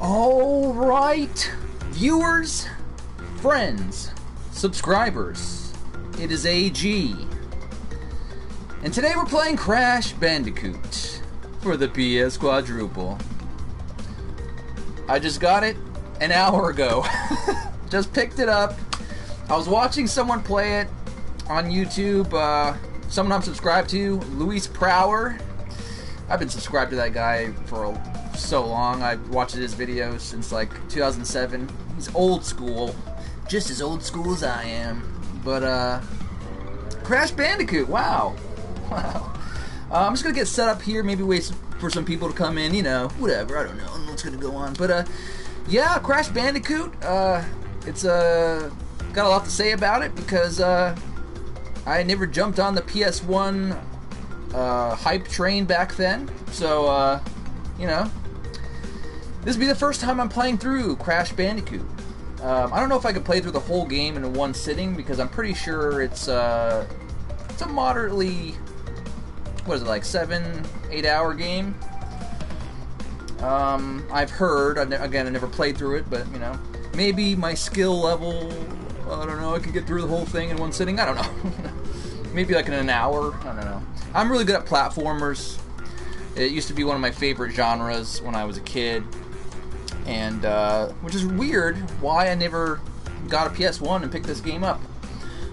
All right, viewers, friends, subscribers, it is AG. And today we're playing Crash Bandicoot for the PS Quadruple. I just got it an hour ago. just picked it up. I was watching someone play it on YouTube. Uh, someone I'm subscribed to, Luis Prower. I've been subscribed to that guy for so long. I've watched his videos since like 2007. He's old school, just as old school as I am. But uh, Crash Bandicoot, wow, wow. Uh, I'm just gonna get set up here. Maybe wait for some people to come in. You know, whatever. I don't know. I don't know what's gonna go on. But uh, yeah, Crash Bandicoot. Uh, it's uh, got a lot to say about it because uh, I never jumped on the PS1 uh, hype train back then. So, uh, you know, this will be the first time I'm playing through Crash Bandicoot. Um, I don't know if I could play through the whole game in one sitting because I'm pretty sure it's uh, it's a moderately what is it like seven eight hour game. Um, I've heard again I never played through it, but you know maybe my skill level I don't know I could get through the whole thing in one sitting. I don't know. maybe like in an hour. I don't know. I'm really good at platformers. It used to be one of my favorite genres when I was a kid, and uh, which is weird. Why I never got a PS1 and picked this game up.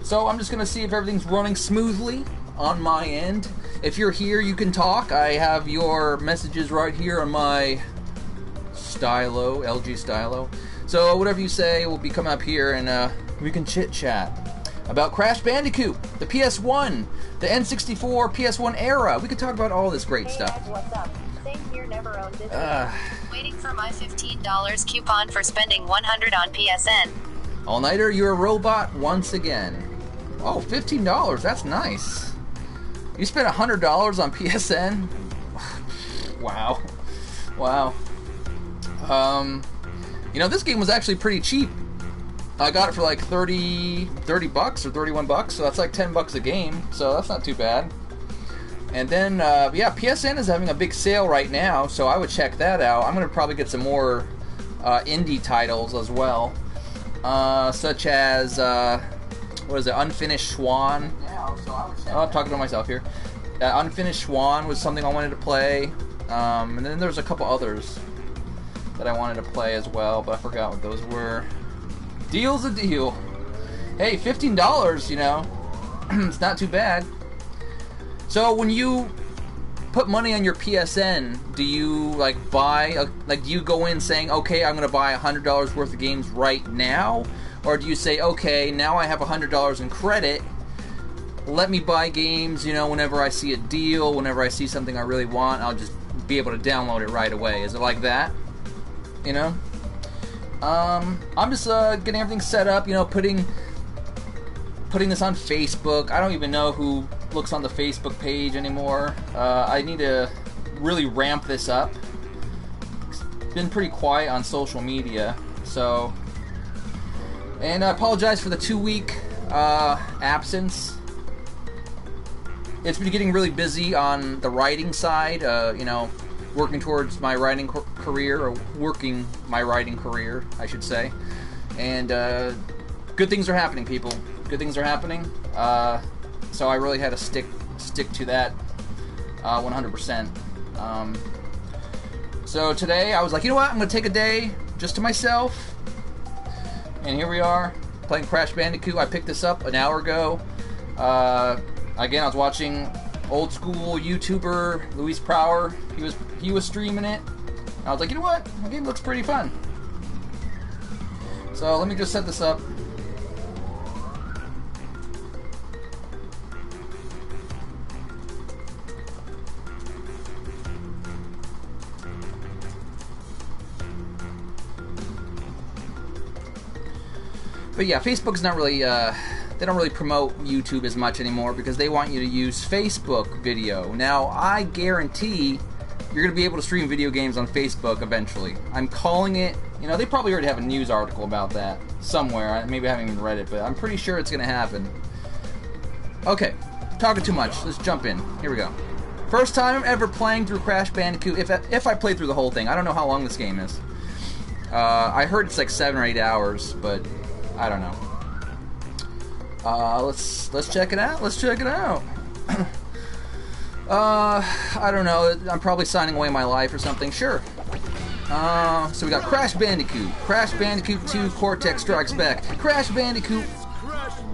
So I'm just gonna see if everything's running smoothly on my end. If you're here, you can talk. I have your messages right here on my stylo, LG stylo. So whatever you say will be coming up here, and uh, we can chit chat about Crash Bandicoot, the PS1, the N64, PS1 era. We could talk about all this great hey stuff. Ed, what's up? Here, never owned it. Uh, Waiting for my $15 coupon for spending 100 on PSN. All Nighter, you're a robot once again. Oh, $15. That's nice. You spent $100 on PSN? wow. Wow. Um, you know, this game was actually pretty cheap. I got it for like 30, 30 bucks or 31 bucks, so that's like 10 bucks a game, so that's not too bad. And then, uh, yeah, PSN is having a big sale right now, so I would check that out. I'm going to probably get some more uh, indie titles as well, uh, such as, uh, what is it, Unfinished Swan. Oh, I'm talking to myself here. Uh, Unfinished Swan was something I wanted to play, um, and then there's a couple others that I wanted to play as well, but I forgot what those were. Deal's a deal. Hey, fifteen dollars, you know, it's not too bad. So when you put money on your PSN, do you like buy a, like do you go in saying, okay, I'm gonna buy hundred dollars worth of games right now, or do you say, okay, now I have hundred dollars in credit, let me buy games, you know, whenever I see a deal, whenever I see something I really want, I'll just be able to download it right away. Is it like that? You know? Um, I'm just uh, getting everything set up, you know, putting putting this on Facebook. I don't even know who looks on the Facebook page anymore. Uh, I need to really ramp this up. It's been pretty quiet on social media, so. And I apologize for the two week uh, absence. It's been getting really busy on the writing side, uh, you know, working towards my writing career, or working my writing career, I should say. And uh, good things are happening, people. Good things are happening. So I really had to stick stick to that uh, 100%. Um, so today I was like, you know what? I'm to take a day just to myself. And here we are playing Crash Bandicoot. I picked this up an hour ago. Uh, again, I was watching old school YouTuber Luis Prower. He was he was streaming it. I was like, you know what? The game looks pretty fun. So let me just set this up. But yeah, Facebook's not really uh, they don't really promote YouTube as much anymore because they want you to use Facebook video. Now, I guarantee you're going to be able to stream video games on Facebook eventually. I'm calling it, you know, they probably already have a news article about that somewhere. Maybe I haven't even read it, but I'm pretty sure it's going to happen. Okay, talking too much. Let's jump in. Here we go. First time ever playing through Crash Bandicoot. If if I play through the whole thing, I don't know how long this game is. Uh, I heard it's like seven or eight hours, but I don't know. Uh, let's let's check it out. Let's check it out. uh, I don't know. I'm probably signing away my life or something. Sure. Uh, so we got Crash Bandicoot, Crash Bandicoot 2 Cortex Strikes Back, Crash Bandicoot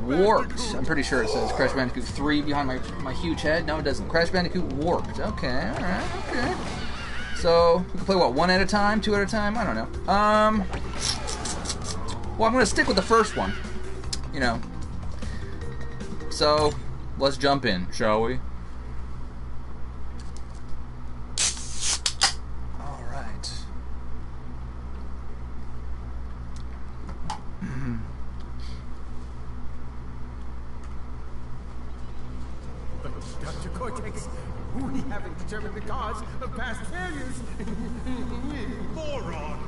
Warped. I'm pretty sure it says Crash Bandicoot 3 behind my, my huge head. No, it doesn't. Crash Bandicoot Warped. Okay, alright, okay. So, we can play what, one at a time, two at a time? I don't know. Um, well, I'm going to stick with the first one. You know. So, let's jump in, shall we? Alright. Dr. Cortex, we haven't determined the cause of past failures. Moron!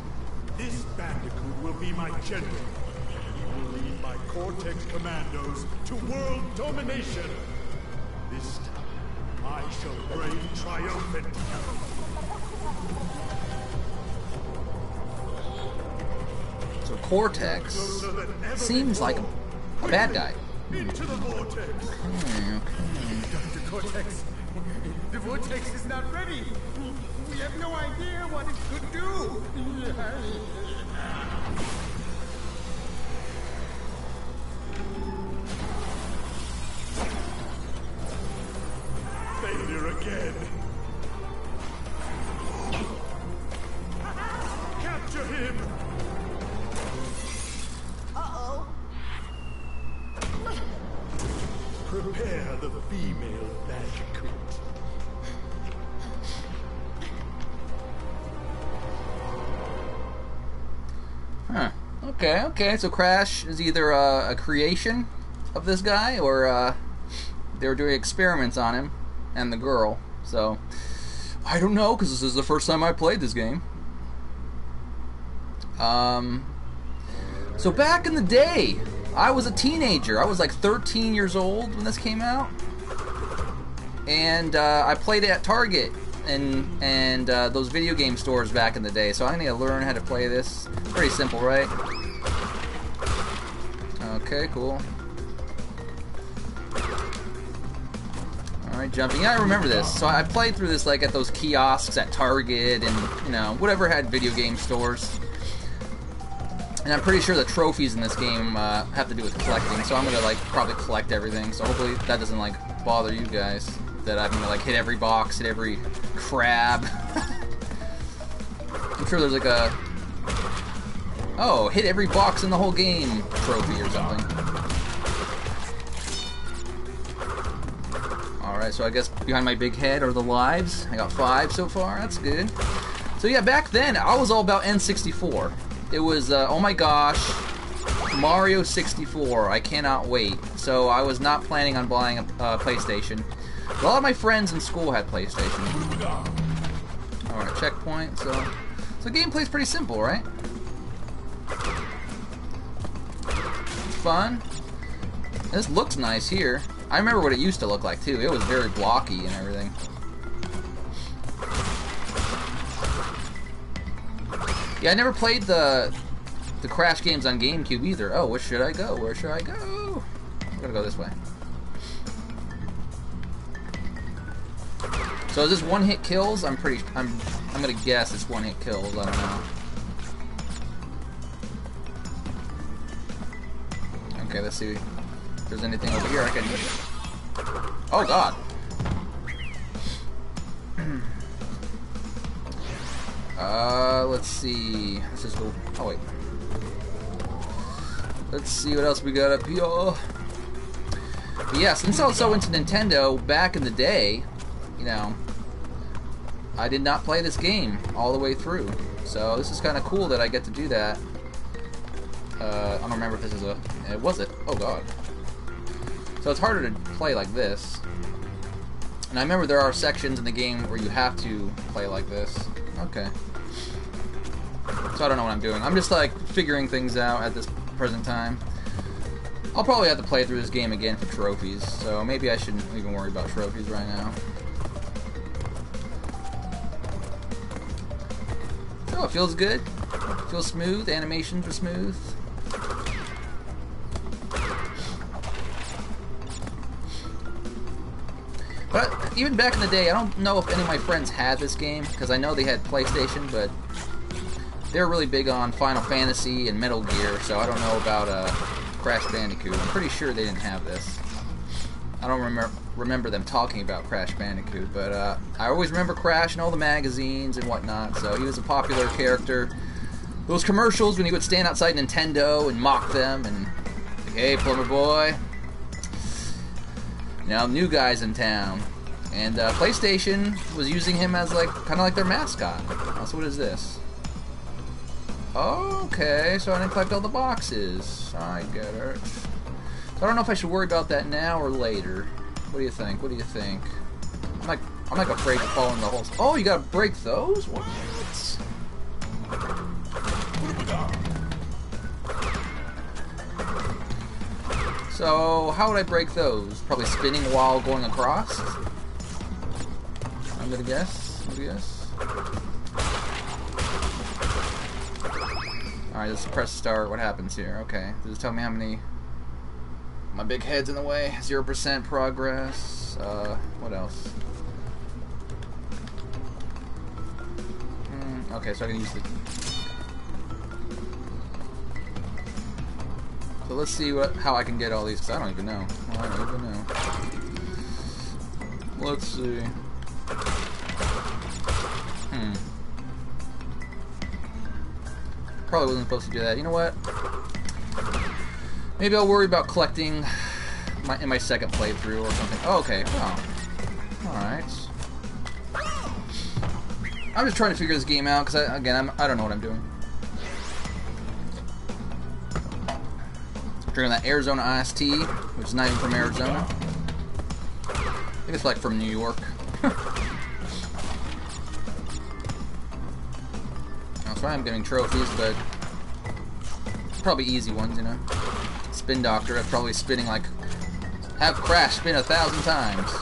This Bandicoot will be my general. He will lead my Cortex commandos to world domination. This time, I shall reign triumphant. So Cortex Closer than ever seems like a bad guy. Into the vortex. Hmm, Dr. Cortex, the vortex is not ready. We have no idea what it could do. Failure again. Capture him! Uh-oh. Prepare the female Okay, okay. So Crash is either uh, a creation of this guy or uh, they were doing experiments on him and the girl. So I don't know because this is the first time I played this game. Um. So back in the day, I was a teenager. I was like 13 years old when this came out, and uh, I played it at Target and and uh, those video game stores back in the day. So I need to learn how to play this. Pretty simple, right? Okay, cool. Alright, jumping. I remember this. So I played through this like at those kiosks at Target and, you know, whatever had video game stores. And I'm pretty sure the trophies in this game uh, have to do with collecting, so I'm gonna like probably collect everything. So hopefully that doesn't like bother you guys. That I'm gonna like hit every box, hit every crab. I'm sure there's like a oh, hit every box in the whole game trophy or something. All right, so I guess behind my big head are the lives. I got five so far. That's good. So yeah, back then I was all about N64. It was uh, oh my gosh, Mario 64. I cannot wait. So I was not planning on buying a uh, PlayStation. A lot of my friends in school had PlayStation. All right, checkpoint. So, so gameplay's pretty simple, right? Fun. This looks nice here. I remember what it used to look like too. It was very blocky and everything. Yeah, I never played the the Crash games on GameCube either. Oh, where should I go? Where should I go? I'm gonna go this way. So is this one hit kills? I'm pretty. I'm. I'm gonna guess it's one hit kills. I don't know. Okay, let's see if there's anything over here I can. Oh God. Uh, let's see. Let's just go. Oh wait. Let's see what else we got up here. Yeah, since I was so into Nintendo back in the day, you know, I did not play this game all the way through. So this is kind of cool that I get to do that. Uh, I don't remember if this is a. It was it. Oh god. So it's harder to play like this. And I remember there are sections in the game where you have to play like this. Okay. So I don't know what I'm doing. I'm just like figuring things out at this present time. I'll probably have to play through this game again for trophies, so maybe I shouldn't even worry about trophies right now. Oh, it feels good. Feels smooth. Animations are smooth. Even back in the day, I don't know if any of my friends had this game because I know they had PlayStation, but they're really big on Final Fantasy and Metal Gear, so I don't know about uh, Crash Bandicoot. I'm pretty sure they didn't have this. I don't remember remember them talking about Crash Bandicoot, but uh, I always remember Crash and all the magazines and whatnot. So he was a popular character. Those commercials when he would stand outside Nintendo and mock them and like, "Hey, plumber boy, now new guys in town." And uh, PlayStation was using him as like kind of like their mascot. So what is this? Okay, so I didn't collect all the boxes. I get it. So I don't know if I should worry about that now or later. What do you think? What do you think? I'm like, I'm like afraid to fall in the holes. Oh, you gotta break those? What? So, how would I break those? Probably spinning while going across? I'm gonna guess. I'm gonna guess. Alright, let's press start. What happens here? Okay. Does it tell me how many my big head's in the way. Zero percent progress. Uh, what else? Mm, okay, so I can use the. So let's see what how I can get all these. Cause I don't even know. I don't even know. Let's see. Hmm. Probably wasn't supposed to do that. You know what? Maybe I'll worry about collecting my, in my second playthrough or something. Oh, okay. Oh. Alright. I'm just trying to figure this game out, because, again, I'm, I don't know what I'm doing. Drinking that Arizona iced tea, which is not even from Arizona. I think it's like from New York. That's why I'm getting trophies, but probably easy ones, you know. Spin Doctor, that's probably spinning like have Crash spin a thousand times.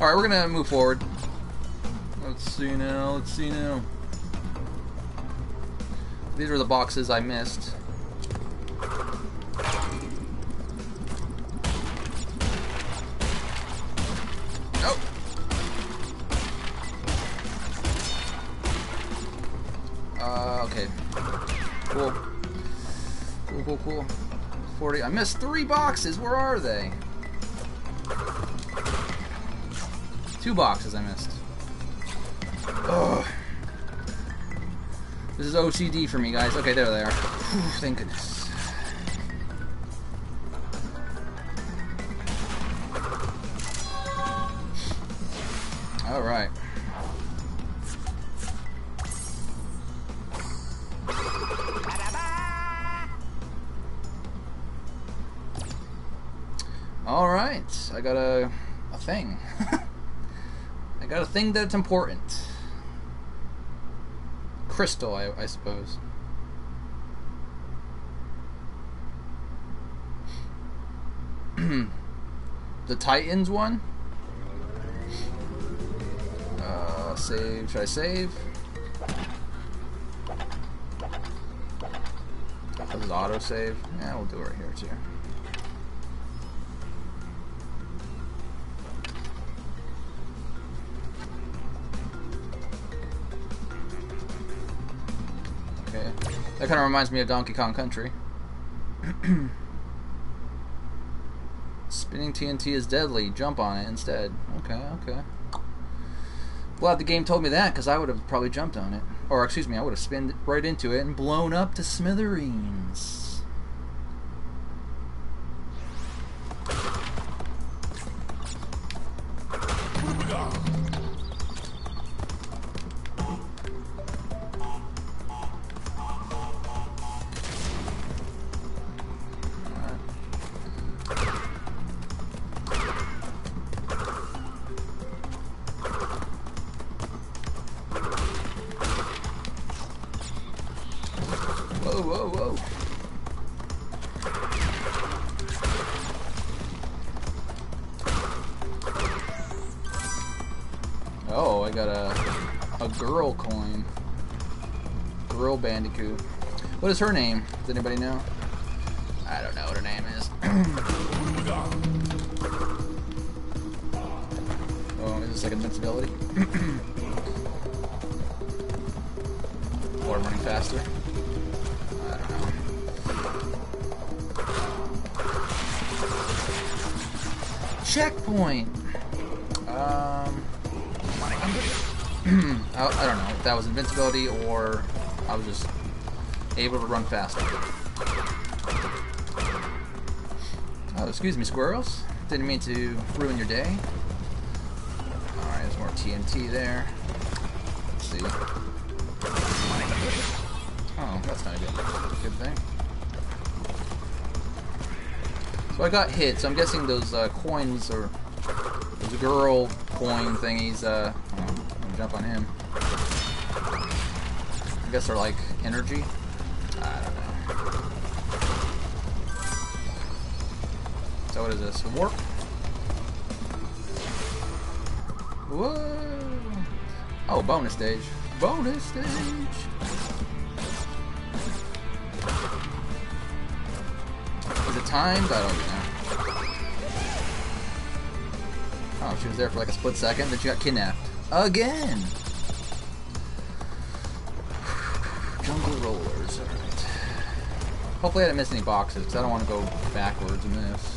All right, we're gonna move forward. Let's see now. Let's see now. These are the boxes I missed. Oh. Uh, okay. Cool. Cool, cool, cool. 40. I missed three boxes. Where are they? Two boxes I missed. Ugh. This is OCD for me, guys. Okay, there they are. Whew, thank goodness. Alright. Alright, I got a, a thing. I got a thing that's important. Crystal, I, I suppose. the Titans one? Uh, save. Should I save? This is auto save. Yeah, we'll do it right here too. Okay. That kind of reminds me of Donkey Kong Country. Spinning TNT is deadly. Jump on it instead. Okay, okay. Glad the game told me that, because I would have probably jumped on it. Or, excuse me, I would have spinned right into it and blown up to smithereens. What is her name? Does anybody know? I don't know what her name is. oh, is this like invincibility? or running faster? I don't know. Checkpoint! Um. I, I don't know if that was invincibility or I was just able to run faster. Oh, excuse me, squirrels. Didn't mean to ruin your day. Alright, there's more TNT there. Let's see. Oh, that's not a good, good thing. So I got hit, so I'm guessing those uh, coins or those girl coin thingies, uh, I'm gonna jump on him. I guess they're like energy. So what is this? A warp? Whoa! Oh, bonus stage. Bonus stage! Is it timed? I don't know. Oh, she was there for like a split second, then she got kidnapped. Again! Jungle Rollers, alright. Hopefully I didn't miss any boxes, because I don't want to go backwards in this.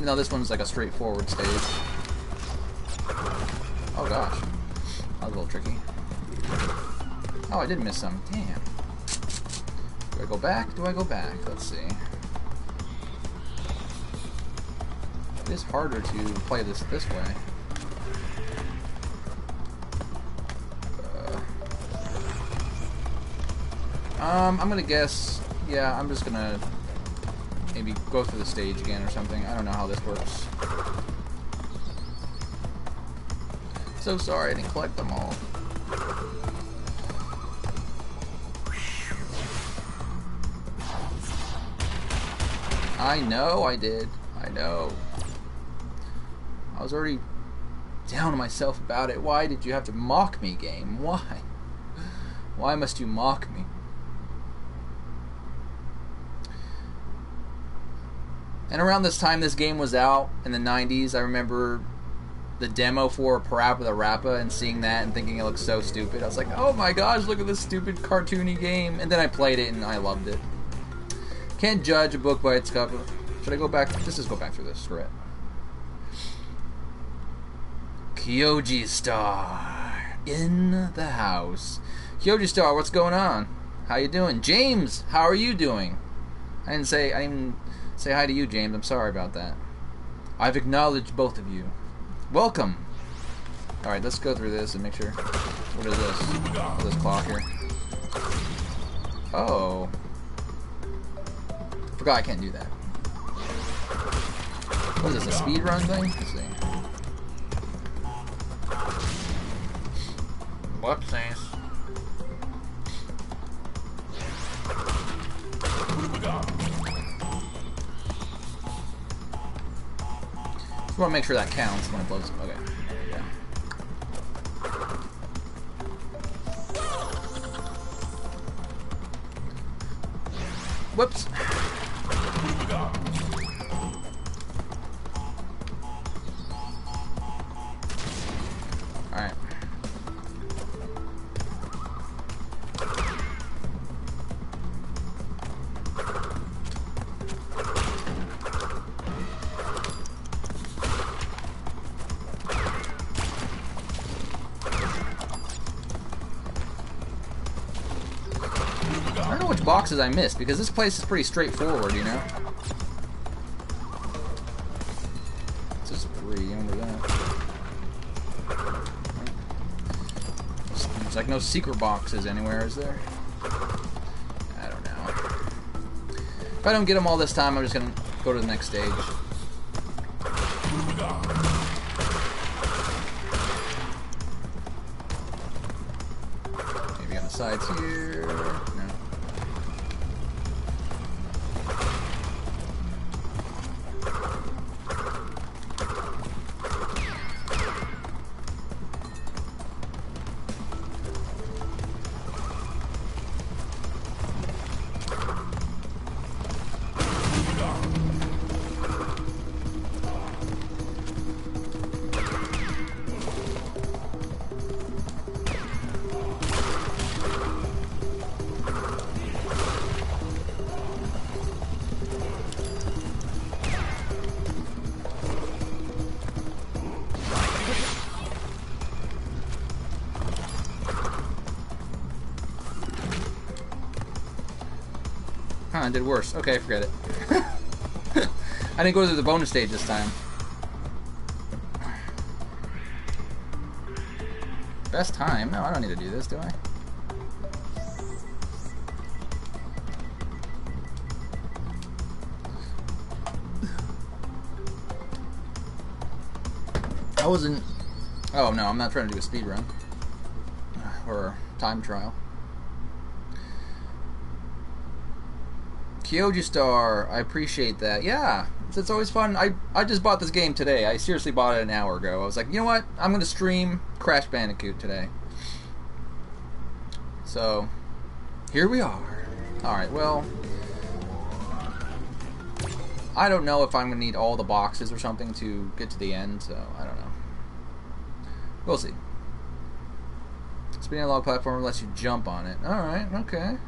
Even though this one's like a straightforward stage. Oh gosh. That was a little tricky. Oh, I did miss some. Damn. Do I go back? Do I go back? Let's see. It is harder to play this this way. Uh, um, I'm gonna guess. Yeah, I'm just gonna maybe go through the stage again or something. I don't know how this works. So sorry I didn't collect them all. I know I did. I know. I was already down on myself about it. Why did you have to mock me, game? Why? Why must you mock me? And around this time this game was out in the 90s, I remember the demo for PaRappa the Rapper and seeing that and thinking it looked so stupid. I was like, oh my gosh, look at this stupid cartoony game. And then I played it and I loved it. Can't judge a book by its cover. Should I go back? Let's just go back through this. Screw it. Kyoji Star in the house. Kyoji Star, what's going on? How you doing? James, how are you doing? I didn't say I didn't say hi to you, James. I'm sorry about that. I've acknowledged both of you. Welcome. All right, let's go through this and make sure. What is this? What is this clock here? Oh. Forgot I can't do that. What is this, a speed run thing? Let's see. Whoopsies. Just want to make sure that counts when it blows. Okay. Whoops. I missed because this place is pretty straightforward, you know? This is three, remember that. There's like no secret boxes anywhere, is there? I don't know. If I don't get them all this time, I'm just gonna go to the next stage. Maybe on the sides here. Huh, I did worse. Okay, forget it. I didn't go through the bonus stage this time. Best time? No, I don't need to do this, do I? I wasn't... Oh, no, I'm not trying to do a speed run. Or time trial. Kyoji Star, I appreciate that. Yeah, it's, always fun. I, I just bought this game today. I seriously bought it an hour ago. I was like, you know what? I'm going to stream Crash Bandicoot today. So, here we are. Alright, well... I don't know if I'm going to need all the boxes or something to get to the end, so I don't know. We'll see. Spinning log platform lets you jump on it. Alright, okay.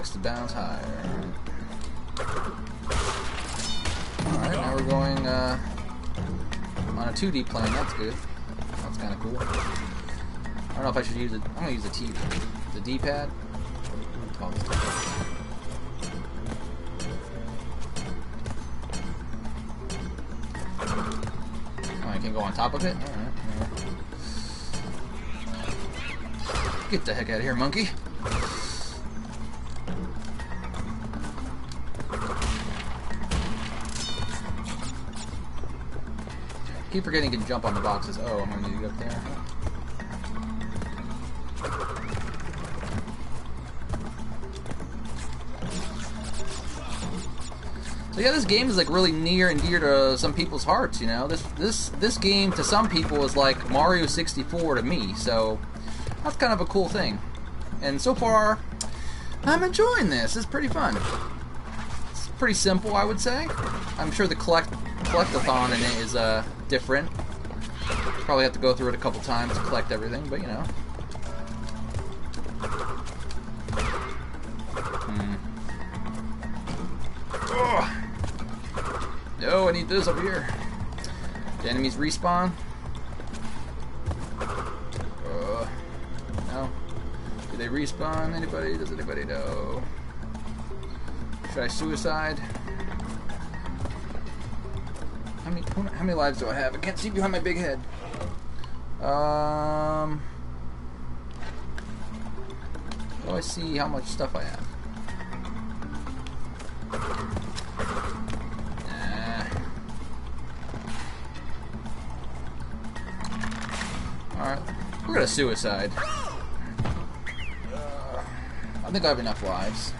X to bounce higher. Alright, now we're going uh, on a 2D plane. That's good. That's kind of cool. I don't know if I should use it. I'm going to use the T, the D-pad. Oh, I can go on top of it? Get the heck out of here, monkey. Keep forgetting to jump on the boxes. Oh, I'm gonna need to get up there. So yeah, this game is like really near and dear to some people's hearts. You know, this this this game to some people is like Mario 64 to me. So that's kind of a cool thing. And so far, I'm enjoying this. It's pretty fun. It's pretty simple, I would say. I'm sure the collect collectathon in it is uh different. Probably have to go through it a couple times to collect everything, but you know. Hmm. No, I need this over here. The enemies respawn. Uh, no. Do they respawn? Anybody? Does anybody know? Should I suicide? How many, lives do I have? I can't see behind my big head. Um. Oh, I see how much stuff I have. Alright. We're gonna suicide. Uh, I think I have enough lives.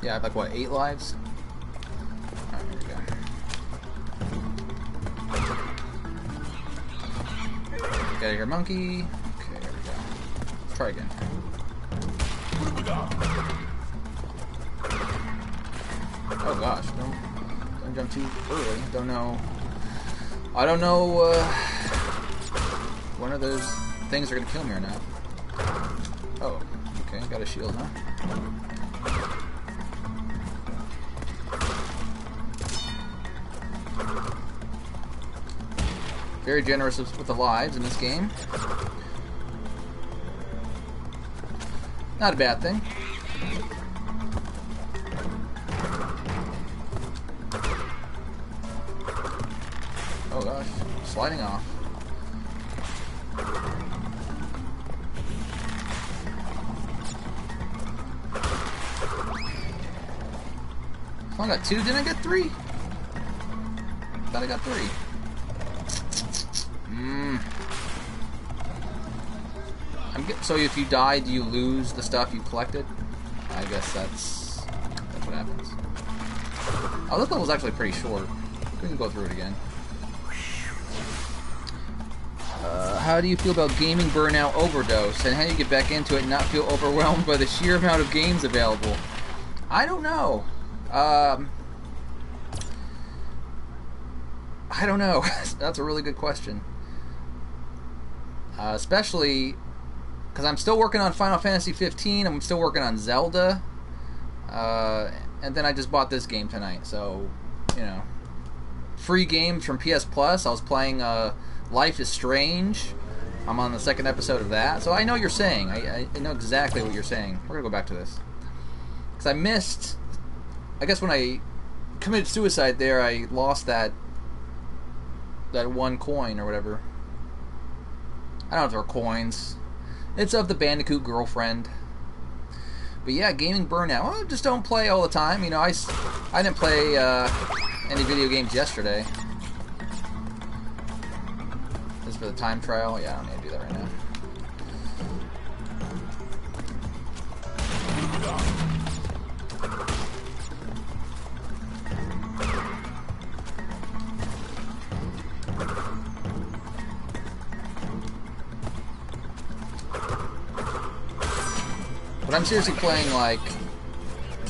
Yeah, I have like, what, eight lives? Here, monkey. Okay, there we go. Try again. Oh gosh, don't, don't jump too early. Don't know. I don't know uh, one of those things are gonna kill me or not. Oh, okay, got a shield, huh? Very generous with the lives in this game. Not a bad thing. Oh gosh, sliding off. I got two. Didn't I get three? Thought I got three. So if you die, do you lose the stuff you collected? I guess that's that's what happens. Oh, this level's actually pretty short. We can go through it again. Uh, how do you feel about gaming burnout overdose, and how do you get back into it and not feel overwhelmed by the sheer amount of games available? I don't know. Um, I don't know. That's a really good question. Uh, especially because I'm still working on Final Fantasy 15. I'm still working on Zelda, uh, and then I just bought this game tonight. So, you know, free games from PS Plus. I was playing uh, Life is Strange. I'm on the second episode of that, so I know you're saying. I, I know exactly what you're saying. We're gonna go back to this because I missed. I guess when I committed suicide there, I lost that that one coin or whatever. I don't know if there are coins. It's of the Bandicoot girlfriend. But yeah, gaming burnout. Well, just don't play all the time. You know, I, I didn't play uh, any video games yesterday. This is for the time trial. Yeah, I don't need to do that right now. I'm seriously playing like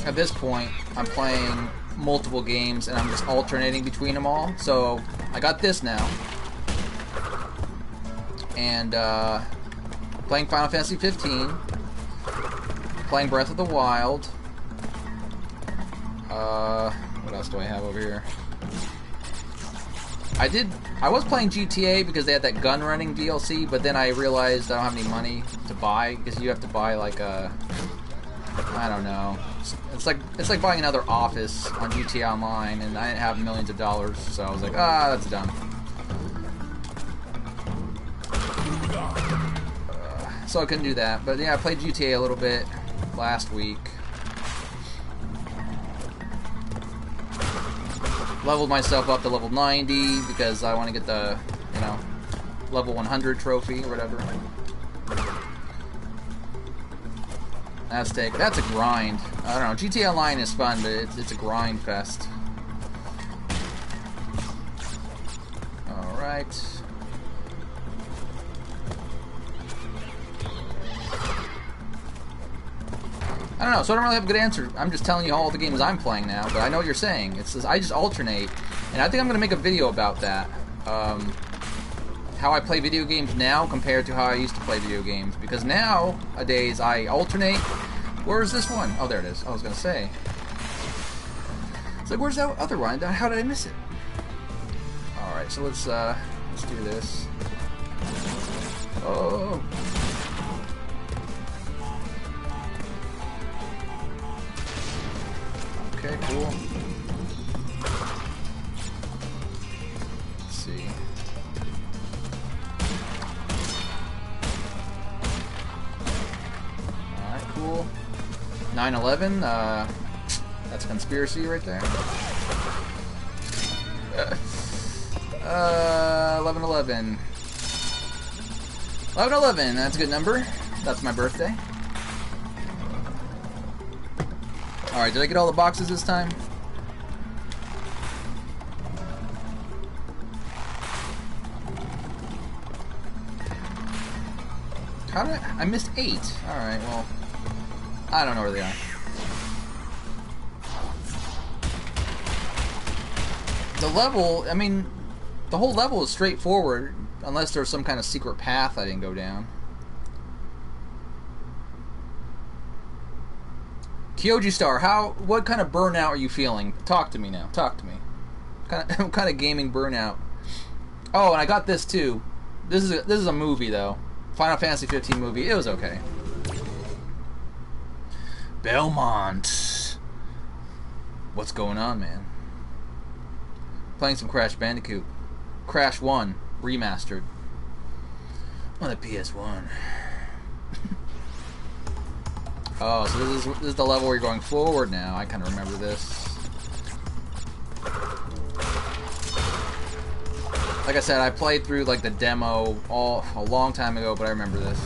at this point I'm playing multiple games and I'm just alternating between them all. So I got this now. And uh, playing Final Fantasy 15, playing Breath of the Wild. Uh, what else do I have over here? I did. I was playing GTA because they had that gun running DLC, but then I realized I don't have any money to buy because you have to buy like a. I don't know. It's- like it's like buying another Office on GTA Online, and I didn't have millions of dollars, so I was like, ah, that's dumb. Uh, so I couldn't do that, but yeah, I played GTA a little bit last week. Leveled myself up to level 90 because I want to get the, you know, level 100 trophy or whatever. That's Aztec, that's a grind. I don't know, GTA Online is fun, but it's, it's a grind fest. Alright. I don't know, so I don't really have a good answer. I'm just telling you all the games I'm playing now, but I know what you're saying. It's just, I just alternate, and I think I'm going to make a video about that. Um, how I play video games now compared to how I used to play video games. Because nowadays I alternate. Where's this one? Oh, there it is. I was going to say. It's like, where's that other one? How did I miss it? Alright, so let's, uh, let's do this. Oh. Okay, cool. Let's see. Alright, cool. 9 11, uh, that's conspiracy right there. Uh, 11 11. 11 11, that's a good number. That's my birthday. Alright, did I get all the boxes this time? How did I, I missed eight? Alright, well, I don't know where they are. The level, I mean, the whole level is straightforward, unless there's some kind of secret path I didn't go down. Kyoji Star, how what kind of burnout are you feeling? Talk to me now. Talk to me. Kind of, what kind of gaming burnout? Oh, and I got this too. This is a, this is a movie though. Final Fantasy 15 movie. It was okay. Belmont. What's going on, man? Playing some Crash Bandicoot. Crash 1 remastered on the PS1. Oh, so this is this is the level where you're going forward now. I kind of remember this. Like I said, I played through like the demo all a long time ago, but I remember this.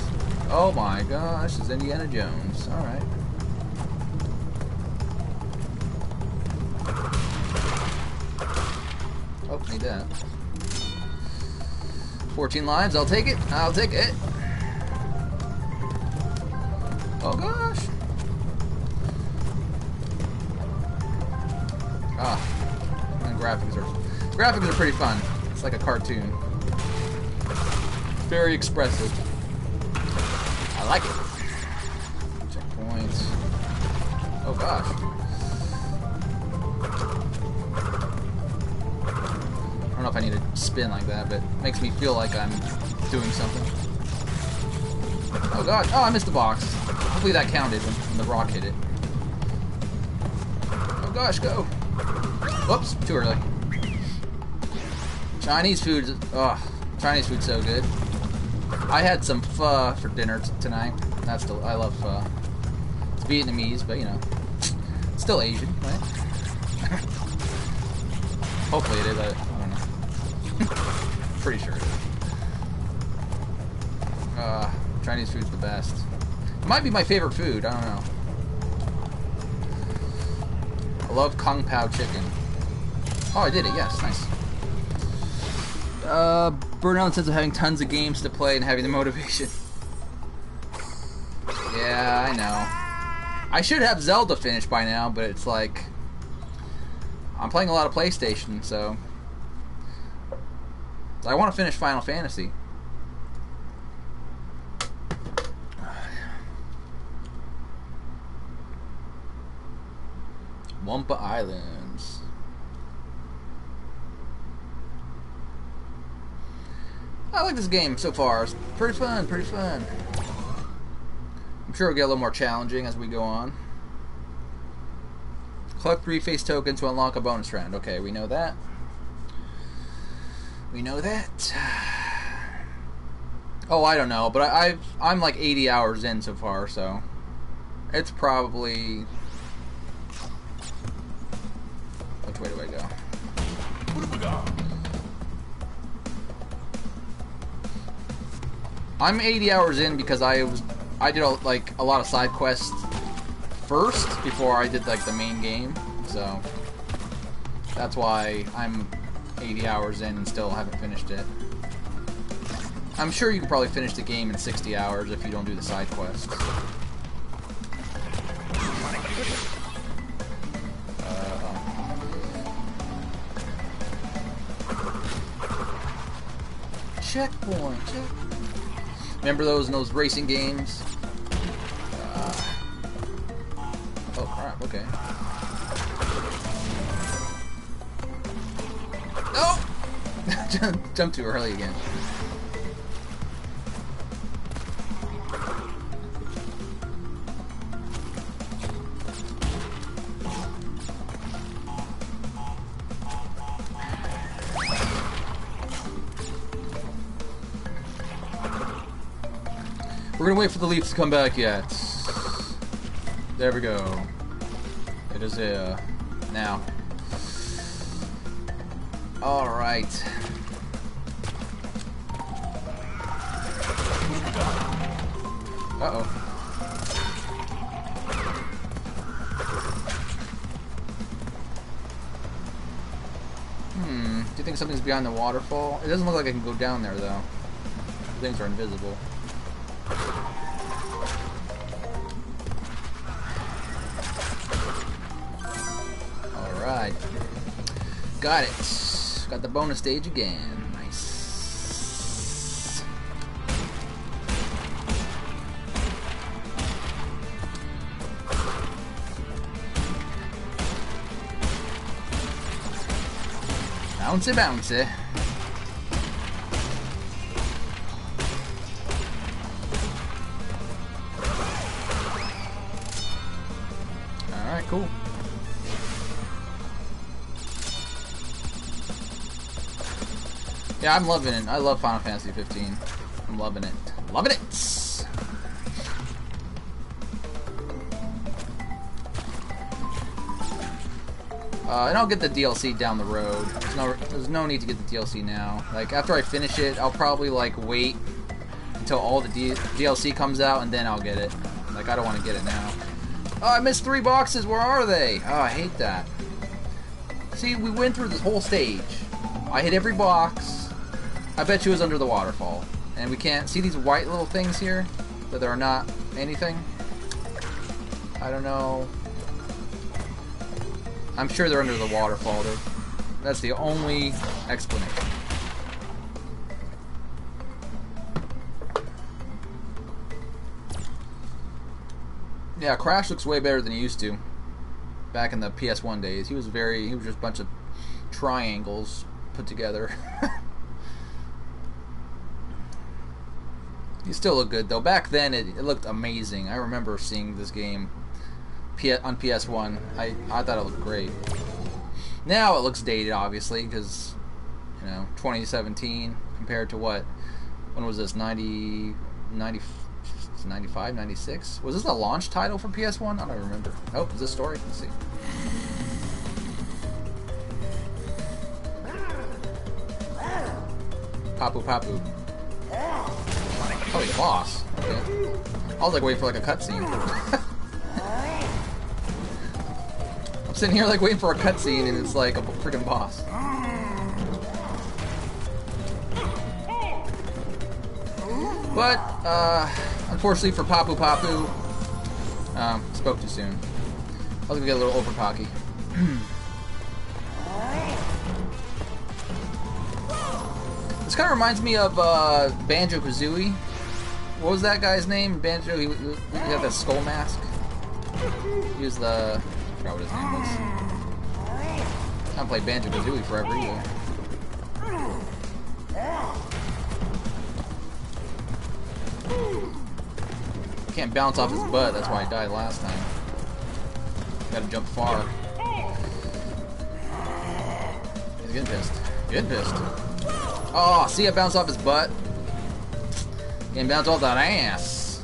Oh my gosh, it's Indiana Jones. All right. Oh, need that. 14 lives, I'll take it. I'll take it. Oh gosh. Ah, and graphics are graphics are pretty fun. It's like a cartoon. Very expressive. I like it. Checkpoints. Oh gosh. I don't know if I need to spin like that, but it makes me feel like I'm doing something. Oh god. Oh, I missed the box. Hopefully that counted when, when the rock hit it. Oh gosh, go. Whoops, too early. Chinese food, ugh, Chinese food's so good. I had some pho for dinner tonight. That's still, I love pho. It's Vietnamese, but you know, still Asian, right? Hopefully it is. I, I don't know. Pretty sure it is. Uh, Chinese food's the best. It might be my favorite food. I don't know. I love Kung Pao chicken. Oh, I did it. Yes, nice. Uh, burnout sense of having tons of games to play and having the motivation. Yeah, I know. I should have Zelda finished by now, but it's like I'm playing a lot of PlayStation, so I want to finish Final Fantasy. Wumpa Islands. I like this game so far. It's pretty fun, pretty fun. I'm sure it'll get a little more challenging as we go on. Collect three face tokens to unlock a bonus round. Okay, we know that. We know that. Oh, I don't know, but I, I've I'm like 80 hours in so far, so it's probably. Way do I go? I'm 80 hours in because I was I did a, like a lot of side quests first before I did like the main game, so that's why I'm 80 hours in and still haven't finished it. I'm sure you could probably finish the game in 60 hours if you don't do the side quests. Checkpoint. Remember those in those racing games? Uh, oh crap! Okay. No! Jump- Jump too early again. We're gonna wait for the leaves to come back yet. There we go. It is here. Now. Alright. Uh-oh. Hmm. Do you think something's behind the waterfall? It doesn't look like I can go down there, though. Things are invisible. The bonus stage again. Nice. Bouncy, bouncy. I'm loving it. I love Final Fantasy 15. I'm loving it. Loving it! Uh, and I'll get the DLC down the road. There's no, there's no need to get the DLC now. Like, after I finish it, I'll probably, like, wait until all the D DLC comes out, and then I'll get it. Like, I don't want to get it now. Oh, I missed three boxes. Where are they? Oh, I hate that. See, we went through this whole stage. I hit every box. I bet you it was under the waterfall. And we can't see these white little things here that are not anything. I don't know. I'm sure they're under the waterfall. They're, that's the only explanation. Yeah, Crash looks way better than he used to. Back in the PS1 days, he was very he was just a bunch of triangles put together. he still look good though. Back then, it, it looked amazing. I remember seeing this game P- on PS1. I I thought it looked great. Now it looks dated, obviously, because you know 2017 compared to what? When was this? 90, 90 95, 96? Was this the launch title for PS1? I don't remember. Oh, is this story? Let's see. Papu Papu. Oh, boss. Okay. I was like waiting for like a cutscene. I'm sitting here like waiting for a cutscene and it's like a freaking boss. But, uh, unfortunately for Papu Papu, um, spoke too soon. I was gonna get a little over cocky. this kind of reminds me of uh, Banjo Kazooie. What was that guy's name? Banjo. He, he had that skull mask. He was the. I forgot what his name was. I haven't played Banjo Kazooie forever either. Can't bounce off his butt, that's why I died last time. Gotta jump far. He's getting pissed. Getting pissed. Oh, see I bounce off his butt? Can't bounce off that ass.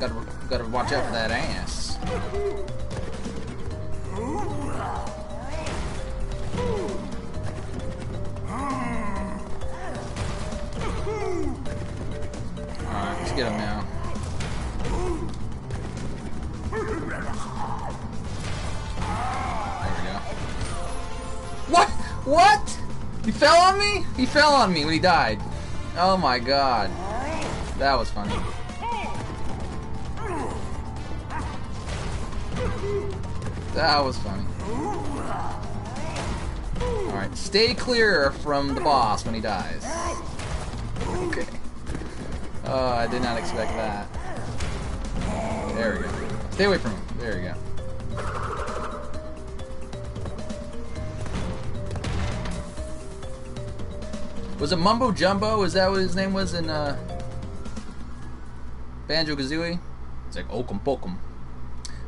Gotta gotta watch out for that ass. Alright, let's get him now. There we go. What? What? He fell on me? He fell on me when he died. Oh my god. That was funny. That was funny. Alright, stay clear from the boss when he dies. Okay. Oh, I did not expect that. There we go. Stay away from him. There we go. Was it Mumbo Jumbo? Is that what his name was in uh, Banjo Kazooie? It's like Okum Pokum.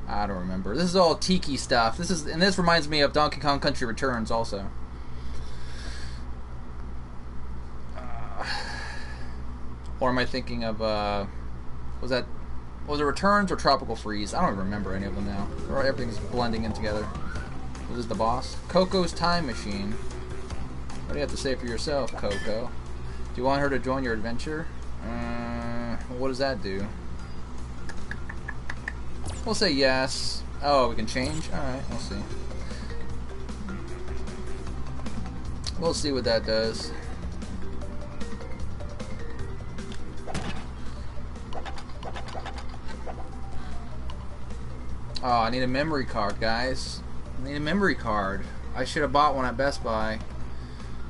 I don't remember. This is all tiki stuff. This is and this reminds me of Donkey Kong Country Returns also. Uh, or am I thinking of uh, was that was it Returns or Tropical Freeze? I don't even remember any of them now. Everything's blending in together. Was this the boss? Coco's Time Machine. What do you have to say for yourself, Coco? Do you want her to join your adventure? What does that do? We'll say yes. Oh, we can change? Alright, we'll see. We'll see what that does. Oh, I need a memory card, guys. I need a memory card. I should have bought one at Best Buy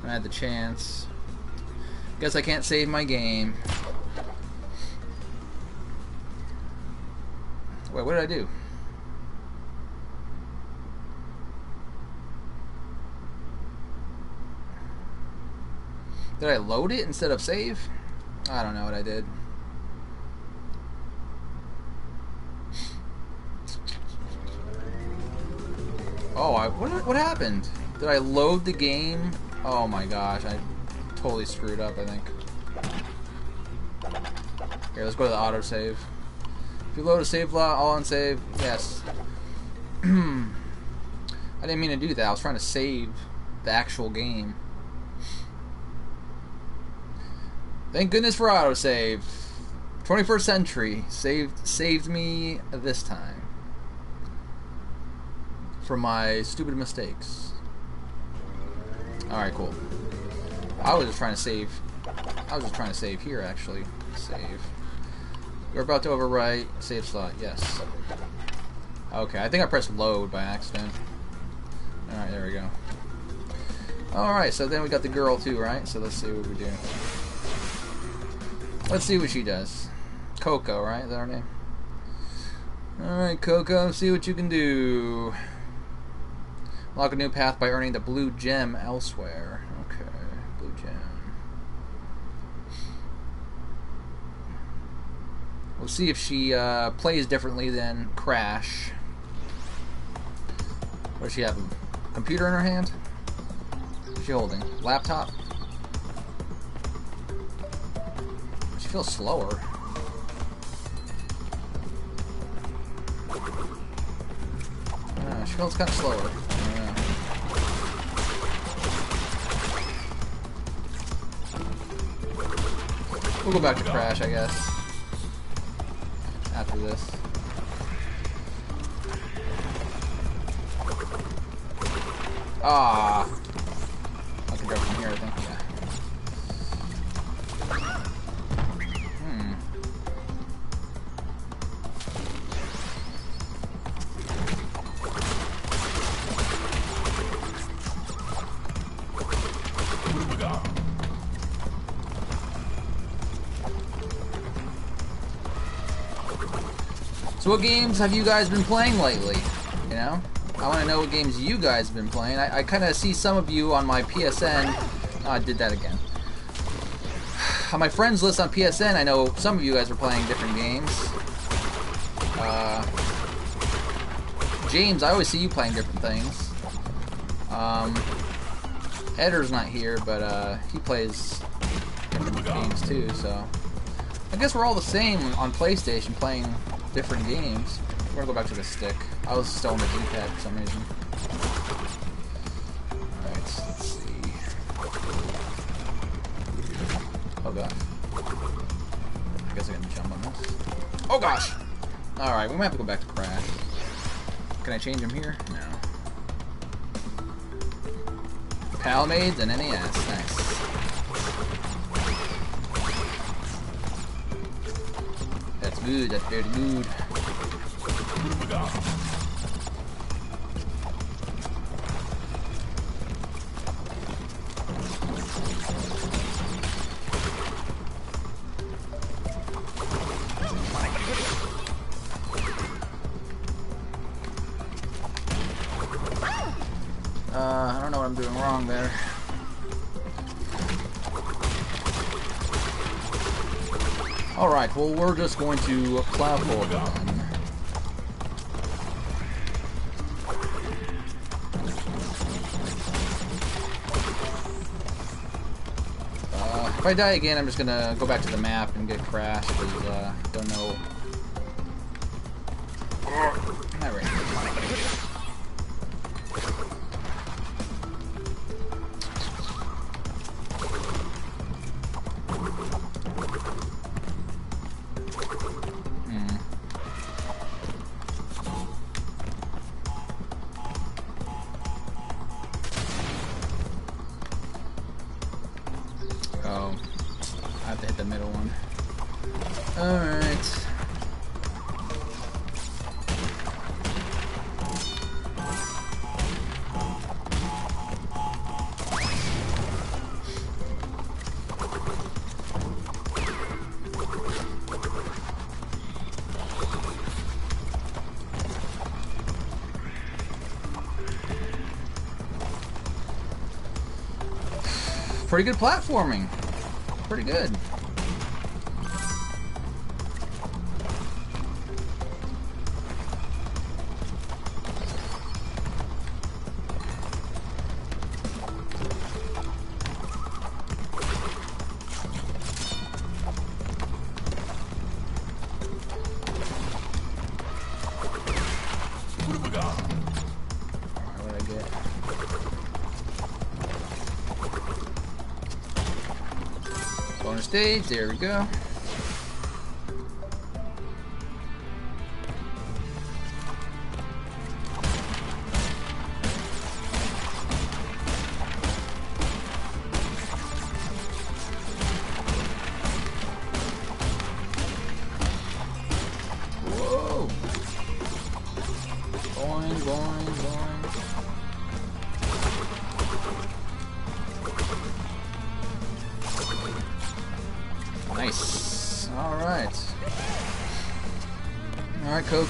when I had the chance. Guess I can't save my game. Wait, what did I do? Did I load it instead of save? I don't know what I did. Oh, I, what, what happened? Did I load the game? Oh my gosh, I totally screwed up, I think. Here, let's go to the autosave. You load a save lot, all on save, yes. I didn't mean to do that, I was trying to save the actual game. Thank goodness for autosave. 21st century saved saved me this time from my stupid mistakes. Alright, cool. I was just trying to save. I was just trying to save here, actually. Save. You're about to overwrite. Save slot. Yes. Okay, I think I pressed load by accident. Alright, there we go. Alright, so then we got the girl too, right? So let's see what we do. Let's see what she does. Coco, right? Is that her name? Alright, Coco, see what you can do. Lock a new path by earning the blue gem elsewhere. Okay, blue gem. We'll see if she uh, plays differently than Crash. What does she have? A computer in her hand? What's she holding? Laptop? She feels slower. Uh, she feels kind of slower. We'll go back to Crash, I guess. After this. Ah. I can go from here, I think. Yeah. So what games have you guys been playing lately? You know? I want to know what games you guys have been playing. I, I kind of see some of you on my PSN. Oh, I did that again. On my friends list on PSN, I know some of you guys are playing different games. Uh, James, I always see you playing different things. Um, Edder's not here, but uh, he plays different games too, so... I guess we're all the same on PlayStation playing different games. We're gonna go back to the stick. I was still on the D-pad for some reason. Alright, let's see. Oh god. I guess I can jump on this. Oh gosh! Alright, we might have to go back to Crash. Can I change him here? No. Palmades and NES. Nice. That's good, that's very We're just going to then. Uh, if I die again, I'm just gonna go back to the map and get crashed, because, uh, don't know... Pretty good platforming. Pretty good. There we go.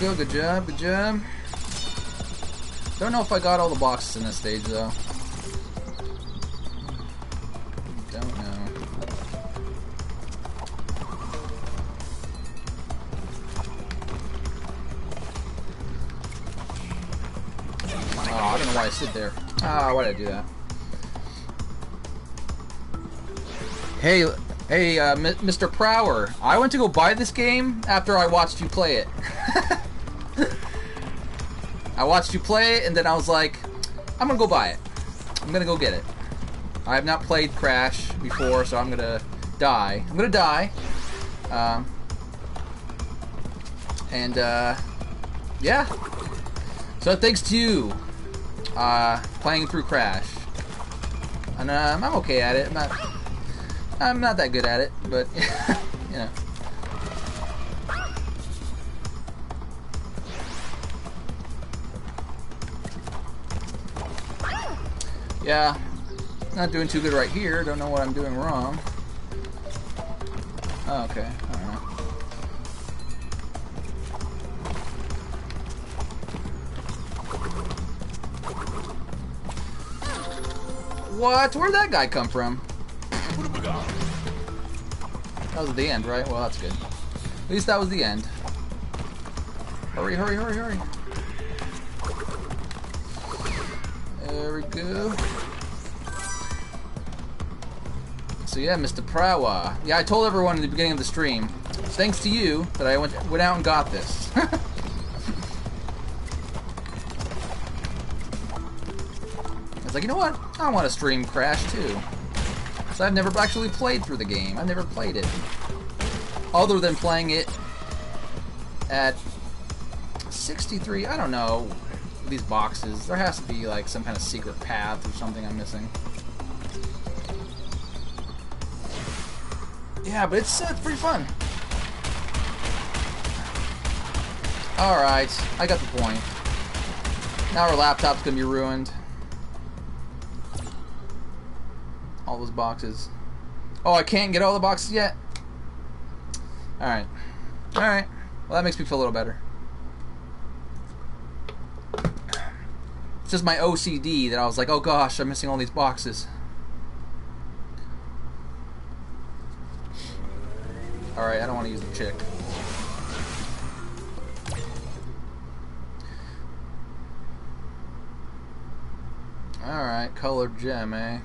Coco, good job, good job. Don't know if I got all the boxes in this stage, though. Don't know. Oh, I don't know why I sit there. Ah, why did I do that? Hey, hey, uh, Mr. Prower. I went to go buy this game after I watched you play it. I watched you play it, and then I was like, I'm gonna go buy it. I'm gonna go get it. I have not played Crash before, so I'm gonna die. I'm gonna die. Um, and, uh, yeah. So thanks to you, uh, playing through Crash. And um, I'm okay at it. I'm not, I'm not that good at it, but, not doing too good right here. Don't know what I'm doing wrong. Oh, okay, alright. What? Where'd that guy come from? That was the end, right? Well, that's good. At least that was the end. Hurry, hurry, hurry, hurry. There we go. So yeah, Mr. Prower. Yeah, I told everyone in the beginning of the stream. Thanks to you that I went went out and got this. I was like, you know what? I want to stream Crash too. So I've never actually played through the game. I've never played it. Other than playing it at 63, I don't know, these boxes. There has to be like some kind of secret path or something I'm missing. Yeah, but it's, uh, it's pretty fun. Alright, I got the point. Now our laptop's gonna be ruined. All those boxes. Oh, I can't get all the boxes yet? Alright. Alright. Well, that makes me feel a little better. It's just my OCD that I was like, oh gosh, I'm missing all these boxes. Gem, eh?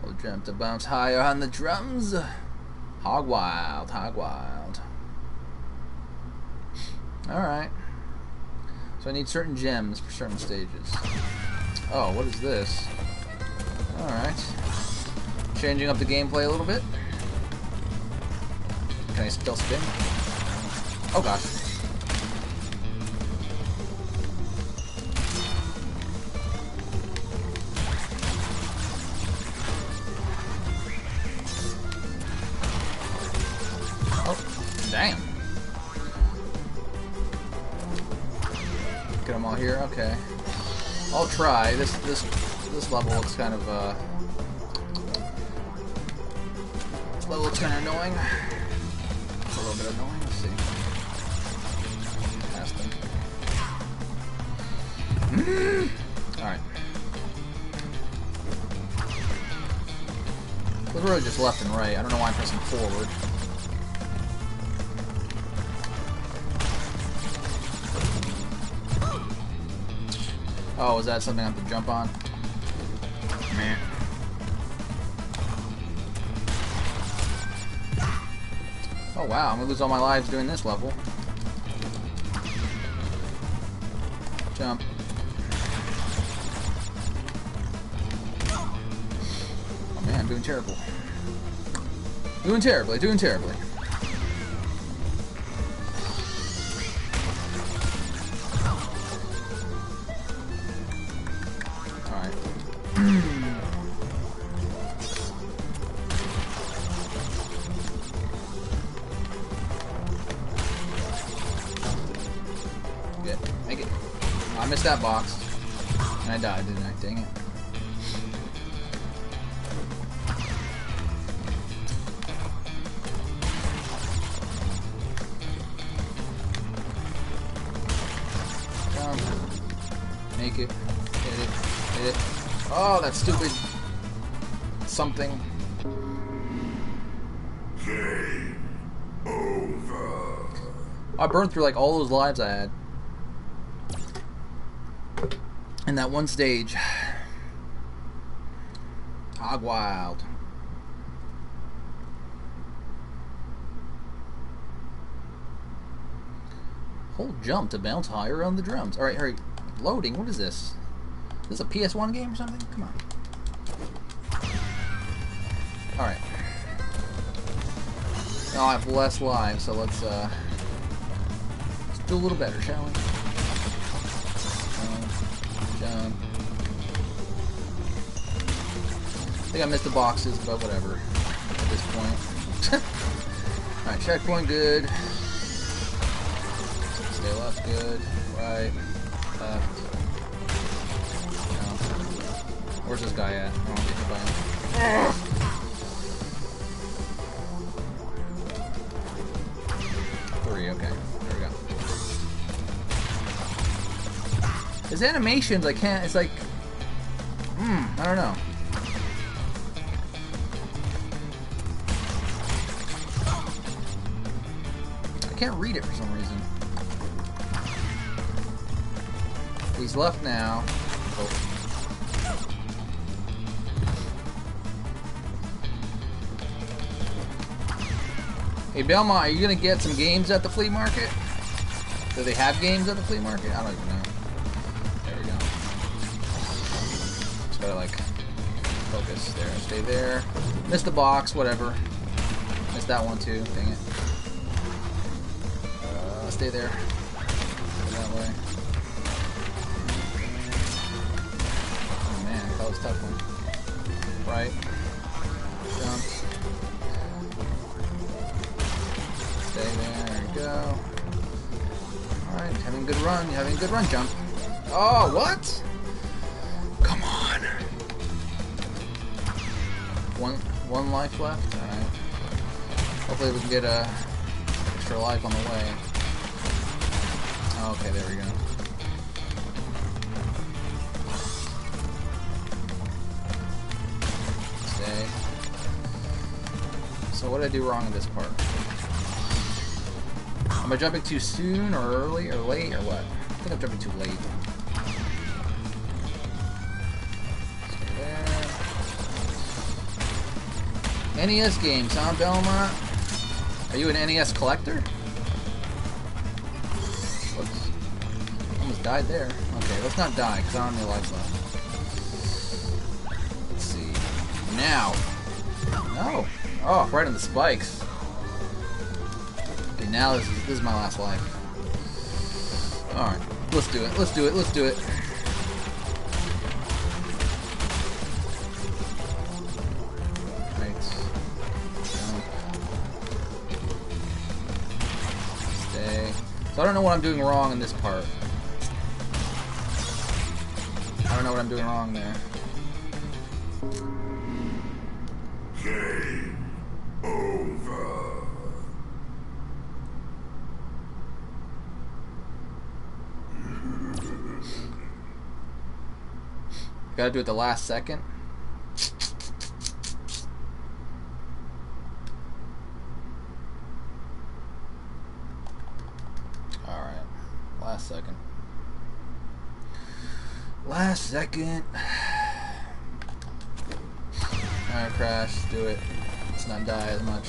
Colored gem to bounce higher on the drums. Hog wild, hog wild. Alright. So I need certain gems for certain stages. Oh, what is this? Alright. Changing up the gameplay a little bit. Can I still spin? Oh gosh. This this this level looks kind of uh. Level looks kind of annoying. It's a little bit annoying. Let's see. Past them. all right. It really just left and right. I don't know why I'm pressing forward. Oh, is that something I have to jump on? Man. Oh wow, I'm gonna lose all my lives doing this level. Jump. Oh man, I'm doing terrible. Doing terribly, doing terribly. Burned through like all those lives I had. In that one stage. Hog wild. Hold jump to bounce higher on the drums. Alright, hurry. Loading, what is this? Is this a PS1 game or something? Come on. Alright. Now I have less lives, so let's uh do a little better, shall we? Jump. I think I missed the boxes, but whatever. At this point. Alright, checkpoint good. Stay left good. Right. Left. Where's this guy at? I don't get him. Animations, I can't, it's like, hmm, I don't know. I can't read it for some reason. He's left now. Oh. Hey Belmont, are you gonna get some games at the flea market? Do they have games at the flea market? I don't even know. Stay there. Missed the box, whatever. Missed that one too. Dang it. Uh, stay there. Go that way. Oh man, that was tough one. Right. Jump. Stay there. There you go. Alright, having a good run. You're having a good run, jump. Oh, what? Life left? Alright. Hopefully we can get a extra life on the way. Okay, there we go. Stay. So what did I do wrong in this part? Am I jumping too soon or early or late or what? I think I'm jumping too late. NES games, huh, Belmont? Are you an NES collector? Whoops. Almost died there. Okay, let's not die, because I don't have any left. Let's see. Now. No. Oh, right on the spikes. Okay, now this is, this is my last life. Alright, let's do it, let's do it, let's do it. I don't know what I'm doing wrong in this part. I don't know what I'm doing wrong there. Game over. Gotta do it the last second. Alright. Last second. Last second. Alright, Crash, do it. Let's not die as much.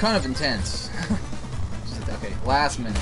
Kind of intense. Okay, last minute.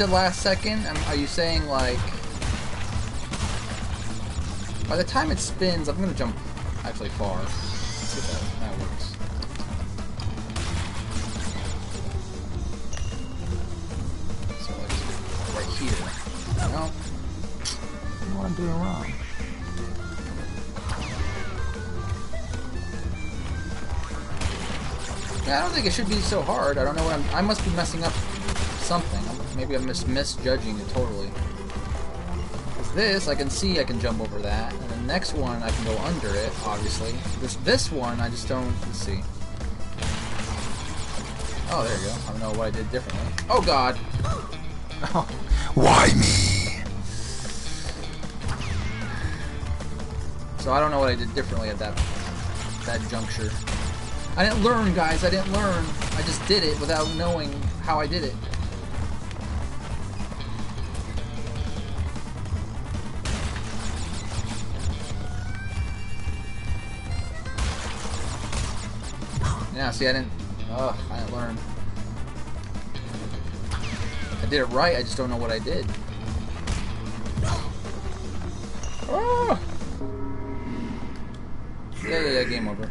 Said last second. Um, are you saying like by the time it spins, I'm gonna jump actually far. Let's see if that, that works. So like right here. No. Know what I'm doing wrong. Yeah, I don't think it should be so hard. I don't know what I'm. I must be messing up. Maybe I'm just misjudging it totally. 'Cause this, I can see I can jump over that, and the next one I can go under it. Obviously, this this one I just don't. Let's see. Oh, there you go. I don't know what I did differently. Oh God. Oh. Why me? So I don't know what I did differently at that that juncture. I didn't learn, guys. I didn't learn. I just did it without knowing how I did it. See, I didn't. Ugh, I didn't learn. I did it right. I just don't know what I did. Oh! Yeah, yeah, yeah, game over.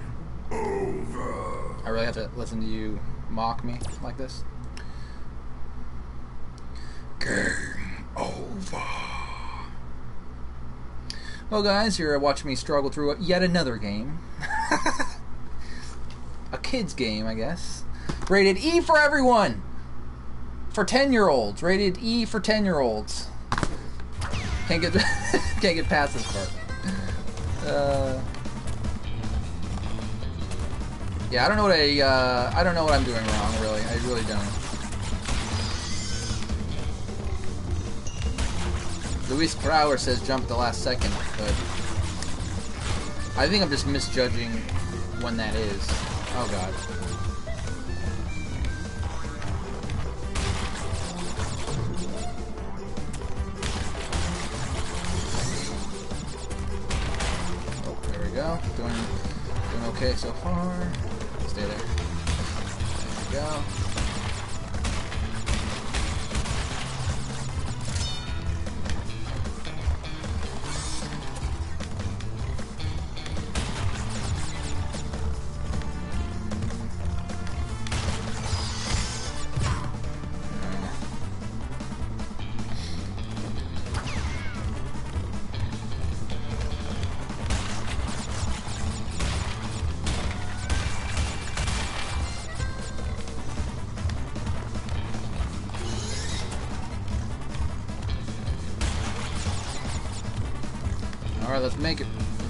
over. I really have to listen to you mock me like this? Game over. Well, guys, you're watching me struggle through yet another game. Kid's game, I guess. Rated E for everyone! For 10 year olds. Rated E for 10 year olds. Can't get can't get past this part. Uh, yeah, I don't know what I uh, I don't know what I'm doing wrong. Really, I really don't. Luis Brower says jump at the last second, but I think I'm just misjudging when that is. Oh god. Oh, there we go. Doing doing okay so far.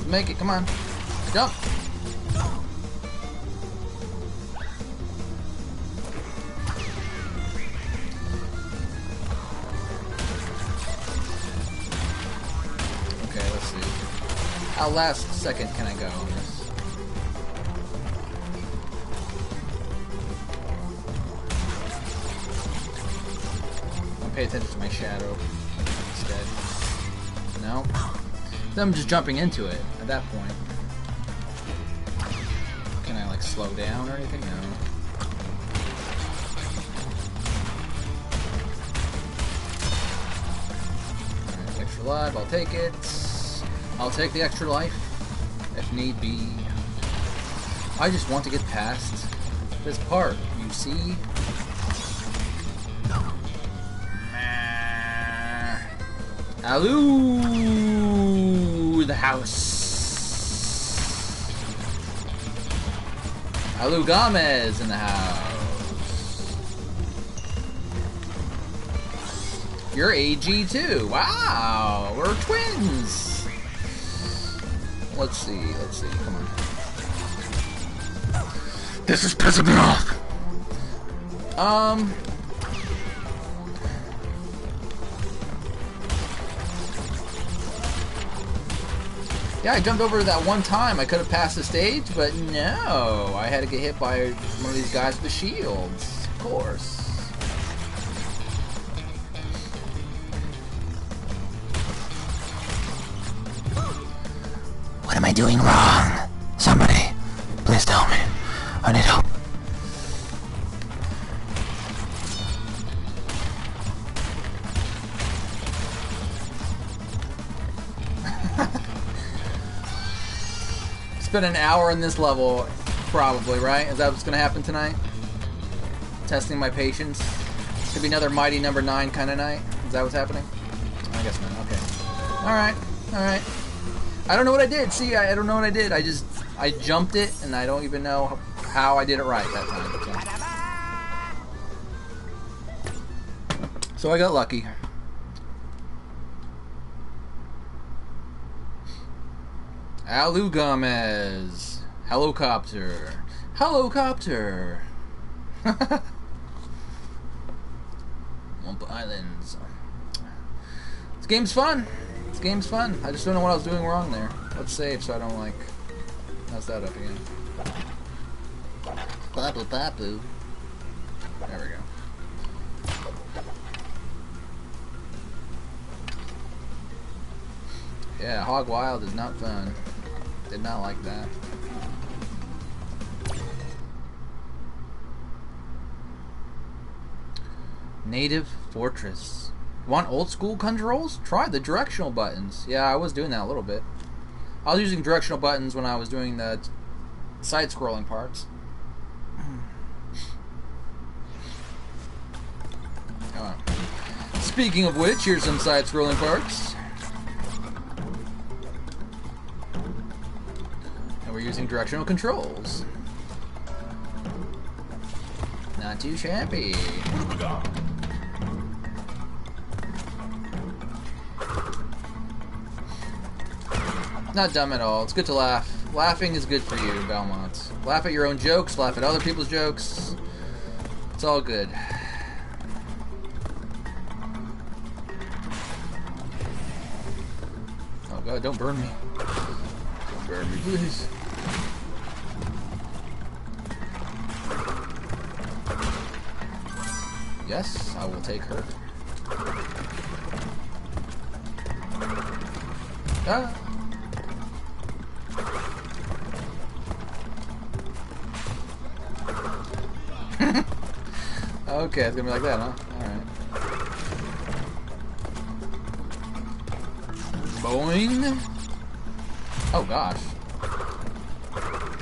Make it. Come on. Jump. Okay, let's see. How last second can I go on this? Pay attention to my shadow I'm just jumping into it at that point. Can I like slow down or anything? No. Alright, extra life, I'll take it. I'll take the extra life if need be. I just want to get past this part, you see? The house. Hello, Gomez in the house. You're AG too. Wow, we're twins. Let's see. Let's see. Come on. This is pissing me off. Um. Yeah, I jumped over that one time. I could have passed the stage, but no. I had to get hit by one of these guys with the shields. Of course. What am I doing wrong? Spend an hour in this level, probably, right? Is that what's going to happen tonight? Testing my patience. Could be another Mighty Number 9 kind of night. Is that what's happening? I guess not. Okay. Alright. Alright. I don't know what I did. See, I, don't know what I did. I just, I jumped it, and I don't even know how I did it right that time. So I got lucky. Alu Gomez. Helicopter. Helicopter. Wumpa Islands. This game's fun. This game's fun. I just don't know what I was doing wrong there. Let's save so I don't like mess that up again. Papu papu. There we go. Yeah, Hog Wild is not fun. Did not like that. Native Fortress. Want old school controls? Try the directional buttons. Yeah, I was doing that a little bit. I was using directional buttons when I was doing the side scrolling parts. Speaking of which, here's some side scrolling parts. Directional controls. Not too shabby. Not dumb at all. It's good to laugh. Laughing is good for you, Belmont. Laugh at your own jokes, laugh at other people's jokes. It's all good. Oh god, don't burn me. Don't burn me, please. Yes, I will take her. Ah. okay, it's gonna be like that, huh? Alright. Boing. Oh gosh.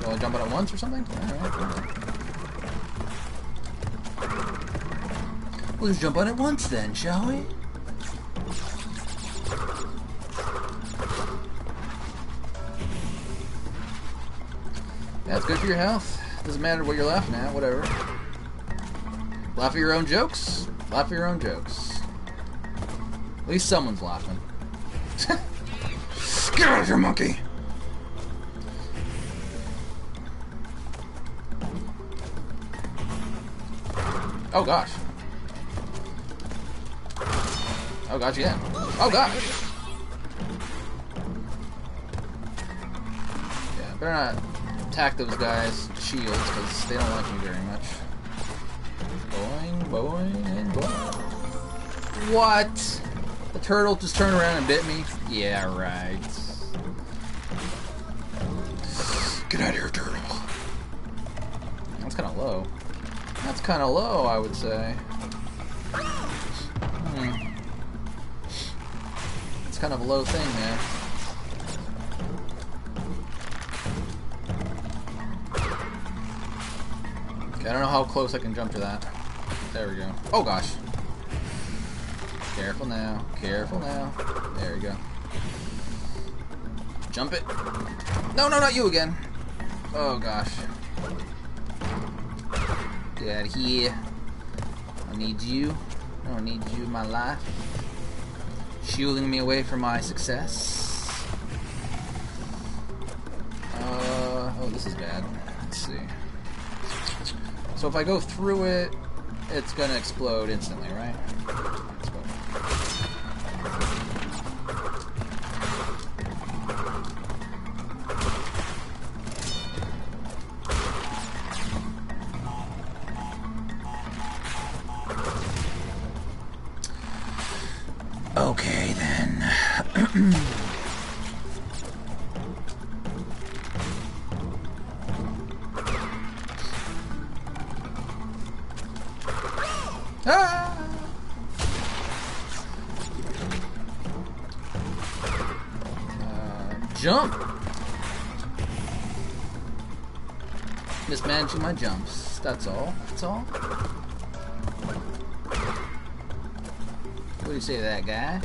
Will I jump on it once or something? Alright. We'll jump on it once then, shall we? That's good for your health. Doesn't matter what you're laughing at, whatever. Laugh at your own jokes. Laugh at your own jokes. At least someone's laughing. Get out of here, monkey! Oh gosh. Oh gosh, yeah. Oh gosh! Yeah, better not attack those guys' shields, because they don't like me very much. Boing, boing, and boing. What? The turtle just turned around and bit me? Yeah, right. Get out of here, turtle. That's kind of low. That's kind of low, I would say. kind of a low thing there. Okay, I don't know how close I can jump to that. There we go. Oh gosh. Careful now. Careful now. There we go. Jump it. No, no, not you again. Oh gosh. Get out of here. I need you. I don't need you in my life. Shielding me away from my success. Uh, oh, this is bad. Let's see. So if I go through it, it's gonna explode instantly, Okay then. Ah! Uh, jump. Mismanaging my jumps. That's all. That's all. To that guy?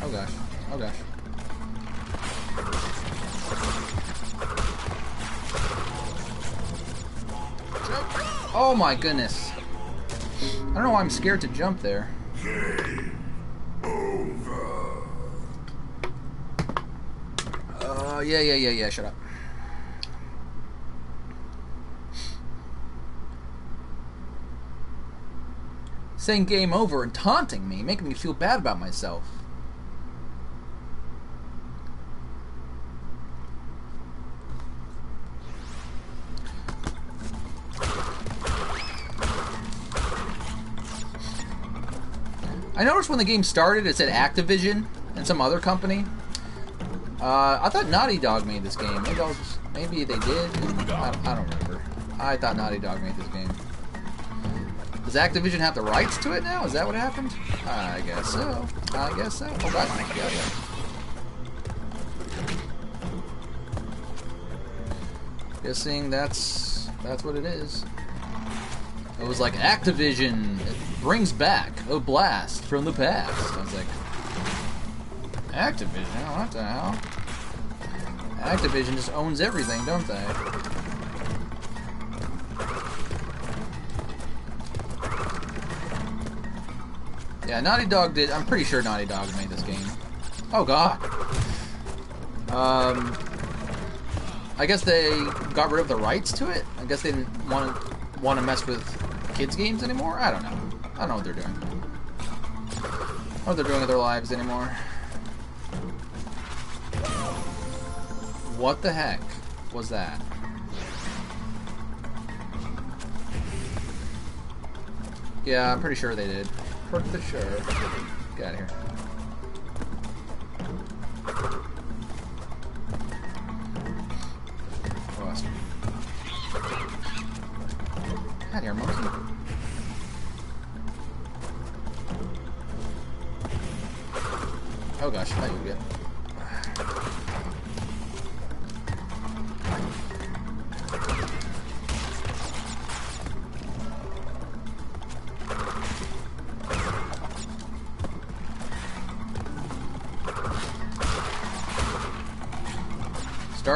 Oh gosh. Oh gosh. Oh my goodness. I don't know why I'm scared to jump there. Uh, yeah, yeah, yeah, yeah, shut up. Saying game over and taunting me, making me feel bad about myself. I noticed when the game started, it said Activision and some other company. Uh, I thought Naughty Dog made this game. Maybe, maybe they did. I, I don't remember. I thought Naughty Dog made this game. Does Activision have the rights to it now? Is that what happened? I guess so. I guess so. Oh god. Yeah, yeah. Guessing that's that's what it is. It was like Activision brings back a blast from the past. I was like, Activision? What the hell? Activision just owns everything, don't they? Yeah, Naughty Dog did. I'm pretty sure Naughty Dog made this game. Oh god. Um, I guess they got rid of the rights to it. I guess they didn't want to want to mess with kids games anymore. I don't know. I don't know what they're doing. What they're doing with their lives anymore. What the heck was that? Yeah, I'm pretty sure they did. Pretty sure. Get out here.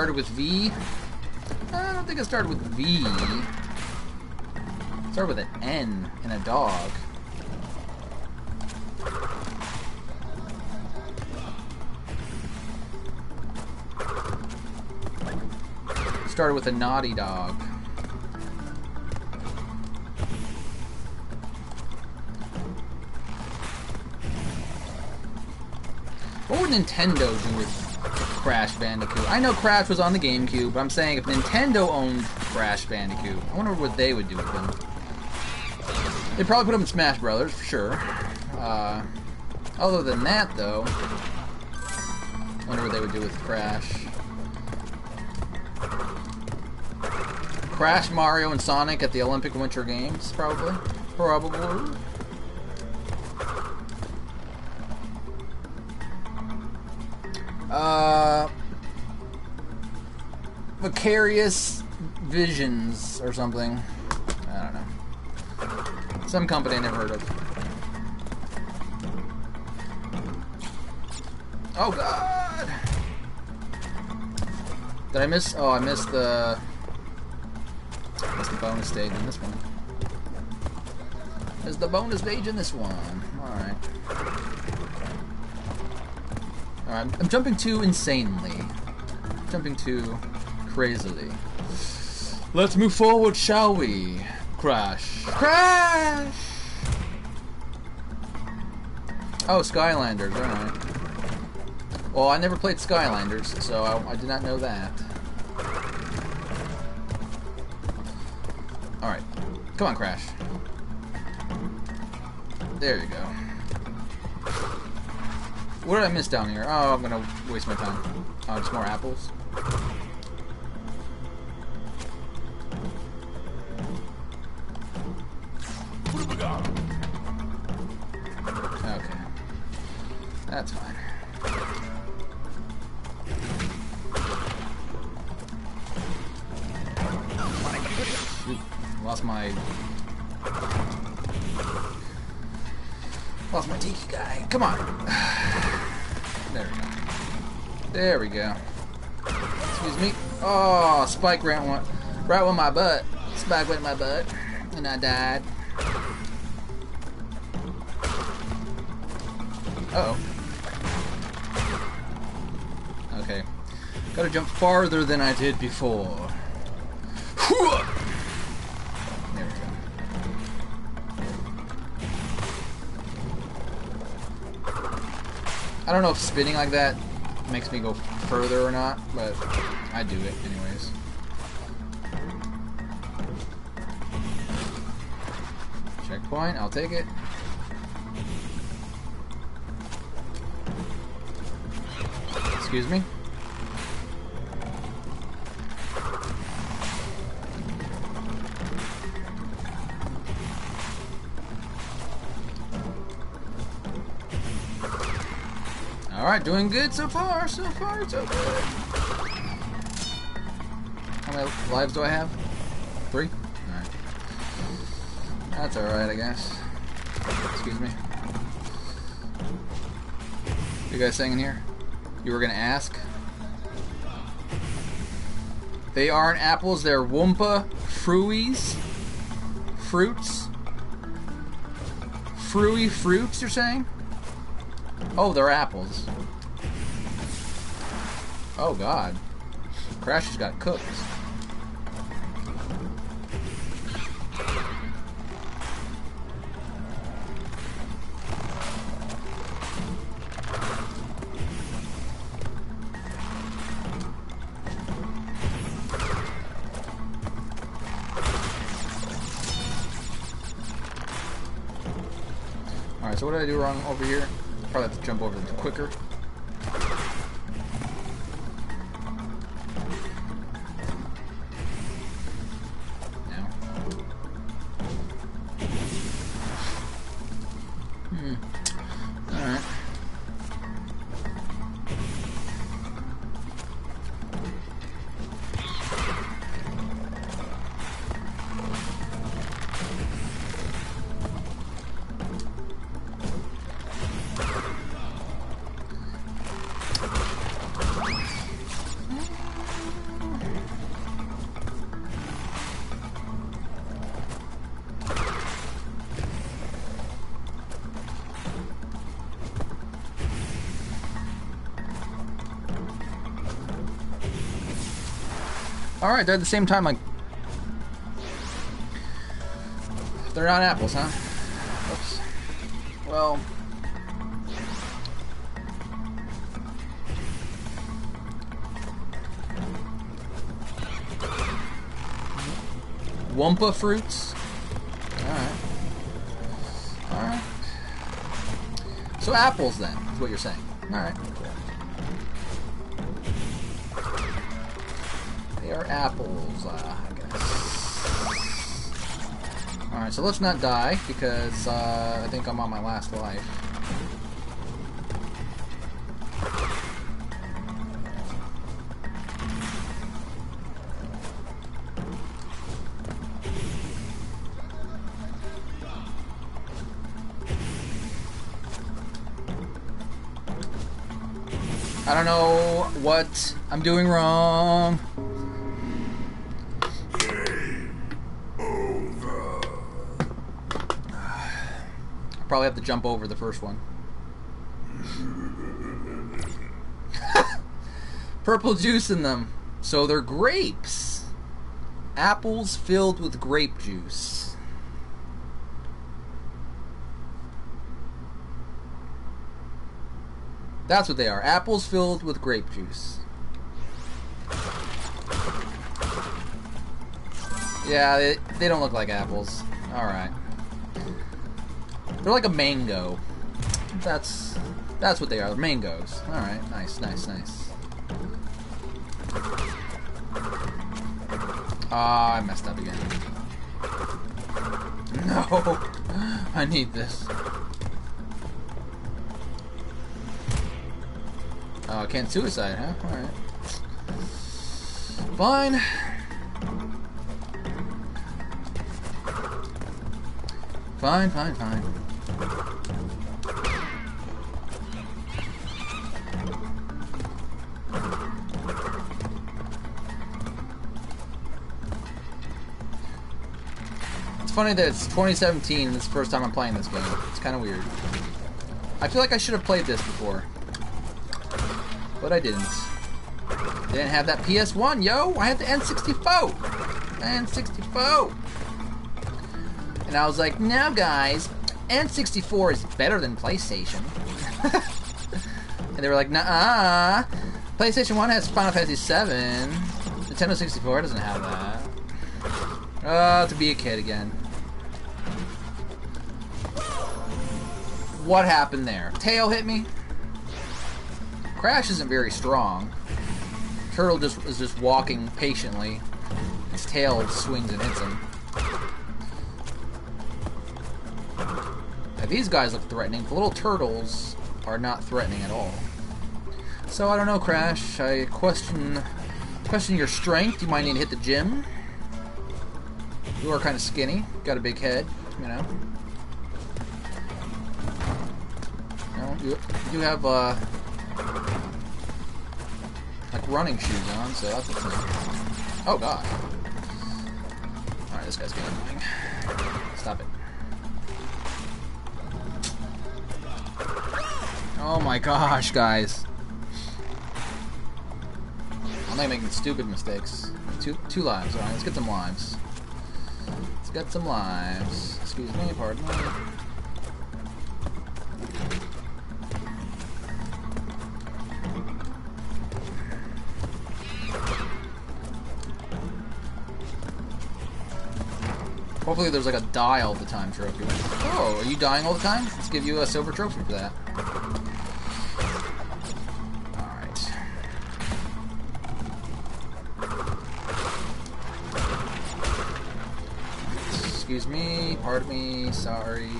Started with V. Uh, I don't think it started with V. It started with an N and a dog. Started with a naughty dog. What would Nintendo do with Crash Bandicoot? I know Crash was on the GameCube, but I'm saying if Nintendo owned Crash Bandicoot, I wonder what they would do with him. They'd probably put him in Smash Brothers for sure. Uh, other than that, though, I wonder what they would do with Crash. Crash, Mario, and Sonic at the Olympic Winter Games, probably. Probably. Vicarious Visions or something. I don't know. Some company I never heard of. Oh god! Did I miss? Oh, I missed the. Missed the bonus stage in this one. Is the bonus stage in this one? Alright. Alright, I'm jumping too insanely. Jumping too crazily. Let's move forward, shall we? Crash. Crash! Oh, Skylanders, alright. Well, I never played Skylanders, so I, I did not know that. Alright. Come on, Crash. There you go. What did I miss down here? Oh, I'm gonna waste my time. Oh, just more apples. Spike ran one, right with my butt. Spike in my butt, and I died. Uh oh. Okay. Gotta jump farther than I did before. There we go. I don't know if spinning like that makes me go further or not, but I do it anyways. Checkpoint, I'll take it. Excuse me? Alright, doing good so far, so far, so good. How many lives do I have? That's alright, I guess. Excuse me. You guys saying in here? You were gonna ask? They aren't apples, they're Wumpa Fruies. Fruits. Fruity fruits, you're saying? Oh, they're apples. Oh god. Crash just got cooked. I do wrong over here? Probably have to jump over quicker. Alright, they're at the same time, like... They're not apples, huh? Oops. Well... Wumpa fruits? Alright. Alright. So apples then, is what you're saying. Alright, apples, uh, I. Alright, so let's not die, because uh, I think I'm on my last life. I don't know what I'm doing wrong. Probably have to jump over the first one. Purple juice in them. So they're grapes. Apples filled with grape juice. That's what they are. Apples filled with grape juice. Yeah, they, they don't look like apples. Alright. They're like a mango. That's that's what they are. Mangoes. Alright, nice, nice, nice. Ah, I messed up again. No! I need this. Oh, I can't suicide, huh? Alright. Fine. Fine, fine, fine. Funny that it's 2017 and it's the first time I'm playing this game. It's kind of weird. I feel like I should have played this before. But I didn't. Didn't have that PS1, yo! I had the N64! N64! And I was like, now guys, N64 is better than PlayStation. and they were like, nah, PlayStation 1 has Final Fantasy 7. Nintendo 64 doesn't have that. Oh, to be a kid again. What happened there? Tail hit me? Crash isn't very strong. Turtle just is just walking patiently. His tail swings and hits him. Now, these guys look threatening. The little turtles are not threatening at all. So I don't know, Crash. I question question your strength. You might need to hit the gym. You are kind of skinny. Got a big head, you know. You have uh, like running shoes on, so that's what's Oh god. Alright, this guy's getting annoying. Stop it. Oh my gosh, guys. I'm not making stupid mistakes. Two two lives, alright, let's get some lives. Let's get some lives. Excuse me, pardon me. Hopefully there's like a die all the time trophy. Oh, are you dying all the time? Let's give you a silver trophy for that. Alright. Excuse me, pardon me, sorry.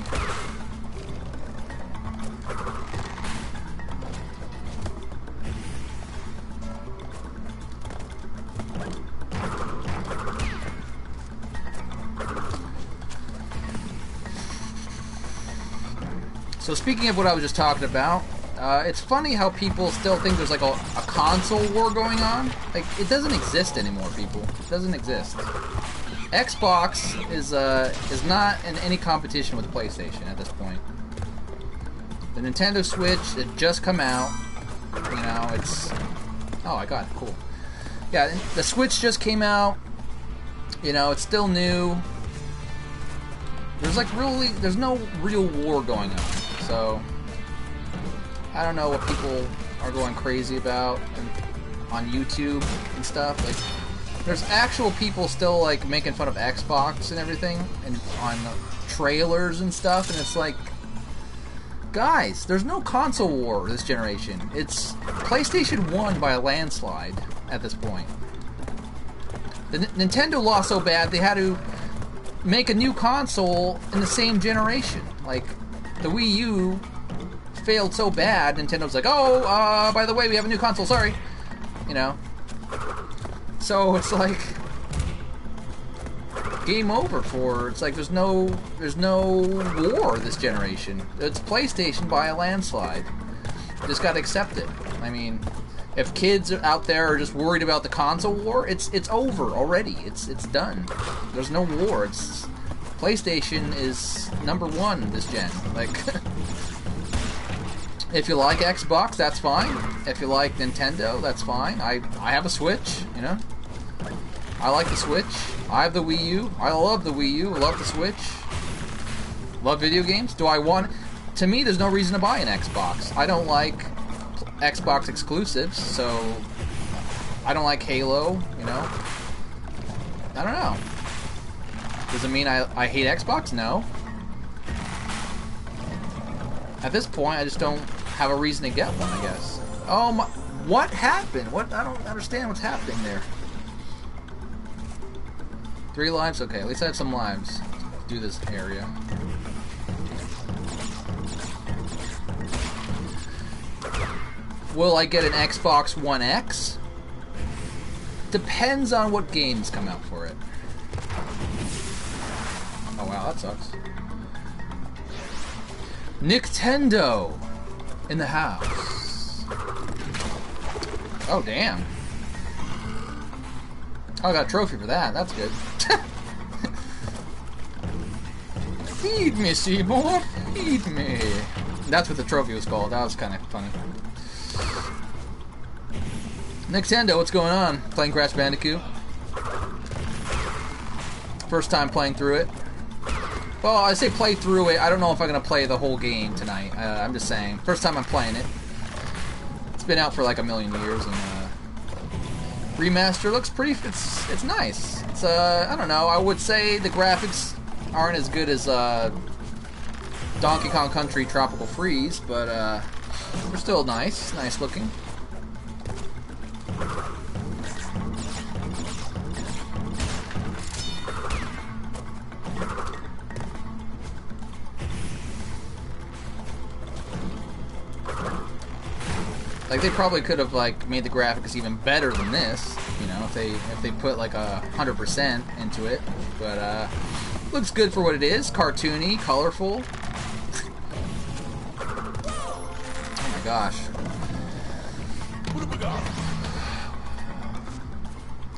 Speaking of what I was just talking about, uh, it's funny how people still think there's like a, a console war going on. Like it doesn't exist anymore, people. It doesn't exist. Xbox is uh, is not in any competition with PlayStation at this point. The Nintendo Switch had just come out. You know, it's oh, I got it. Cool. Yeah, the Switch just came out. You know, it's still new. There's like really, there's no real war going on. So, I don't know what people are going crazy about on YouTube and stuff. Like, there's actual people still like making fun of Xbox and everything, and on trailers and stuff, and it's like, guys, there's no console war this generation. It's PlayStation won by a landslide at this point. The N Nintendo lost so bad they had to make a new console in the same generation. Like, the Wii U failed so bad, Nintendo's like, oh, uh, by the way, we have a new console, sorry. You know? So it's like game over for it's like there's no there's no war this generation. It's PlayStation by a landslide. Just gotta accept it. I mean, if kids out there are just worried about the console war, it's it's over already. It's it's done. There's no war. It's PlayStation is number one this gen. Like, if you like Xbox, that's fine. If you like Nintendo, that's fine. I I have a Switch. You know, I like the Switch. I have the Wii U. I love the Wii U. I love the Switch. Love video games. Do I want? To me, there's no reason to buy an Xbox. I don't like Xbox exclusives, so I don't like Halo. You know, I don't know. Does it mean I, I hate Xbox? No. At this point, I just don't have a reason to get one, I guess. Oh my... What happened? What? I don't understand what's happening there. Three lives? Okay, at least I have some lives. Let's do this area. Will I get an Xbox One X? Depends on what games come out for it. Oh wow, that sucks. Nintendo in the house. Oh damn. Oh, I got a trophy for that. That's good. Feed me, Seymour. Feed me. That's what the trophy was called. That was kind of funny. Nintendo, what's going on? Playing Crash Bandicoot? First time playing through it. Well, I say play through it. I don't know if I'm gonna play the whole game tonight. Uh, I'm just saying. First time I'm playing it. It's been out for like a million years, and uh, remaster looks pretty. It's it's nice. It's uh I don't know. I would say the graphics aren't as good as uh, Donkey Kong Country Tropical Freeze, but uh, they're still nice. Nice looking. Like they probably could have like made the graphics even better than this, you know, if they if they put like a hundred percent into it. But uh, looks good for what it is. Cartoony, colorful. Oh my gosh. What have we got?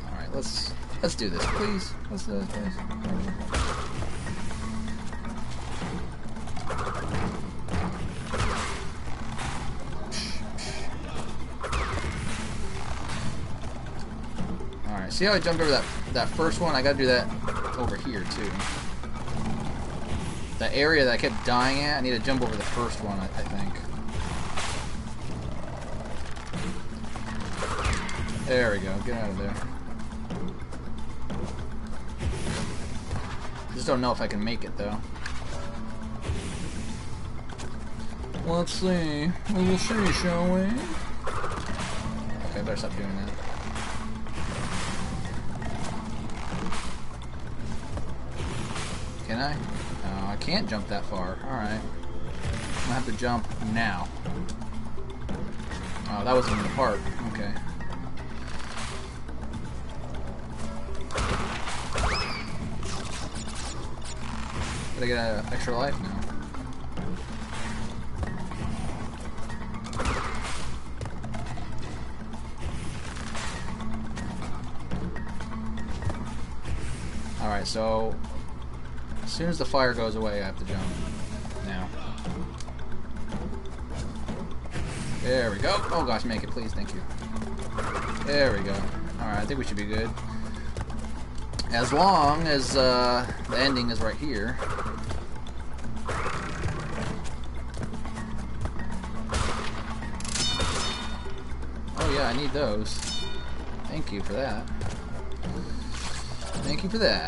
All right, let's let's do this, please. Let's do this, see how I jumped over that, that first one? I gotta do that over here, too. The area that I kept dying at, I need to jump over the first one, I, I think. There we go, get out of there. Just don't know if I can make it, though. Let's see. We will see, shall we? Okay, better stop doing that. Can't jump that far. Alright. I'm gonna have to jump now. Oh, that wasn't in the park. Okay. I get an extra life now? Alright, so as soon as the fire goes away, I have to jump. Now. There we go. Oh gosh, make it please, thank you. There we go. Alright, I think we should be good. As long as uh, the ending is right here. Oh yeah, I need those. Thank you for that. Thank you for that.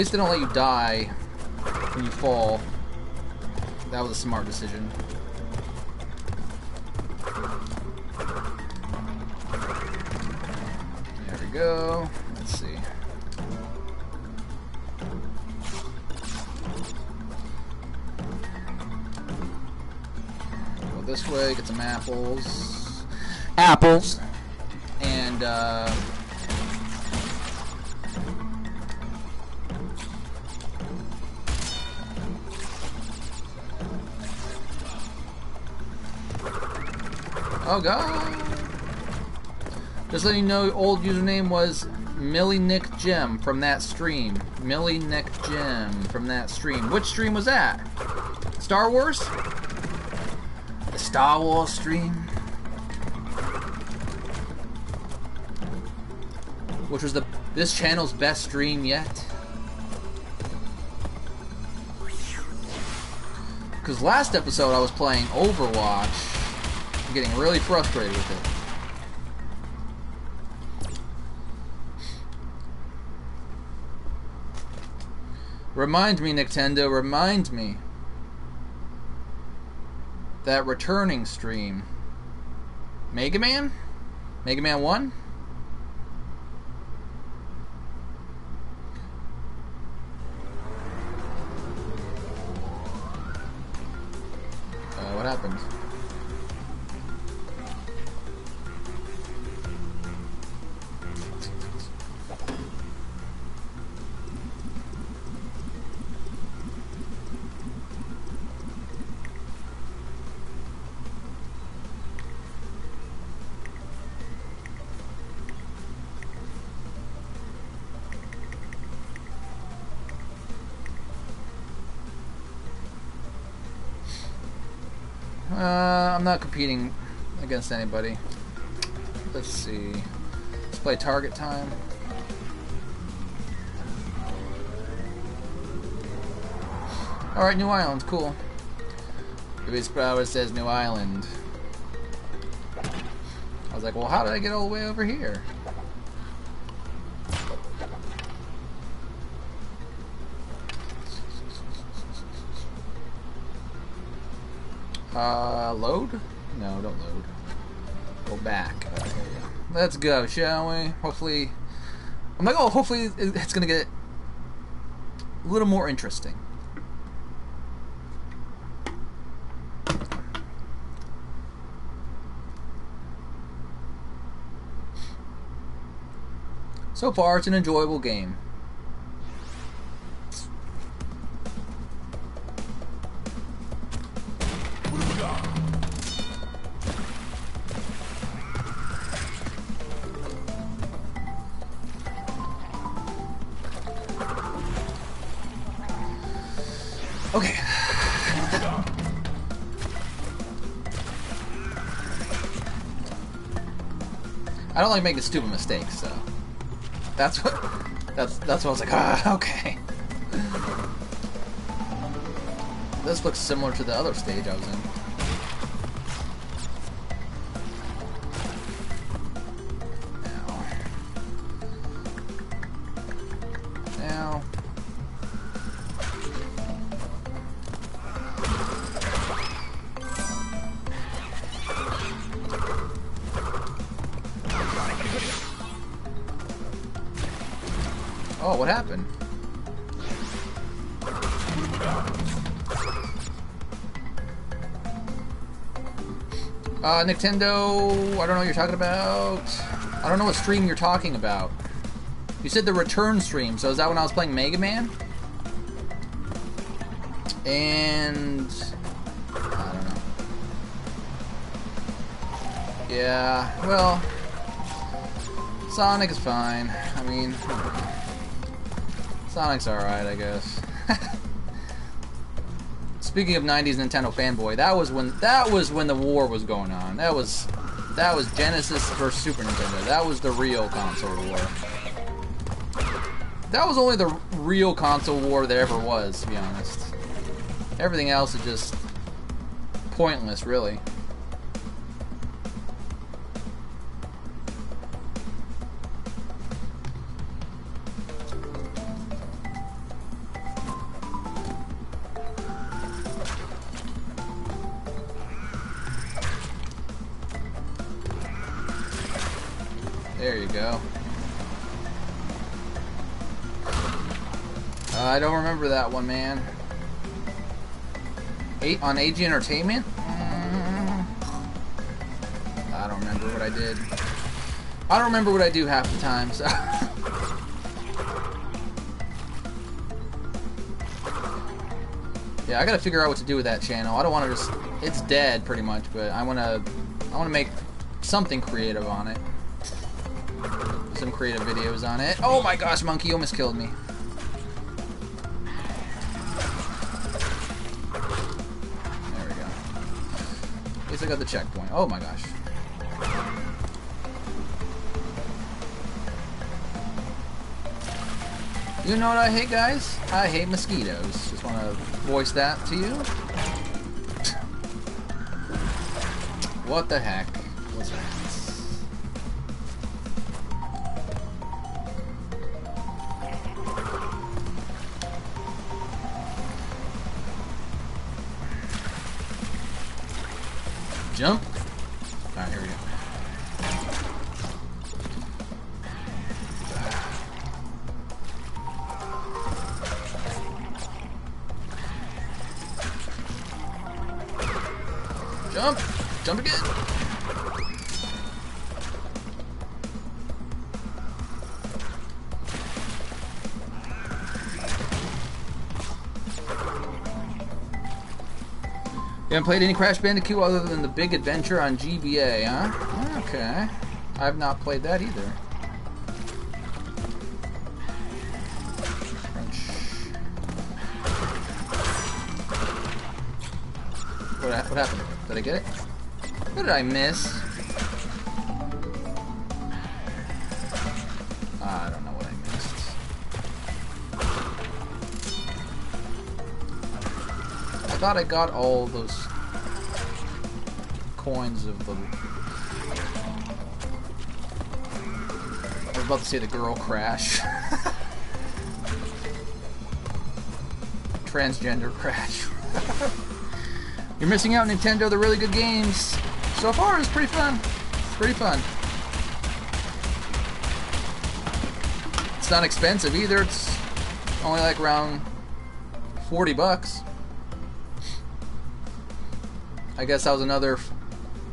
Least they don't let you die when you fall. That was a smart decision. There we go. Let's see. Go this way, get some apples. Apples! God. Ah. Just letting you know, old username was Millie Nick Jim from that stream. Millie Nick Jim from that stream. Which stream was that? Star Wars? The Star Wars stream? Which was the this channel's best stream yet? Because last episode I was playing Overwatch, and getting really frustrated with it. Remind me, Nintendo, remind me. That returning stream. Mega Man? Mega Man 1? Competing against anybody. Let's see. Let's play target time. Alright, New Island, cool. Louis Prower says New Island. I was like, well, how did I get all the way over here? Uh, load? Don't load. Go back. Let's go, shall we? Hopefully, I'm like, oh, hopefully it's gonna get a little more interesting. So far, it's an enjoyable game. Don't making stupid mistakes, so that's what that's that's what I was like. Ah, okay. This looks similar to the other stage I was in. Uh, Nintendo, I don't know what you're talking about. I don't know what stream you're talking about. You said the return stream, so is that when I was playing Mega Man? And I don't know. Yeah, well, Sonic is fine. I mean, Sonic's alright, I guess. Speaking of '90s Nintendo fanboy, that was when that was when the war was going on. That was that was Genesis versus Super Nintendo. That was the real console war. That was only the real console war there ever was, to be honest. Everything else is just pointless, really. That one, man. Eight on AG Entertainment? Mm, I don't remember what I did. I don't remember what I do half the time, so. yeah, I gotta figure out what to do with that channel. I don't want to just. It's dead, pretty much, but I want to I want to make something creative on it. Some creative videos on it. Oh my gosh, monkey almost killed me. Got the checkpoint. Oh my gosh. You know what I hate, guys? I hate mosquitoes. Just want to voice that to you. What the heck was that? Haven't played any Crash Bandicoot other than the Big Adventure on GBA, huh? Okay. I've not played that either. What, what happened? Did I get it? What did I miss? I don't know what I missed. I thought I got all those coins of the. I was about to say the girl crash. Transgender crash. You're missing out, Nintendo. They're really good games. So far, it's pretty fun. Pretty fun. It's not expensive either. It's only like around 40 bucks. I guess that was another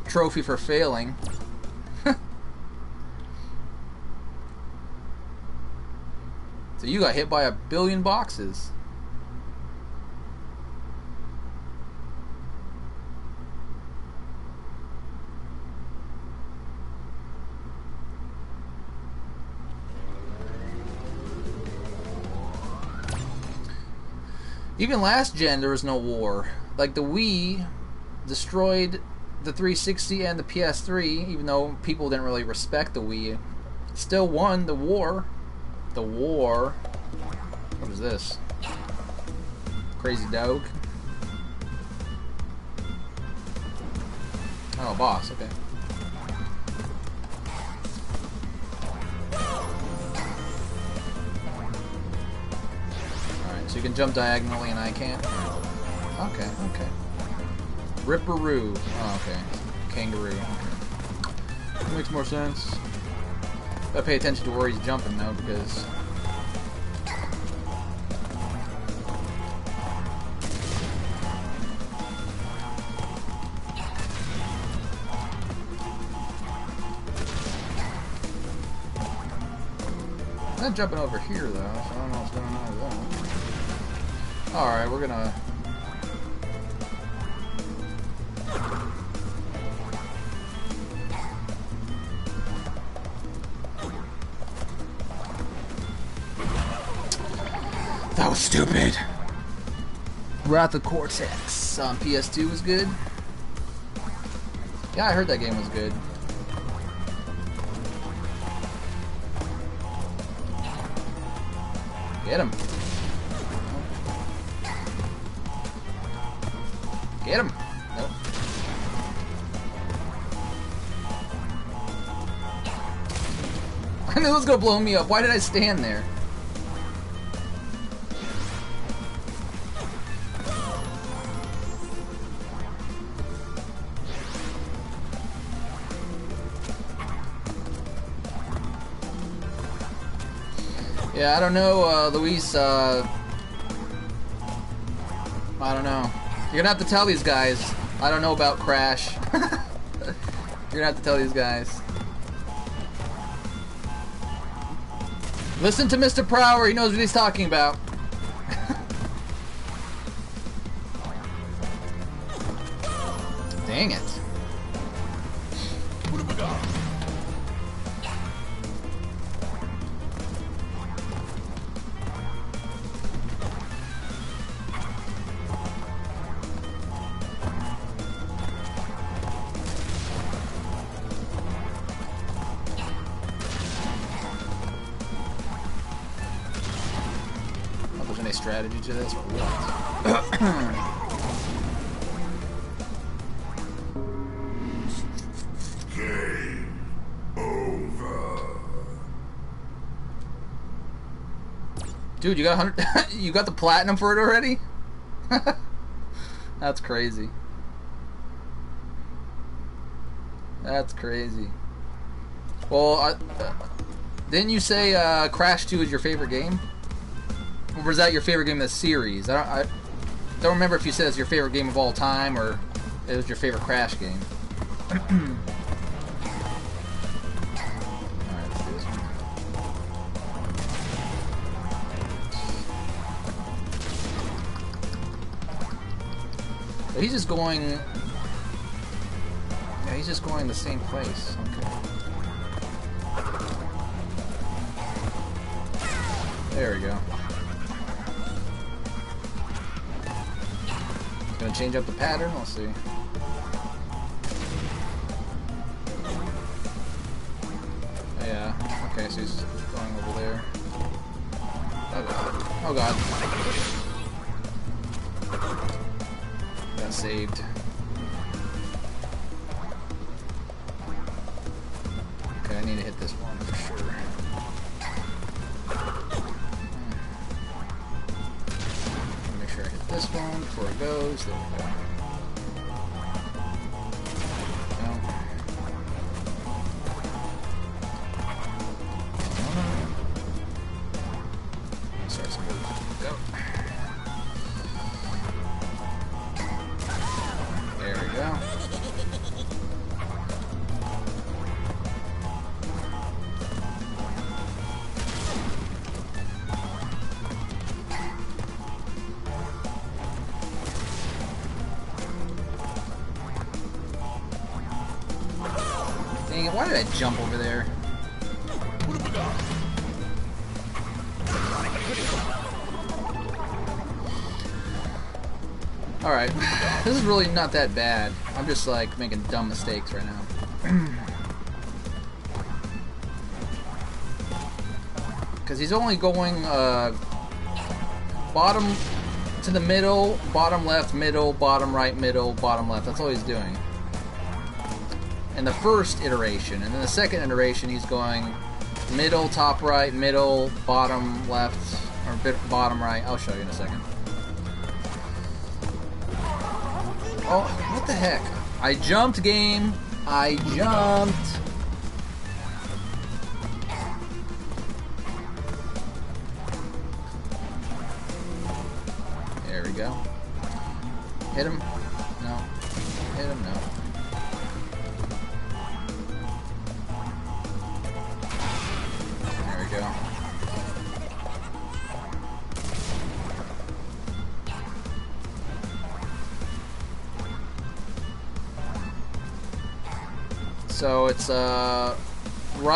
trophy for failing. so you got hit by a billion boxes. Even last gen, there was no war. Like the Wii destroyed the 360 and the PS3, even though people didn't really respect the Wii. Still won the war. The war. What is this? Crazy dog. Oh, boss. Okay. Alright, so you can jump diagonally and I can't? Okay, okay. Ripper Roo. Oh, okay. Kangaroo. That makes more sense. Gotta pay attention to where he's jumping though, because I'm not jumping over here though, so I don't know what's going on with that. Alright, we're gonna Wrath of Cortex um, on PS2 was good. Yeah, I heard that game was good. Get him. Get him. Nope. I knew it was gonna blow me up. Why did I stand there? Yeah, I don't know, uh, Luis, uh... I don't know. You're gonna have to tell these guys. I don't know about Crash. You're gonna have to tell these guys. Listen to Mr. Prower, he knows what he's talking about. Dude, you got 100 you got the platinum for it already? That's crazy. That's crazy. Well, uh, didn't you say uh, Crash 2 is your favorite game? Or was that your favorite game in the series? I don't, I don't remember if you said it's your favorite game of all time or it was your favorite Crash game. he's just going. Yeah, he's just going the same place. Okay. There we go. Gonna change up the pattern. Let's see. Really not that bad. I'm just like making dumb mistakes right now. Because he's only going uh, bottom to the middle, bottom left, middle, bottom right, middle, bottom left. That's all he's doing. In the first iteration. And then the second iteration, he's going middle, top right, middle, bottom left, or bit bottom right. I'll show you in a second. Oh, what the heck? I jumped, game. I jumped.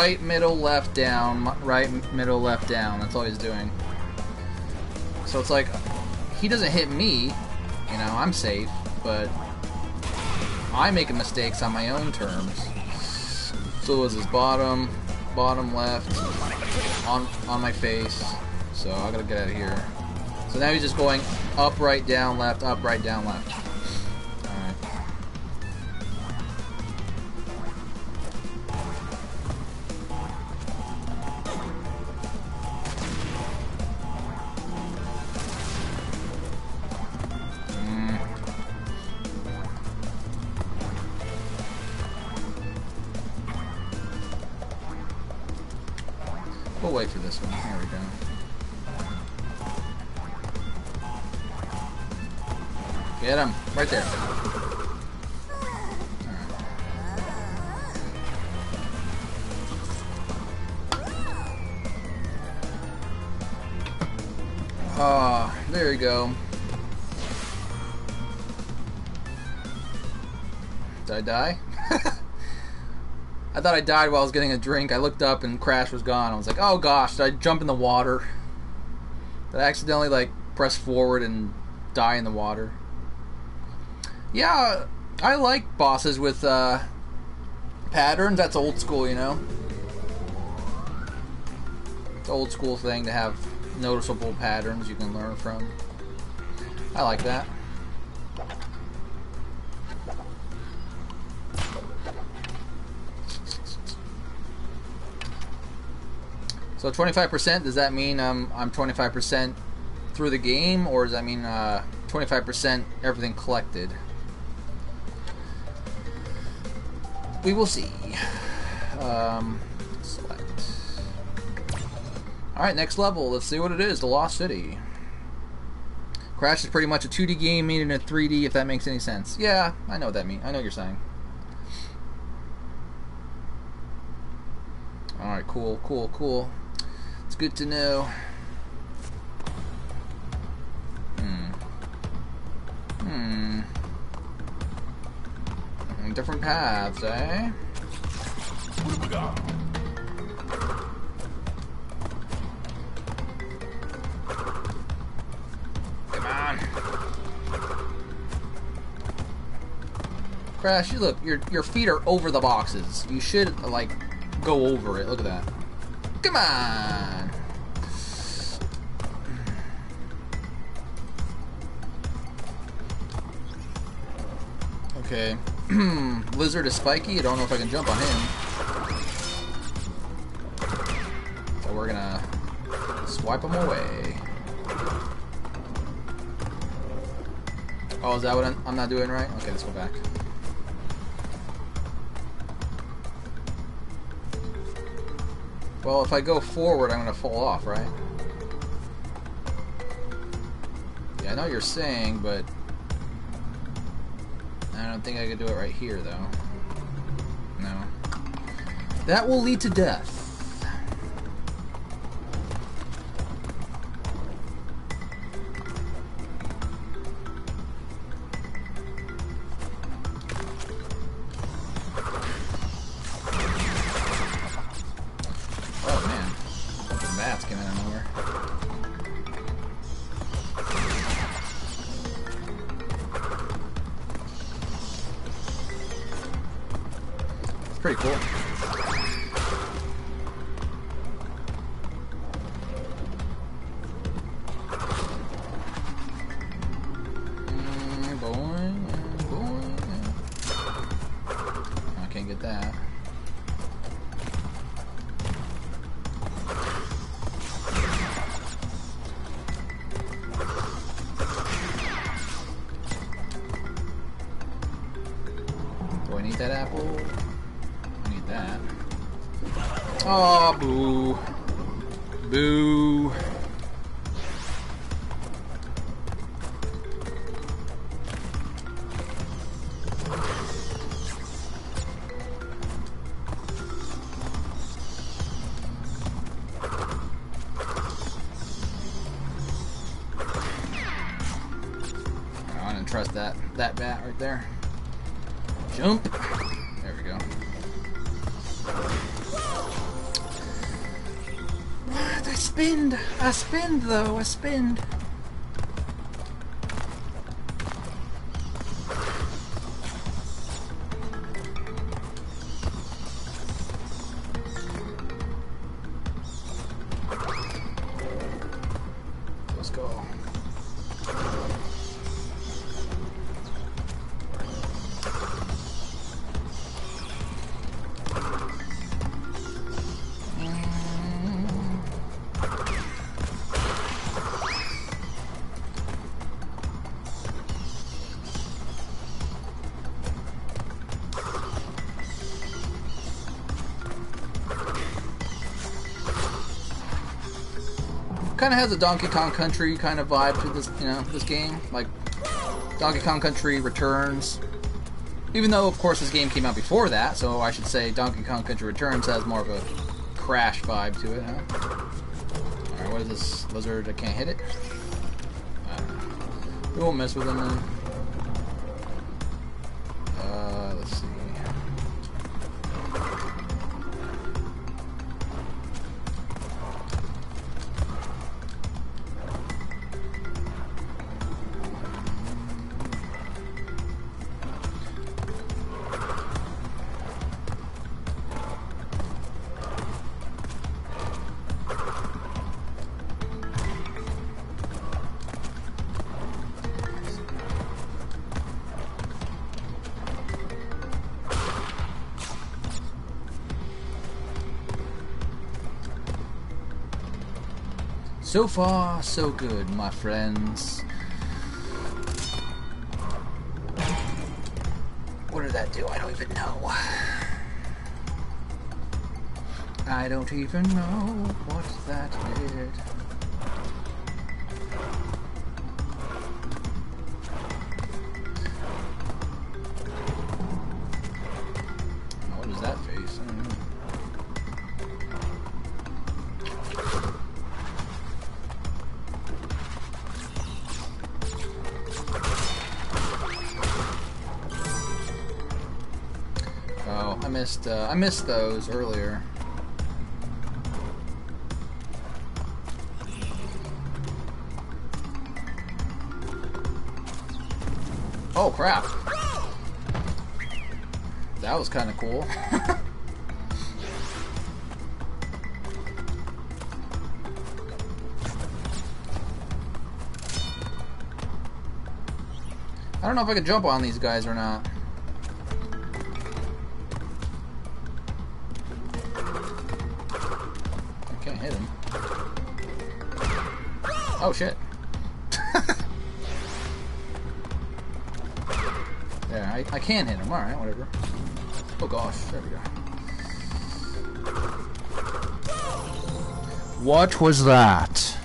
Right, middle, left, down, right, middle, left, down. That's all he's doing. So it's like he doesn't hit me, you know, I'm safe, but I'm making mistakes on my own terms. So was his bottom, bottom left, on on my face. So I gotta get out of here. So now he's just going up, right, down, left, up, right, down, left. Die? I thought I died while I was getting a drink. I looked up and Crash was gone. I was like, oh gosh, did I jump in the water? Did I accidentally like press forward and die in the water? Yeah, I like bosses with uh, patterns. That's old school, you know. It's old school thing to have noticeable patterns you can learn from. I like that. So 25%, does that mean um, I'm 25% through the game, or does that mean uh, 25% everything collected? We will see. Um, select. Alright, next level. Let's see what it is. The Lost City. Crash is pretty much a 2D game made in a 3D, if that makes any sense. Yeah, I know what that means. I know what you're saying. Alright, cool, cool, cool. It's good to know. Hmm. Hmm. Different paths, eh? What have we got? Come on. Crash, you look, your your feet are over the boxes. You should like go over it. Look at that. Come on. Okay. Lizard is spiky. I don't know if I can jump on him. So we're gonna swipe him away. Oh, is that what I'm, I'm not doing right? Okay, let's go back. Well, if I go forward, I'm gonna fall off, right? Yeah, I know what you're saying, but I don't think I could do it right here, though. No. That will lead to death. Though. Kind of has a Donkey Kong Country kind of vibe to this, you know, this game. Like Donkey Kong Country Returns. Even though, of course, this game came out before that, so I should say Donkey Kong Country Returns has more of a Crash vibe to it, huh? Alright, what is this lizard? I can't hit it? I. We won't mess with him then. So far, so good, my friends. What did that do? I don't even know. I don't even know what that did. Missed. Uh, I missed those earlier. Oh crap! That was kind of cool. I don't know if I can jump on these guys or not. Can hit him. Alright, whatever. Oh gosh, there we go. What was that?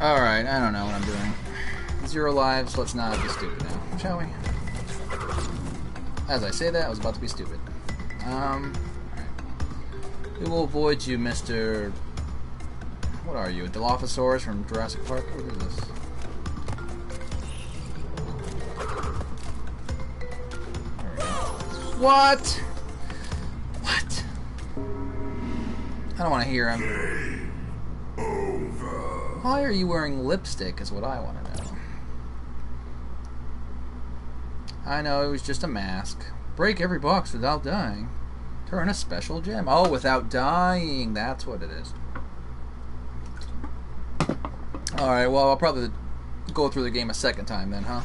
Alright, I don't know what I'm doing. Zero lives, let's not be stupid now, shall we? As I say that, I was about to be stupid. Um. We will avoid you, Mr. What are you, a Dilophosaurus from Jurassic Park? What is this? What? What? I don't want to hear him. Why are you wearing lipstick is what I want to know. I know, it was just a mask. Break every box without dying. Turn a special gem. Oh, without dying. That's what it is. Alright, well, I'll probably go through the game a second time then, huh?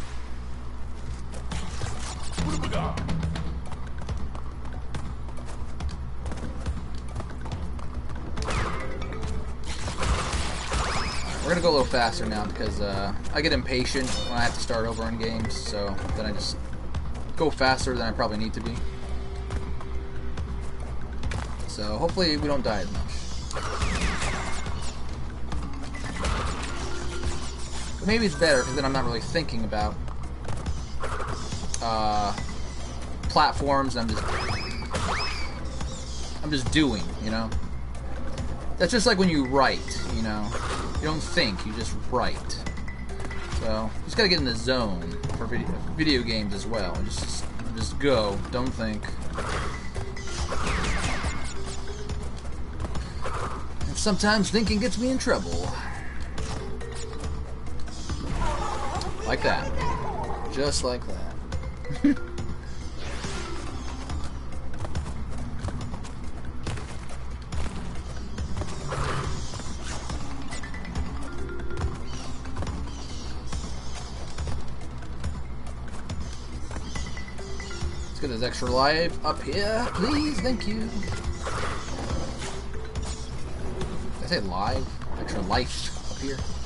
We're gonna go a little faster now because uh, I get impatient when I have to start over in games, so then I just go faster than I probably need to be. So hopefully we don't die as much. But maybe it's better because then I'm not really thinking about uh, platforms. I'm just I'm just doing, you know. That's just like when you write, you know. You don't think, you just write. So, just gotta get in the zone for video, video games as well. Just, just go, don't think. Sometimes thinking gets me in trouble. Like that. Just like that. Let's get this extra life up here, please. Thank you. Did I say live? Extra life up here.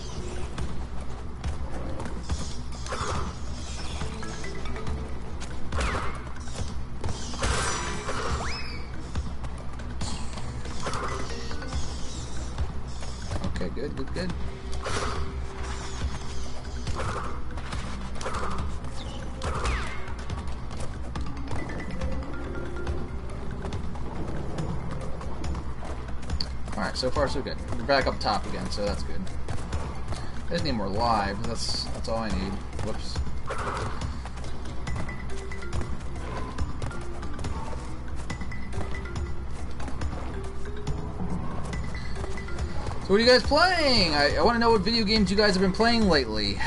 We're back up top again, so that's good. I just need more lives. That's that's all I need. Whoops. So what are you guys playing? I, I want to know what video games you guys have been playing lately.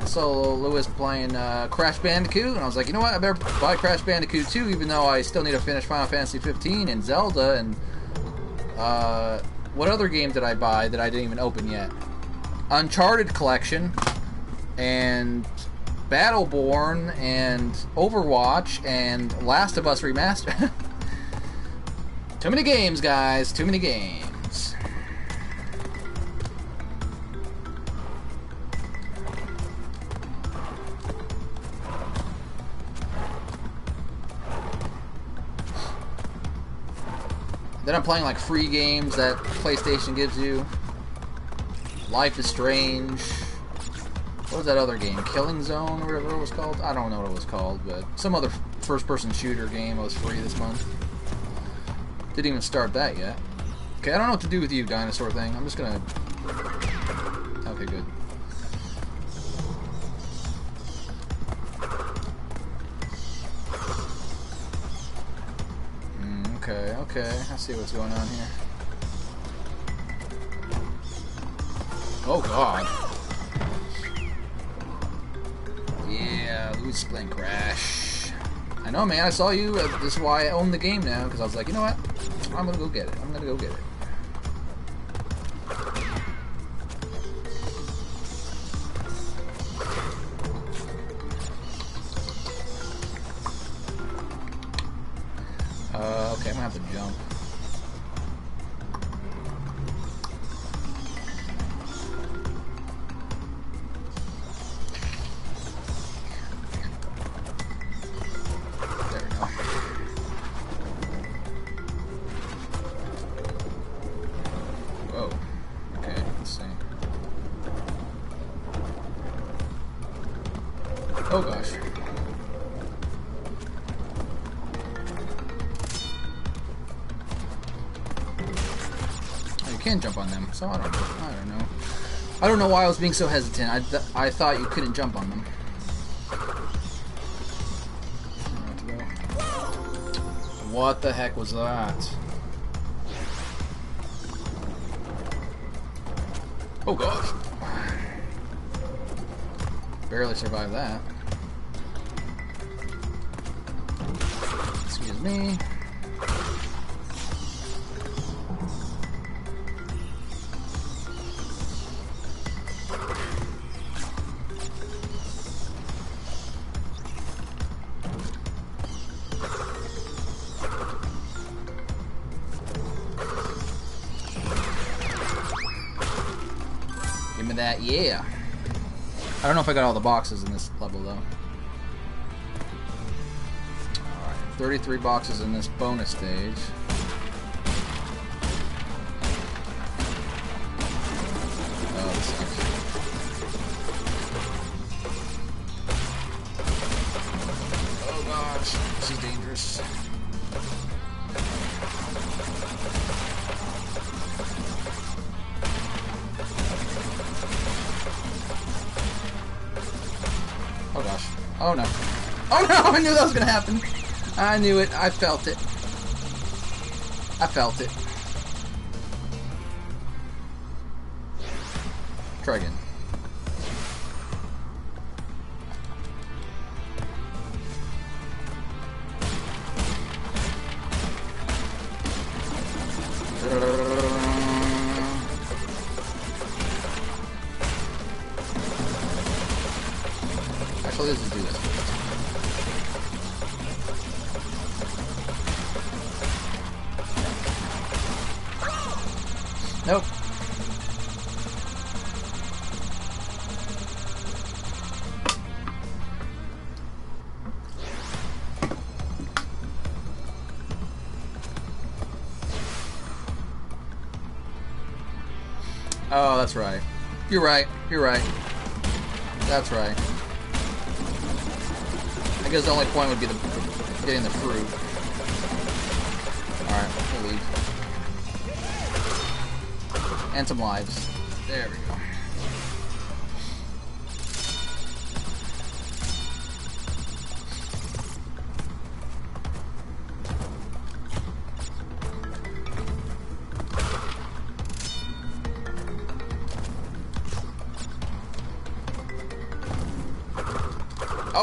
I saw Lewis playing uh, Crash Bandicoot, and I was like, you know what? I better buy Crash Bandicoot 2, even though I still need to finish Final Fantasy 15 and Zelda, and uh, what other game did I buy that I didn't even open yet? Uncharted Collection, and Battleborn and Overwatch and Last of Us Remastered. Too many games, guys. Too many games. Playing like free games that PlayStation gives you. Life is Strange. What was that other game? Killing Zone or whatever it was called? I don't know what it was called, but some other first person shooter game was free this month. Didn't even start that yet. Okay, I don't know what to do with you, dinosaur thing. I'm just gonna. Okay, good. See what's going on here. Oh god. Yeah, Louis Splint Crash. I know, man. I saw you. This is why I own the game now, because I was like, you know what? I'm gonna go get it. I'm gonna go get it. So I don't know. I don't know. I don't know why I was being so hesitant. I, th I thought you couldn't jump on them. What the heck was that? Oh gosh. Barely survived that. Excuse me. Me if I got all the boxes in this level though. Alright, 33 boxes in this bonus stage. Happen. I knew it. I felt it. I felt it. You're right. You're right. That's right. I guess the only point would be the getting the fruit. Alright, we'll leave. And some lives. There we go.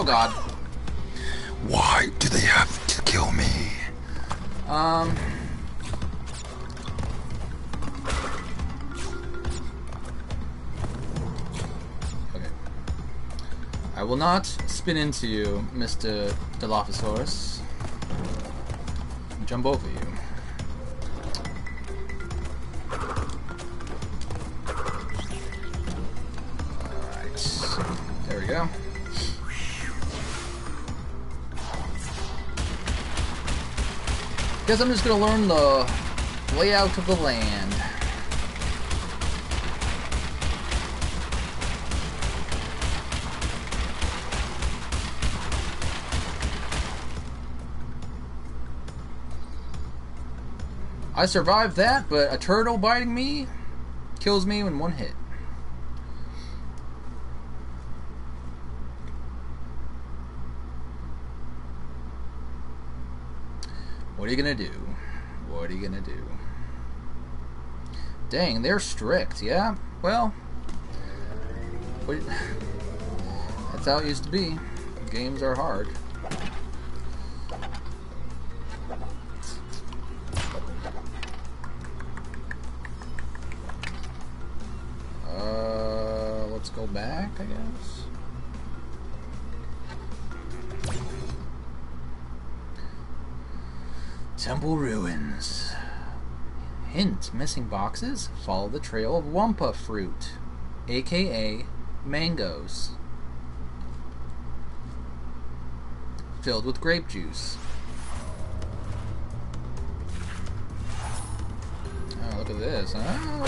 Oh god. Why do they have to kill me? Um. Okay. I will not spin into you, Mr. Dilophosaurus. Jump over you. Guess I'm just gonna learn the layout of the land. I survived that, but a turtle biting me kills me in one hit. You gonna do? What are you gonna do? Dang, they're strict, yeah? Well, that's how it used to be. Games are hard. Missing boxes. Follow the trail of Wumpa fruit, aka mangoes, filled with grape juice. Oh, look at this! Oh,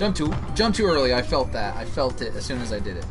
Jump too jump too early. I felt that. I felt it as soon as I did it.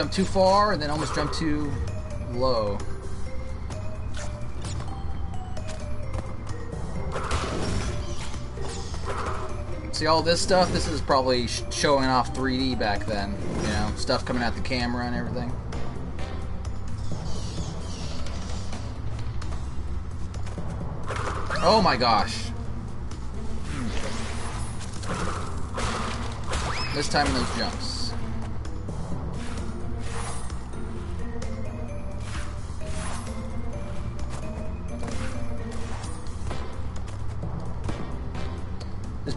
Jumped too far and then almost jumped too low. See all this stuff? This is probably showing off 3D back then. You know, stuff coming out the camera and everything. Oh my gosh. Hmm. This time in those jumps.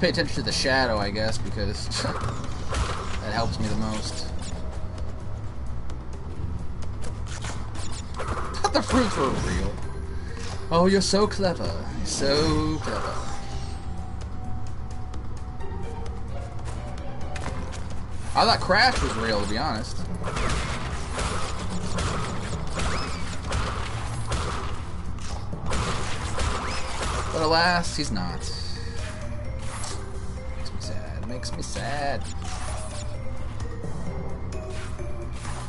Pay attention to the shadow, I guess, because that helps me the most. Thought the fruits were real. Oh, you're so clever. You're so clever. I thought Crash was real, to be honest. But alas, he's not. Me sad.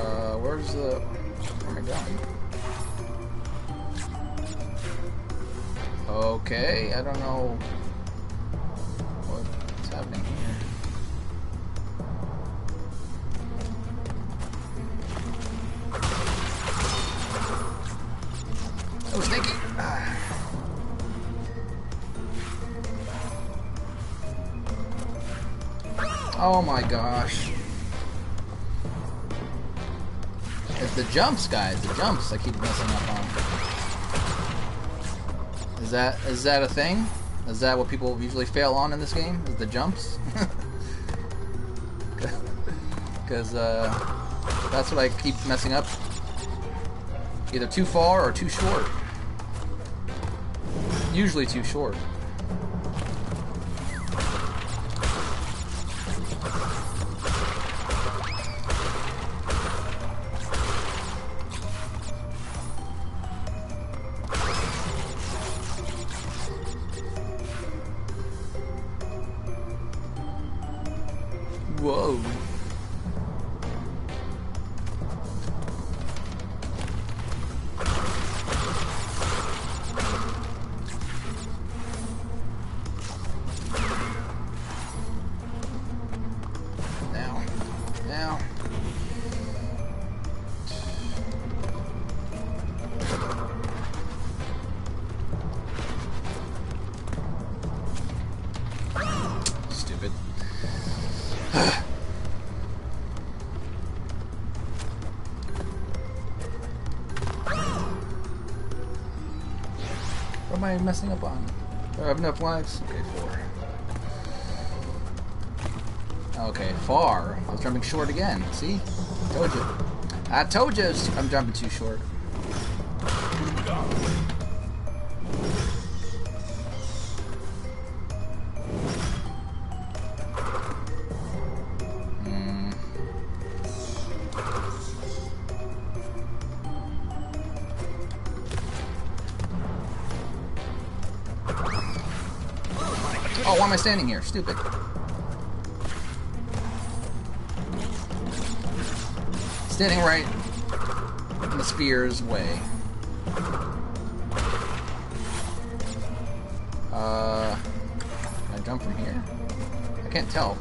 Uh, where's the... Where am I going? Okay, I don't know jumps, guys. The jumps I keep messing up on. Is that is that a thing? Is that what people usually fail on in this game? Is the jumps? because uh, that's what I keep messing up. Either too far or too short. Usually too short. Messing up on? Do I have enough lives? Okay, four. Okay, far. I was jumping short again. See? Told you. I told you I'm jumping too short. Standing here? Stupid. Standing right in the spear's way. Uh, I jump from here? I can't tell.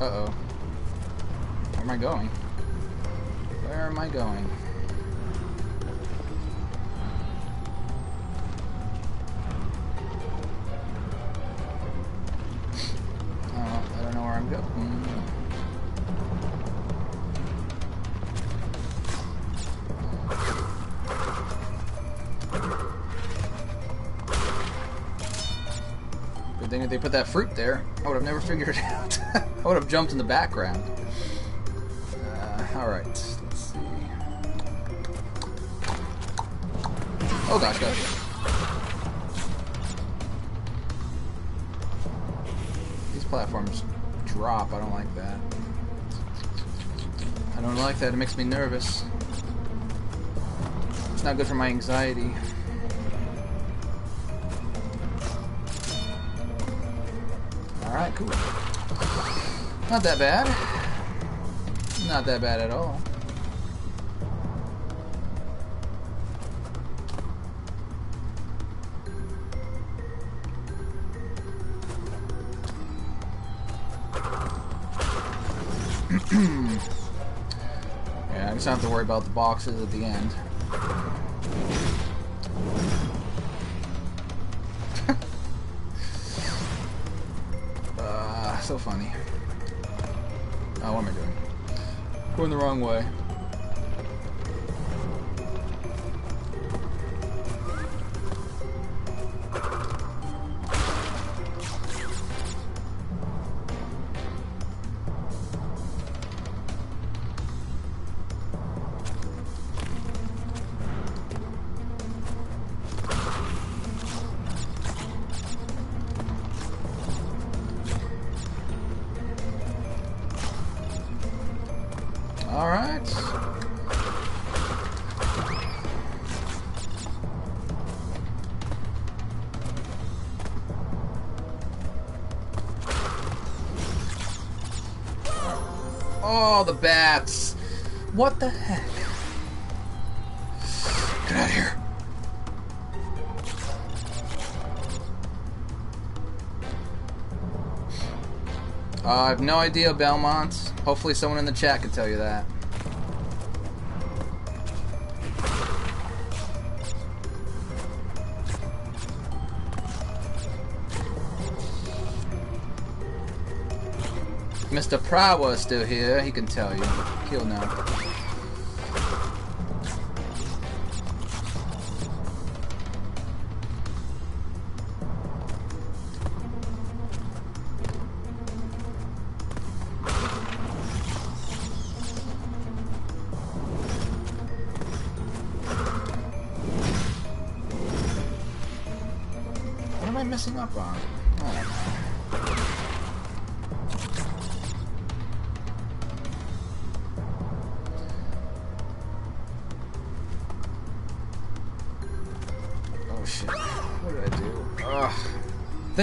Uh oh. Where am I going? Where am I going? They put that fruit there. I would have never figured it out. I would have jumped in the background. Uh, Alright, let's see. Oh gosh, gosh. These platforms drop. I don't like that. I don't like that. It makes me nervous. It's not good for my anxiety. Not that bad. Not that bad at all. yeah, I just don't have to worry about the boxes at the end. Going the wrong way. No idea, Belmont. Hopefully someone in the chat can tell you that. Mr. Prower is still here. He can tell you. He'll know.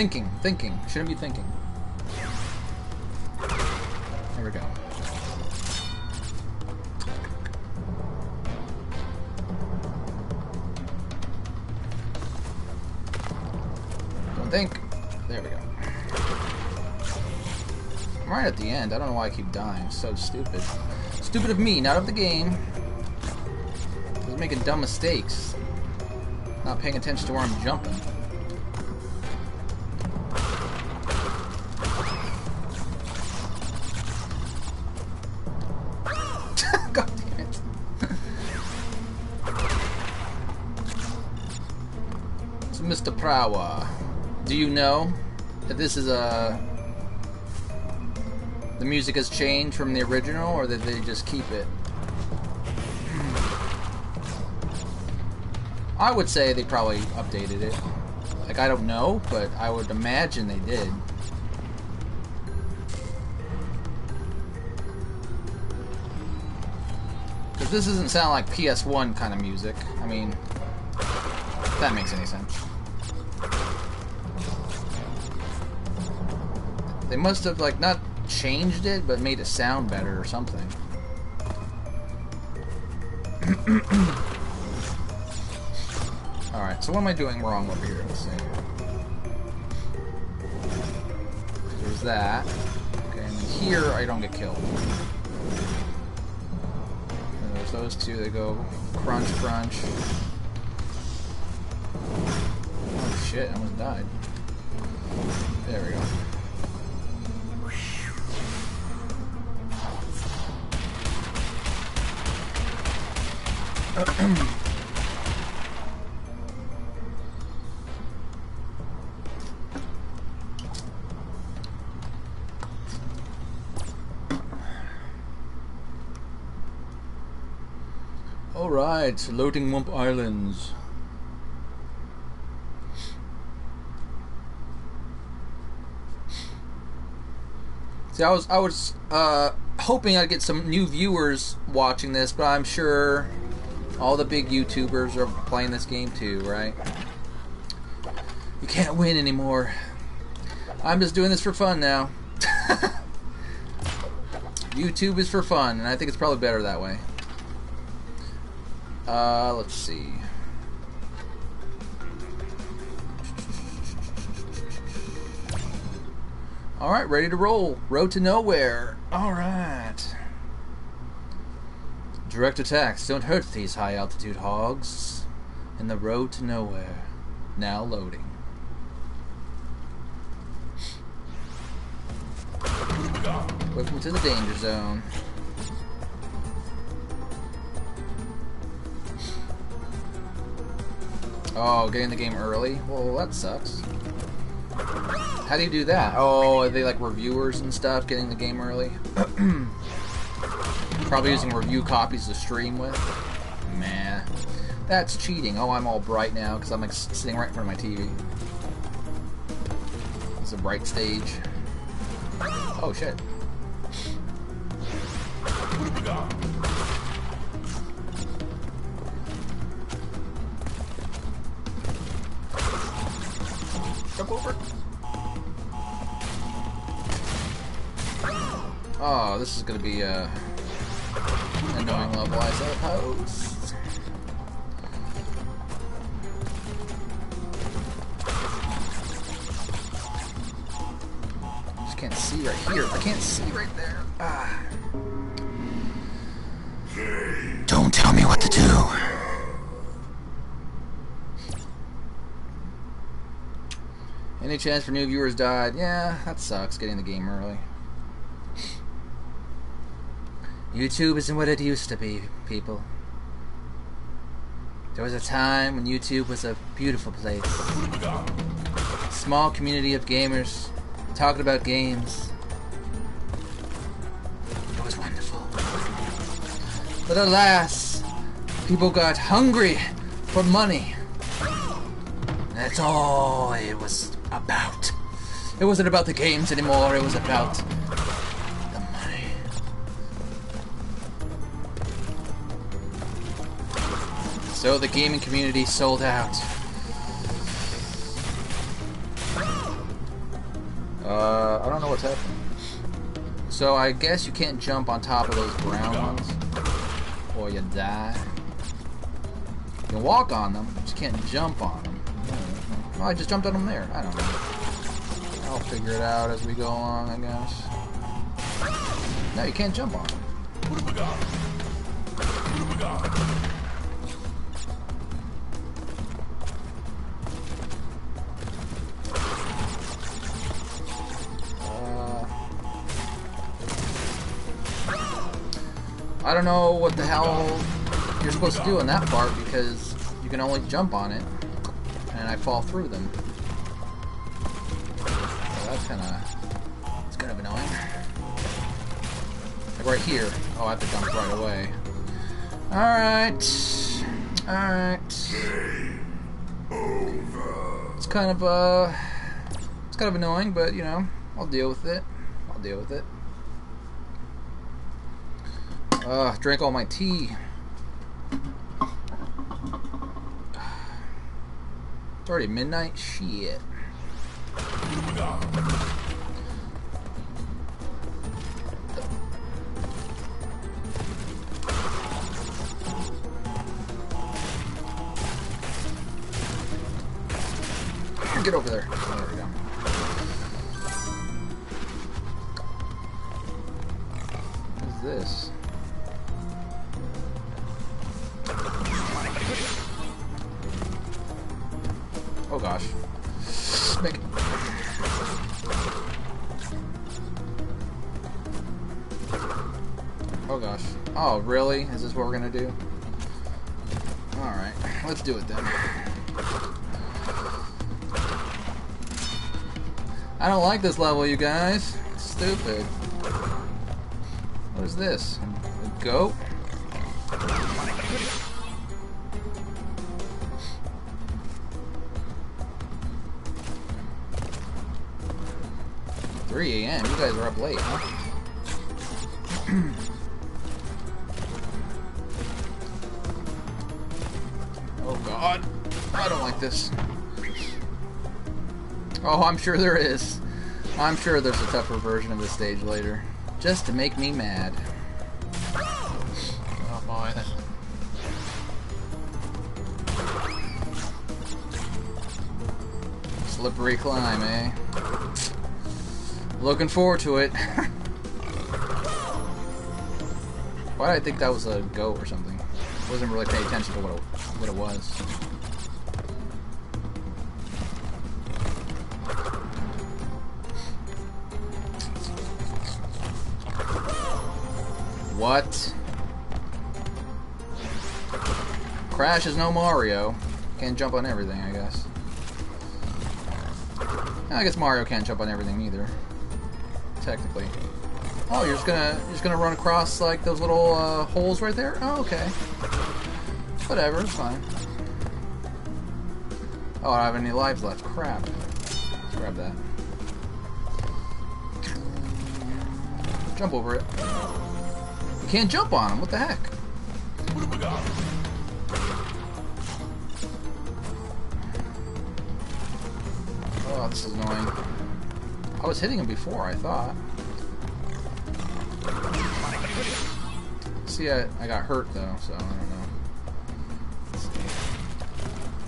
Thinking, thinking. Shouldn't be thinking. There we go. Don't think. There we go. I'm right at the end. I don't know why I keep dying. So stupid. Stupid of me, not of the game. I was making dumb mistakes. Not paying attention to where I'm jumping. Do you know that this is a. The music has changed from the original, or did they just keep it? I would say they probably updated it. Like, I don't know, but I would imagine they did. Because this doesn't sound like PS1 kind of music. I mean, that makes any sense. They must have, like, not changed it, but made it sound better or something. Alright, so what am I doing wrong over here? Let's see. There's that. Okay, and here I don't get killed. And there's those two that go crunch, crunch. Oh shit, I almost died. Alright, loading Wumpa Islands. See, I was I was uh, hoping I'd get some new viewers watching this, but I'm sure all the big YouTubers are playing this game too, right? You can't win anymore. I'm just doing this for fun now. YouTube is for fun, and I think it's probably better that way. Uh, let's see. Alright, ready to roll. Road to nowhere. Alright. Direct attacks don't hurt these high altitude hogs. In the road to nowhere. Now loading. Welcome to the danger zone. Oh, getting the game early? Well, that sucks. How do you do that? Oh, are they like reviewers and stuff getting the game early? Probably using review copies to stream with. Man, that's cheating. Oh, I'm all bright now because I'm like sitting right in front of my TV. It's a bright stage. Oh shit. Jump over. Oh, this is gonna be annoying suppose. Just can't see right here. I can't see right there. Ah. Don't tell me what to do. Any chance for new viewers died? Yeah, that sucks. Getting the game early. YouTube isn't what it used to be, people. There was a time when YouTube was a beautiful place. Small community of gamers talking about games. It was wonderful. But alas, people got hungry for money. That's all it was about. It wasn't about the games anymore, it was about So the gaming community sold out. Uh, I don't know what's happening. So I guess you can't jump on top of those brown ones, or you die. You can walk on them, but you can't jump on them. Oh, I just jumped on them there. I don't know. I'll figure it out as we go along, I guess. No, you can't jump on them. I don't know what the hell you're supposed to do in that part because you can only jump on it and I fall through them. So that's kind of it's kind of annoying. Like right here. Oh, I have to jump right away. All right, all right. It's kind of uh, it's kind of annoying, but you know, I'll deal with it. I'll deal with it. Uh, drank all my tea. It's already midnight? Shit. Get over there. What we're gonna do? Alright, let's do it then. I don't like this level, you guys. It's stupid. What is this? A goat? 3 a.m. You guys are up late, huh? Oh, I'm sure there is. I'm sure there's a tougher version of this stage later. Just to make me mad. Oh boy. Slippery climb, eh? Looking forward to it. Why did I think that was a goat or something? Wasn't really paying attention to what it, what it was. Crash is no Mario. Can't jump on everything, I guess. I guess Mario can't jump on everything either. Technically. Oh, you're just gonna you're just gonna run across like those little uh, holes right there? Oh, okay. Whatever, it's fine. Oh, I don't have any lives left. Crap. Let's grab that. Jump over it. You can't jump on him. What the heck? Was hitting him before, I thought. see I, I got hurt though, so I don't know. Let's see.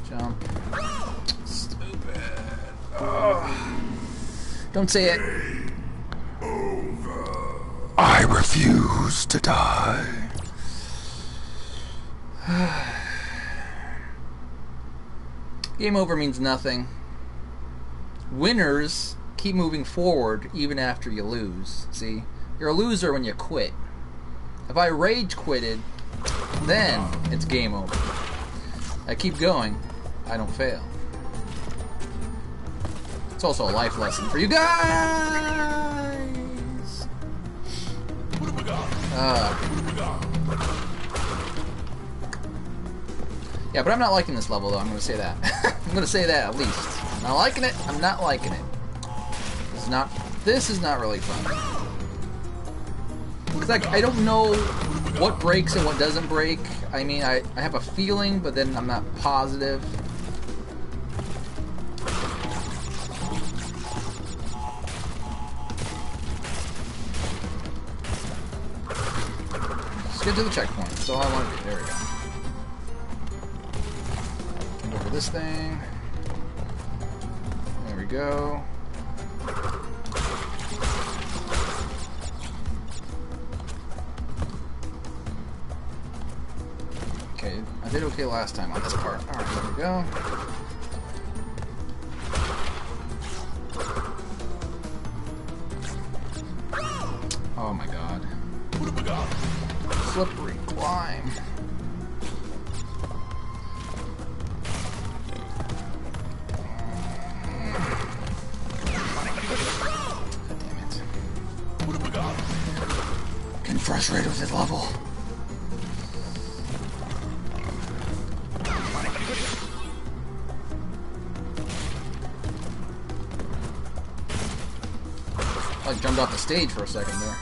Jump. Stupid. Ugh. Don't say it. I refuse to die. Game over means nothing. Winners keep moving forward even after you lose. See? You're a loser when you quit. If I rage quitted, then it's game over. I keep going, I don't fail. It's also a life lesson for you guys. Uh, yeah, but I'm not liking this level though. I'm gonna say that. I'm gonna say that at least. I'm not liking it. I'm not liking it. Not. This is not really fun. It's like I don't know what breaks and what doesn't break. I mean, I, I have a feeling, but then I'm not positive. Let's get to the checkpoint. That's all I want to do. There we go. Over this thing. There we go. Okay last time on this part. Alright, there we go. Stage for a second there.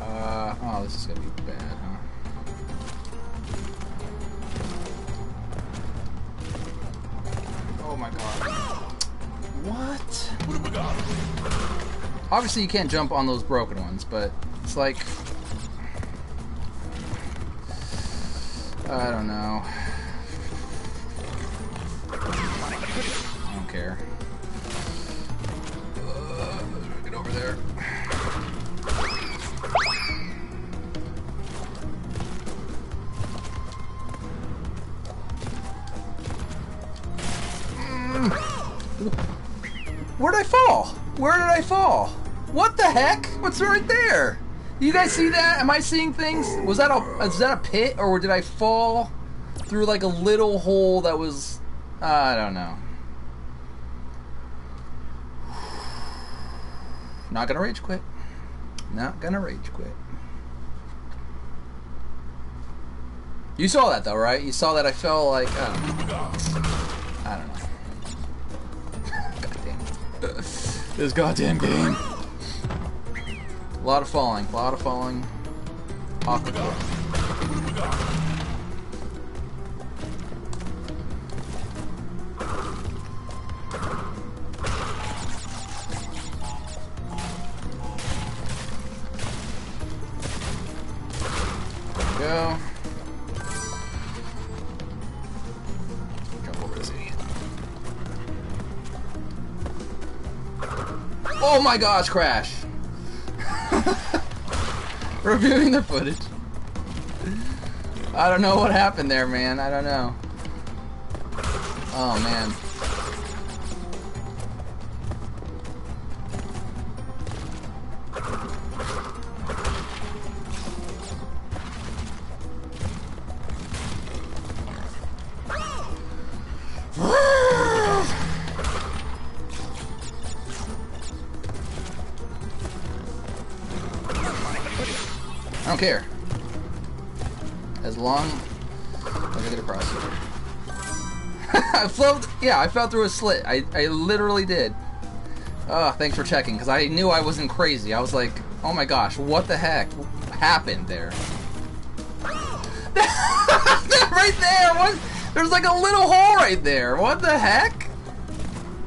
Uh, oh, this is gonna be bad, huh? Oh my god. What? Obviously you can't jump on those broken ones, but it's like... I don't know. What's right there? You guys see that? Am I seeing things? Was that a is that a pit or did I fall through like a little hole that was I don't know. Not gonna rage quit. Not gonna rage quit. You saw that though, right? You saw that I fell like know. I don't know. God damn this goddamn game. A lot of falling, a lot of falling cliff. go. Idiot. Oh my gosh, crash! Reviewing the footage. I don't know what happened there, man. I don't know. Oh man. I don't care. As long as I get across. I flew, yeah, I fell through a slit. I, I literally did. Oh, thanks for checking, because I knew I wasn't crazy. I was like, oh my gosh, what the heck happened there? right there! What? There's like a little hole right there. What the heck?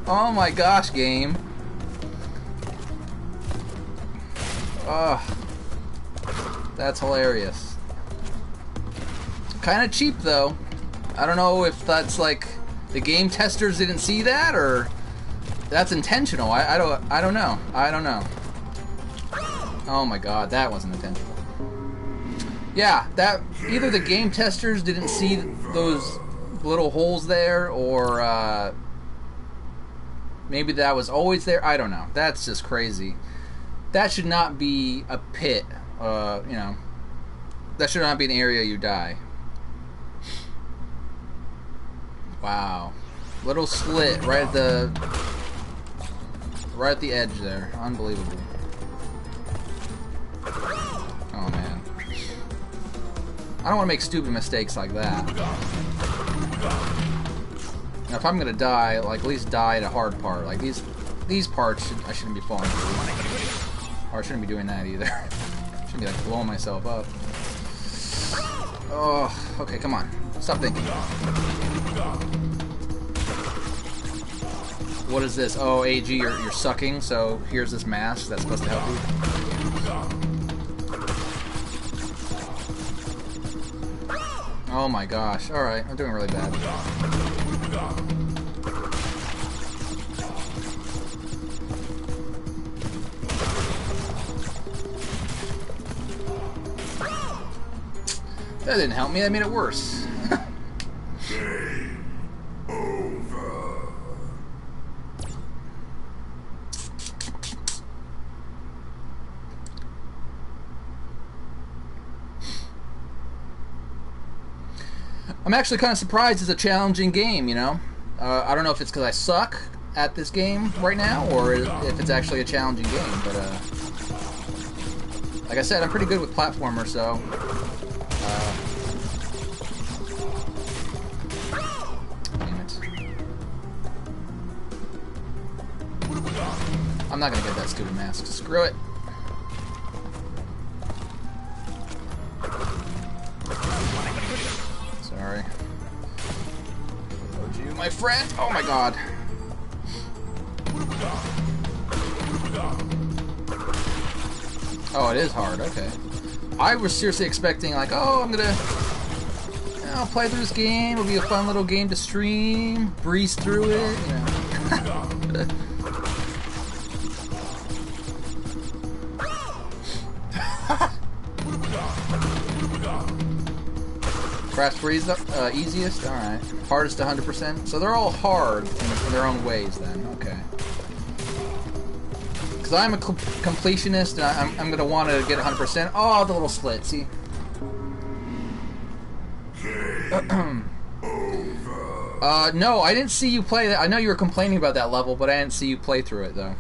Oh my gosh, game. Ugh. That's hilarious. Kind of cheap though. I don't know if that's like the game testers didn't see that or that's intentional. I, I don't I don't know. I don't know. Oh my god, that wasn't intentional. Yeah, that either the game testers didn't see those little holes there or uh, maybe that was always there. I don't know. That's just crazy. That should not be a pit. Uh, you know, that should not be an area you die. Wow, little slit right at the right at the edge there. Unbelievable. Oh man. I don't want to make stupid mistakes like that. Now, if I'm gonna die, like at least die at a hard part. Like these, these parts should, I shouldn't be falling through, or I shouldn't be doing that either. shouldn't be like blowing myself up. Oh, okay, come on, stop thinking. What is this? Oh, AG, you're, you're sucking. So here's this mask that's supposed to help you. Oh my gosh. Alright, I'm doing really bad. That didn't help me, that made it worse. Game over. I'm actually kind of surprised it's a challenging game, you know? Uh, I don't know if it's because I suck at this game right now, or if it's actually a challenging game, but, uh... Like I said, I'm pretty good with platformers, so... I'm not gonna get that stupid mask. Screw it. Sorry. Told you, my friend. Oh my god. Oh, it is hard. Okay. I was seriously expecting like, oh, I'm gonna, I'll play through this game. It'll be a fun little game to stream, breeze through it. You know. Crash freeze uh, easiest? Alright. Hardest 100%? So they're all hard in their own ways then. Okay. Because I'm a com completionist and I, I'm, I'm going to want to get 100%. Oh, the little slit. See? uh, no, I didn't see you play that. I know you were complaining about that level, but I didn't see you play through it though.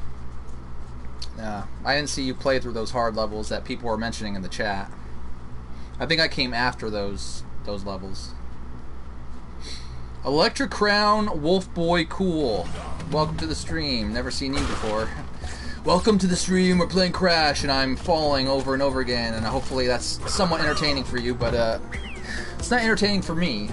Yeah, I didn't see you play through those hard levels that people were mentioning in the chat. I think I came after those those levels. Electric Crown, Wolf Boy Cool. Welcome to the stream. Never seen you before. Welcome to the stream. We're playing Crash, and I'm falling over and over again, and hopefully that's somewhat entertaining for you, but uh, it's not entertaining for me.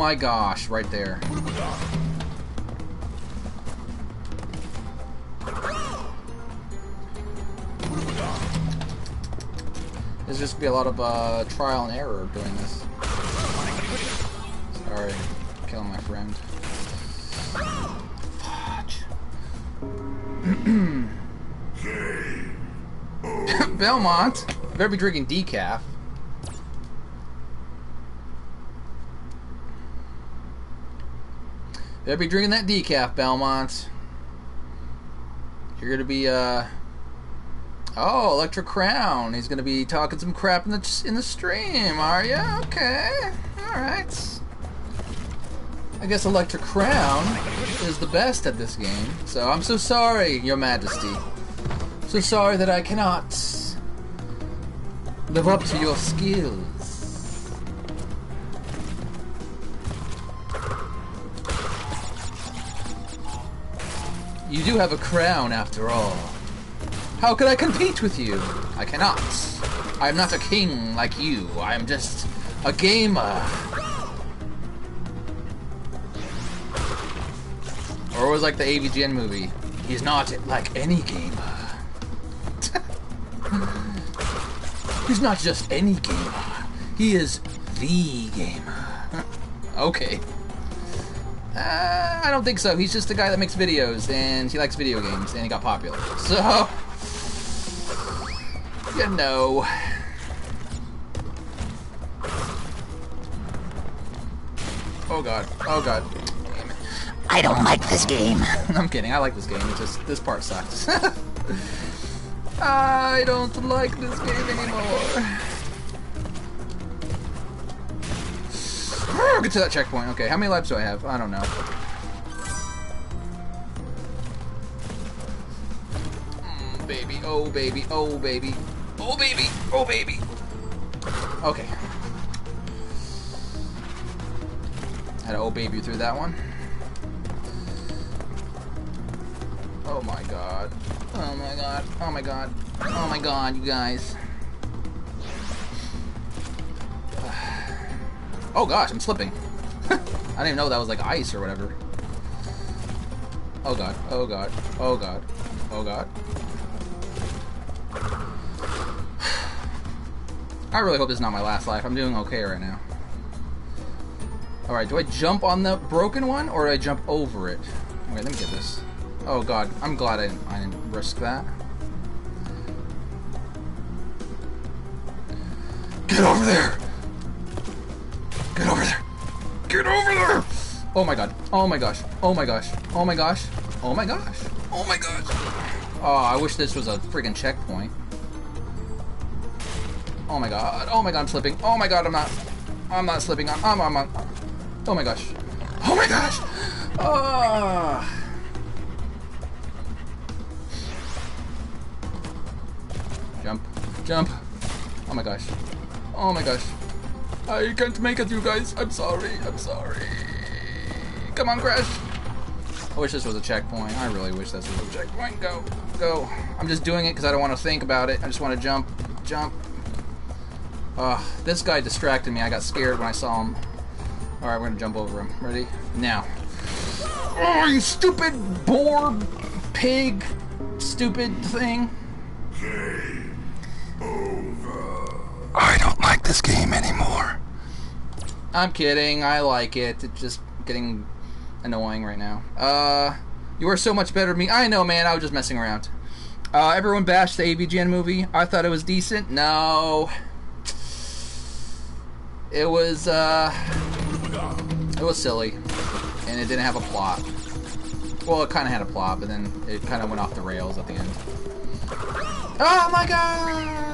My gosh, right there. There's just be a lot of uh, trial and error doing this. Sorry, killing my friend. Belmont, better be drinking decaf. Better be drinking that decaf, Belmont. You're gonna be uh Oh, Electric Crown. He's gonna be talking some crap in the in the stream, are you Okay, all right. I guess Electric Crown is the best at this game. So I'm so sorry, Your Majesty. So sorry that I cannot Live up to your skills. You do have a crown after all. How could I compete with you? I cannot. I am not a king like you. I am just a gamer. Or was like the AVGN movie. He's not like any gamer. He's not just any gamer. He is the gamer. okay. Uh, I don't think so. He's just a guy that makes videos, and he likes video games, and he got popular. So, you know. Oh god. Oh god. I don't like this game. I'm kidding. I like this game. It's just this part sucks. I don't like this game anymore. Get to that checkpoint. Okay, how many lives do I have? I don't know. Mm, baby, oh baby, oh baby, oh baby, oh baby. Okay. Had to oh baby through that one. Oh my god. Oh my god. Oh my god. Oh my god, you guys. Oh gosh, I'm slipping. I didn't know that was like ice or whatever. Oh god. Oh god. Oh god. Oh god. I really hope this is not my last life. I'm doing okay right now. Alright, do I jump on the broken one or do I jump over it? Wait, let me get this. Oh god, I'm glad I didn't, I didn't risk that. Get over there! Get over there! Get over there! Oh my god. Oh my gosh. Oh my gosh. Oh my gosh. Oh my gosh. Oh my gosh. Oh, I wish this was a freaking checkpoint. Oh my god. Oh my god, I'm slipping. Oh my god, I'm not. I'm not slipping. I'm. I'm. I'm, oh my gosh. Oh my gosh. Oh. Jump. Jump. Oh my gosh. Oh my gosh. I can't make it, you guys. I'm sorry. I'm sorry. Come on, Crash. I wish this was a checkpoint. I really wish this was a checkpoint. Go. Go. I'm just doing it because I don't want to think about it. I just want to jump. Jump. Uh, this guy distracted me. I got scared when I saw him. Alright, we're going to jump over him. Ready? Now. Oh, you stupid boar pig stupid thing. Game over. I don't like this game anymore. I'm kidding. I like it. It's just getting annoying right now. Uh, you are so much better than me. I know, man. I was just messing around. Uh, everyone bashed the AVGN movie. I thought it was decent. No. It was, uh, it was silly. And it didn't have a plot. Well, it kind of had a plot, but then it kind of went off the rails at the end. Oh my god!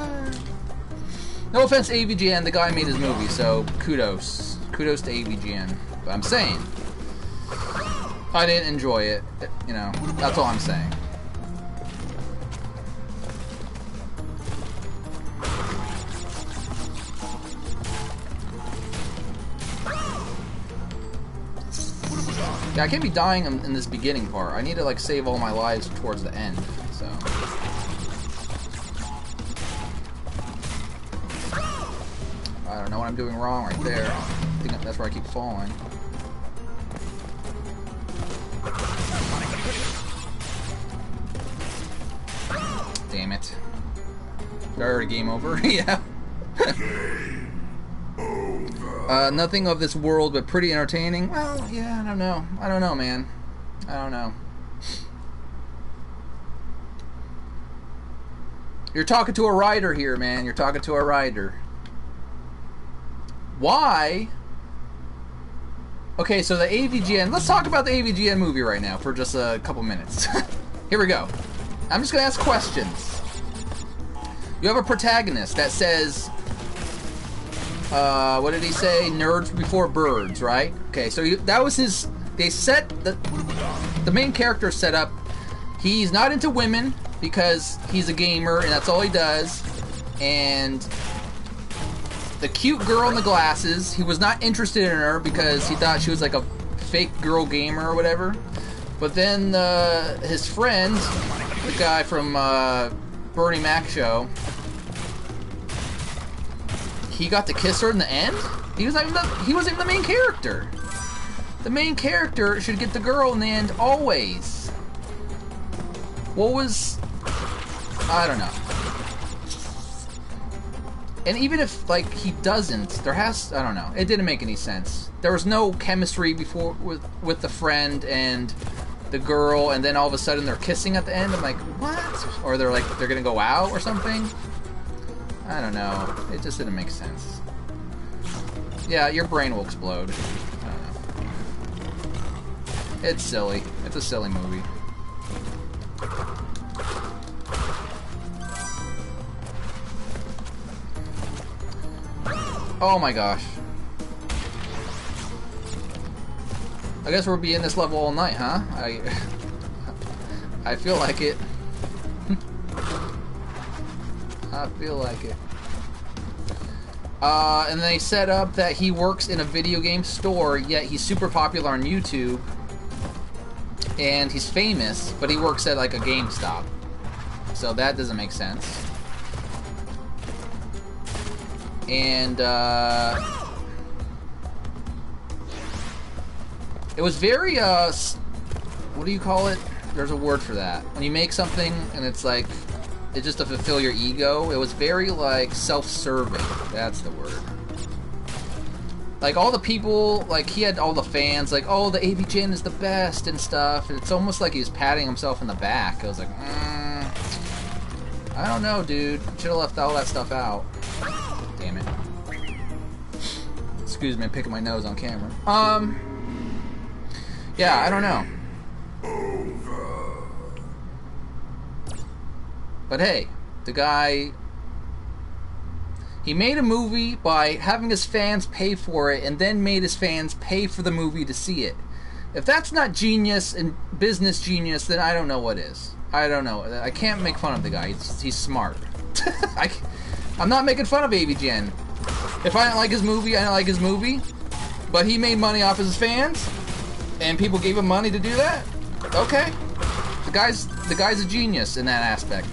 No offense AVGN, the guy made his movie, so kudos. Kudos to AVGN. But I'm saying, I didn't enjoy it. You know, that's all I'm saying. Yeah, I can't be dying in, in this beginning part. I need to like save all my lives towards the end. So. I don't know what I'm doing wrong right there. I think that's where I keep falling. Damn it. Already game over? yeah. uh, nothing of this world, but pretty entertaining. Well, yeah, I don't know. I don't know, man. I don't know. You're talking to a writer here, man. You're talking to a writer. Why? Okay, so the AVGN. Let's talk about the AVGN movie right now for just a couple minutes. here we go. I'm just gonna ask questions. You have a protagonist that says, uh, what did he say? Nerds before birds, right? Okay, so you, that was his. They set the the main character set up. He's not into women because he's a gamer and that's all he does. And the cute girl in the glasses. He was not interested in her because he thought she was like a fake girl gamer or whatever. But then uh, his friend, the guy from uh, Bernie Mac show, he got to kiss her in the end. He was not even the, he wasn't even the main character. The main character should get the girl in the end always. What was I don't know. And even if like he doesn't, there has I don't know. It didn't make any sense. There was no chemistry before with with the friend and the girl, and then all of a sudden they're kissing at the end. I'm like, what? Or they're like they're gonna go out or something. I don't know. It just didn't make sense. Yeah, your brain will explode. It's silly. It's a silly movie. Oh my gosh. I guess we'll be in this level all night, huh? I I feel like it. I feel like it. Uh, and they set up that he works in a video game store, yet he's super popular on YouTube. And he's famous, but he works at like a GameStop. So that doesn't make sense. And, uh... It was very, uh... What do you call it? There's a word for that. When you make something and it's like it's just to fulfill your ego. It was very like self-serving. That's the word. Like all the people, like he had all the fans, like oh the AVGN is the best and stuff. It's almost like he was patting himself in the back. I was like, mm, I don't know, dude. Should have left all that stuff out. Damn it. Excuse me, I'm picking my nose on camera. Um. Yeah, I don't know. But hey, the guy he made a movie by having his fans pay for it and then made his fans pay for the movie to see it. If that's not genius and business genius, then I don't know what is. I don't know. I can't make fun of the guy. He's, he's smart. I, I'm not making fun of AVGN. If I don't like his movie, I don't like his movie. But he made money off his fans, and people gave him money to do that. Okay, the guy's the guy's a genius in that aspect.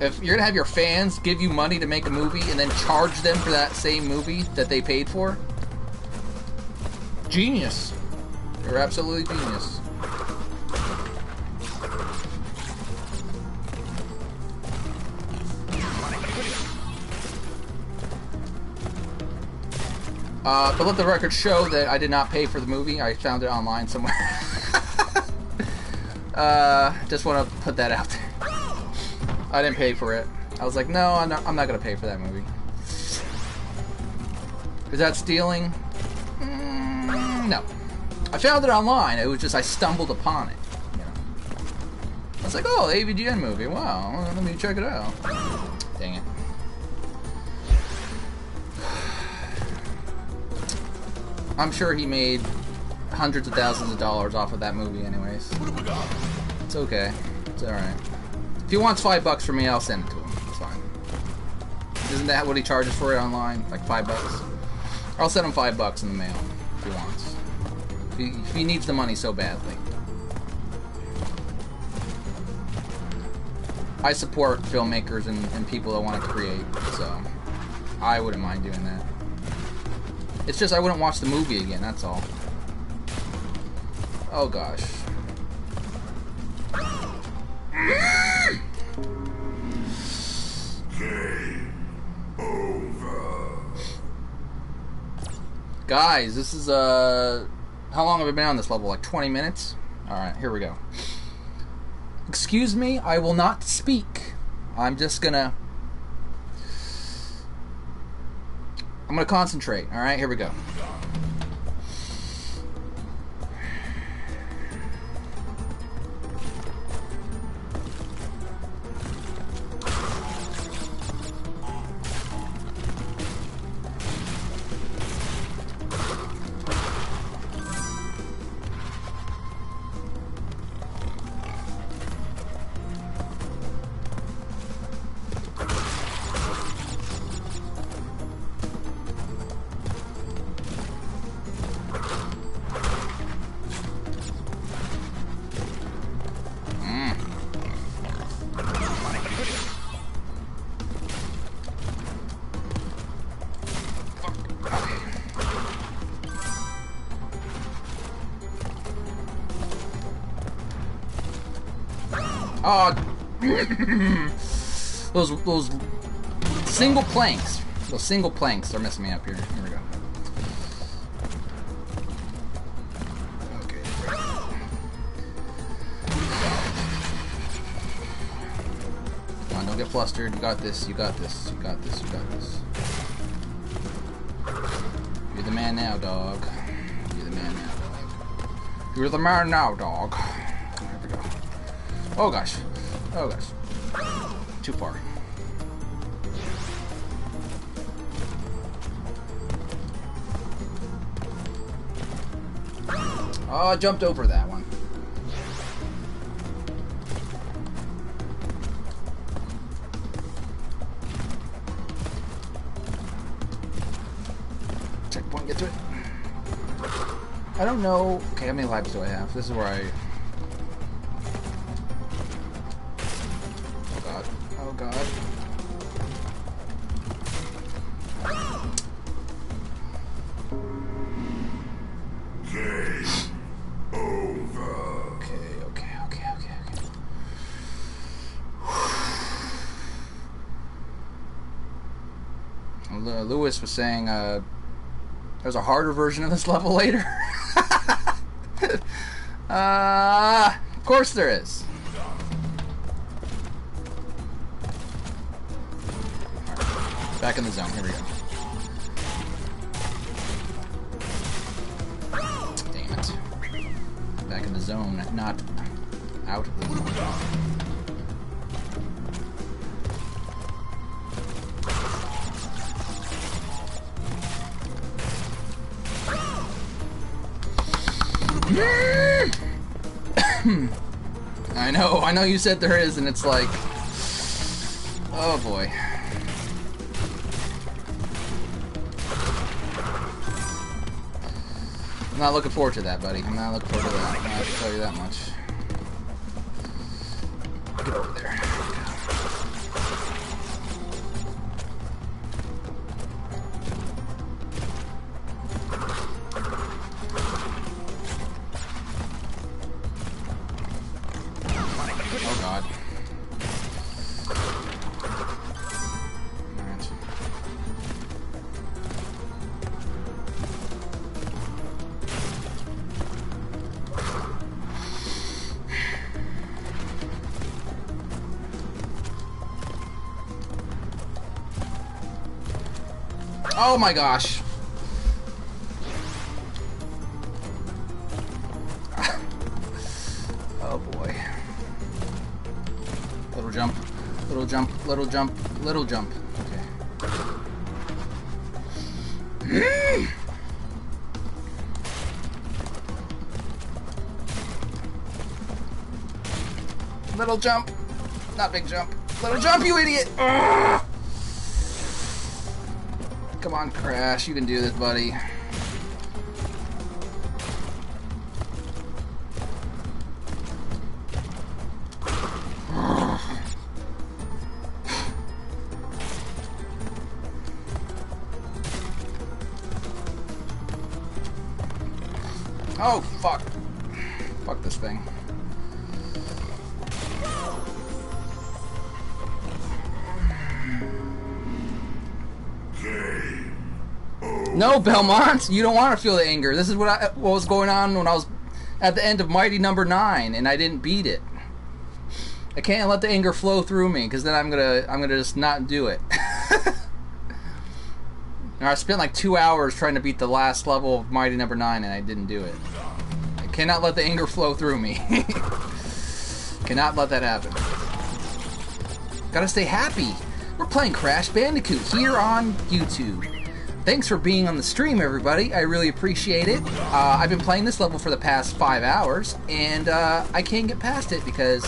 If you're gonna have your fans give you money to make a movie and then charge them for that same movie that they paid for, genius. You're absolutely genius. Uh, but let the record show that I did not pay for the movie. I found it online somewhere. uh, just want to put that out there. I didn't pay for it. I was like, no, I'm not, I'm not gonna pay for that movie. Is that stealing? Mm, no. I found it online. It was just I stumbled upon it. You know. I was like, oh, AVGN movie. Wow, let me check it out. Dang it. I'm sure he made hundreds of thousands of dollars off of that movie anyways. It's okay. It's alright. If he wants five bucks from me, I'll send it to him. It's fine. Isn't that what he charges for it online? Like five bucks? I'll send him five bucks in the mail if he wants. If he, if he needs the money so badly. I support filmmakers and, and people that want to create, so I wouldn't mind doing that. It's just I wouldn't watch the movie again, that's all. Oh gosh. Game over. Guys, this is uh how long have I been on this level? Like 20 minutes? Alright, here we go. Excuse me, I will not speak. I'm just gonna I'm gonna concentrate. Alright, here we go. Those single planks. Those single planks are messing me up here. Here we go. Okay. Don't get flustered. You got this. You got this. You got this. You got this. You're the man now, dog. You're the man now, dog. You're the man now, dog. There we go. Oh gosh. Oh gosh. Too far. Oh, I jumped over that one. Checkpoint, get to it. I don't know. Okay, how many lives do I have? This is where I. was saying uh, there's a harder version of this level later. uh, of course there is. Back in the zone. You said there is, and it's like, oh boy. I'm not looking forward to that, buddy. I'm not looking forward to that. I to tell you that much. Oh my gosh. oh boy. Little jump, little jump, little jump, little jump. Okay. little jump, not big jump. Little jump, you idiot! Ugh. Come on, Crash, you can do this, buddy. No, Belmont, you don't want to feel the anger. This is what I, what was going on when I was at the end of Mighty Number Nine, and I didn't beat it. I can't let the anger flow through me, because then I'm gonna I'm gonna just not do it. I spent like two hours trying to beat the last level of Mighty Number Nine, and I didn't do it. I cannot let the anger flow through me. cannot let that happen. Gotta stay happy. We're playing Crash Bandicoot here on YouTube. Thanks for being on the stream, everybody. I really appreciate it. Uh, I've been playing this level for the past five hours, and uh, I can't get past it because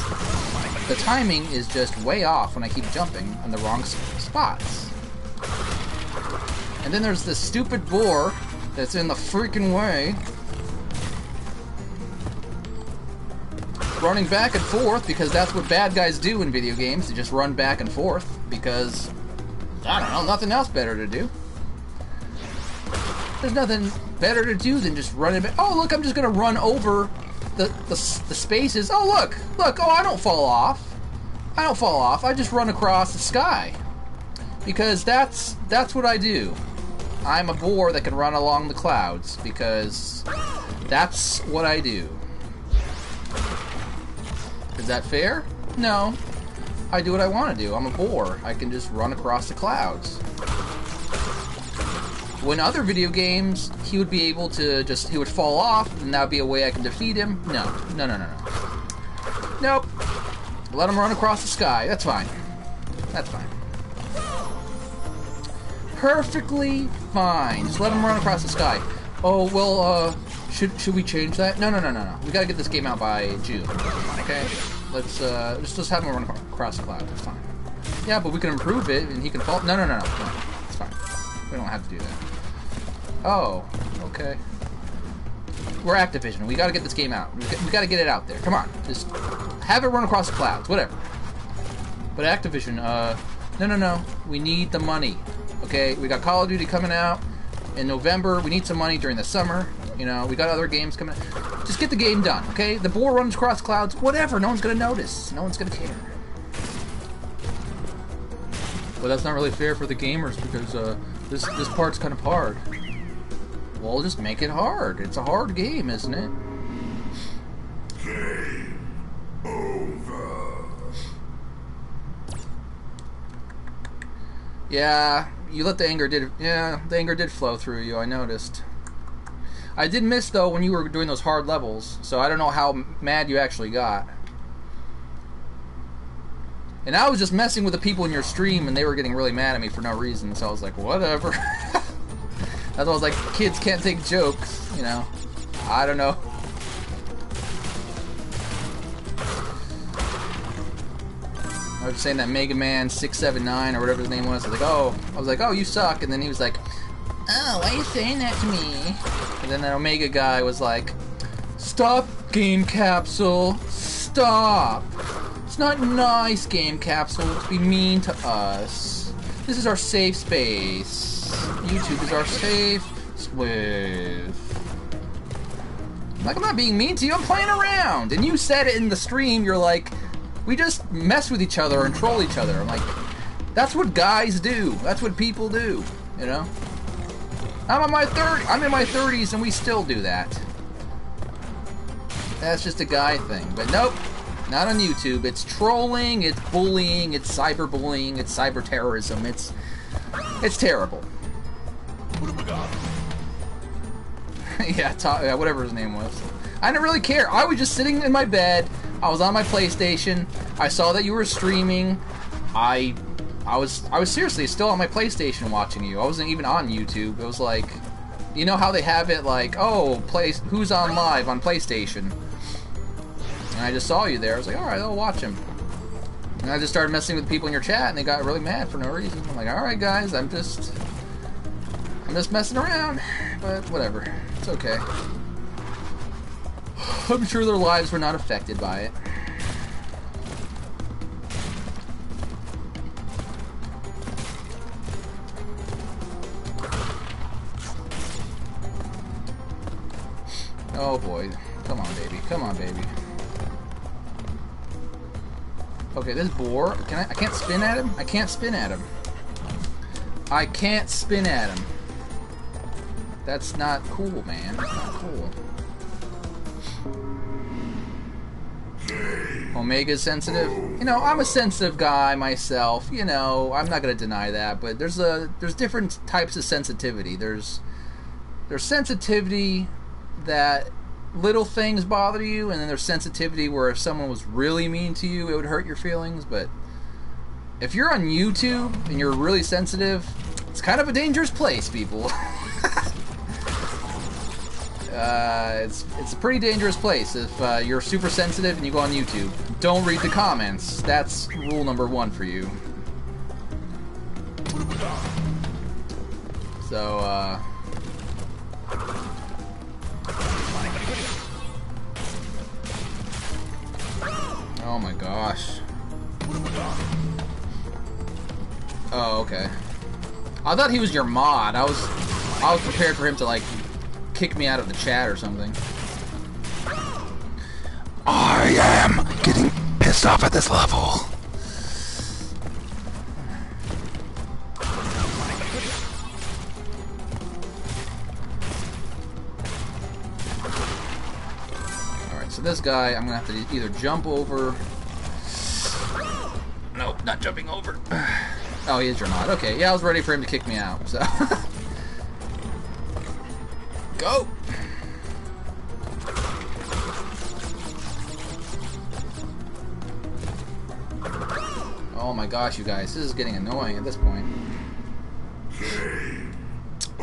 the timing is just way off when I keep jumping on the wrong spots. And then there's this stupid boar that's in the freaking way. Running back and forth because that's what bad guys do in video games. They just run back and forth because, I don't know, nothing else better to do. There's nothing better to do than just running back. Oh, look, I'm just to run over the, the, the spaces. Oh, look! Look! Oh, I don't fall off. I don't fall off. I just run across the sky. Because that's that's what I do. I'm a boar that can run along the clouds because that's what I do. Is that fair? No. I do what I want to do. I'm a boar. I can just run across the clouds. When other video games, he would be able to just, he would fall off, and that would be a way I can defeat him. No. No, no, no, no. Nope. Let him run across the sky. That's fine. That's fine. Perfectly fine. Just let him run across the sky. Oh, well, uh, should, should we change that? No, no, no, no, no. We gotta get this game out by June. Okay? Let's, uh, just, just have him run across the cloud. That's fine. Yeah, but we can improve it, and he can fall. No, no, no, no. no. It's fine. We don't have to do that. Oh, okay. We're Activision. We gotta get this game out. We got- we gotta get it out there. Come on. Just have it run across the clouds. Whatever. But Activision, uh, no, no, no. We need the money. Okay? We got Call of Duty coming out in November. We need some money during the summer. You know, we got other games coming. Just get the game done, okay? The boar runs across clouds. Whatever. No one's gonna notice. No one's gonna care. Well, that's not really fair for the gamers because uh, this this part's kind of hard. Well, just make it hard. It's a hard game, isn't it? Game over. Yeah, you let the anger did. Yeah, the anger did flow through you. I noticed. I did miss though when you were doing those hard levels, so I don't know how mad you actually got. And I was just messing with the people in your stream, and they were getting really mad at me for no reason. So I was like, whatever. That's why I was like, kids can't take jokes, you know. I don't know. I was saying that Mega Man 679 or whatever his name was. I was like, oh, I was like, oh, you suck. And then he was like, oh, why are you saying that to me? And then that Omega guy was like, stop, Game Capsule, stop. It's not nice, Game Capsule, to be mean to us. This is our safe space. YouTube is our safe space. Like, I'm not being mean to you, I'm playing around. And you said it in the stream, you're like, we just mess with each other and troll each other. I'm like, that's what guys do. That's what people do, you know? I'm in my 30 I'm in my 30s and we still do that. That's just a guy thing. But nope, not on YouTube. It's trolling, it's bullying, it's cyberbullying, it's cyber terrorism. It's it's terrible. yeah, yeah, whatever his name was. I didn't really care. I was just sitting in my bed. I was on my PlayStation. I saw that you were streaming. I, I was, I was seriously still on my PlayStation watching you. I wasn't even on YouTube. It was like, you know how they have it like, oh, play, who's on live on PlayStation? And I just saw you there. I was like, all right, I'll watch him. And I just started messing with people in your chat, and they got really mad for no reason. I'm like, all right, guys, I'm just, I'm just messing around. But whatever, it's okay. I'm sure their lives were not affected by it. Oh boy. Come on, baby. Come on, baby. Okay, this boar. Can I? I can't spin at him. I can't spin at him. I can't spin at him. That's not cool, man. Not cool. Omega's sensitive. You know, I'm a sensitive guy myself. You know, I'm not gonna deny that. But there's a there's different types of sensitivity. There's there's sensitivity that little things bother you, and then there's sensitivity where if someone was really mean to you, it would hurt your feelings. But if you're on YouTube and you're really sensitive, it's kind of a dangerous place, people. uh, it's it's a pretty dangerous place if uh, you're super sensitive and you go on YouTube. Don't read the comments. That's rule number one for you. So, uh, oh my gosh. Oh, okay. I thought he was your mod. I was, I was prepared for him to like kick me out of the chat or something. I am getting pissed off at this level. Alright, so this guy, I'm gonna have to either jump over. Nope, not jumping over. Oh, he is your mod. Okay, yeah, I was ready for him to kick me out, so. Go! Oh my gosh, you guys, this is getting annoying at this point.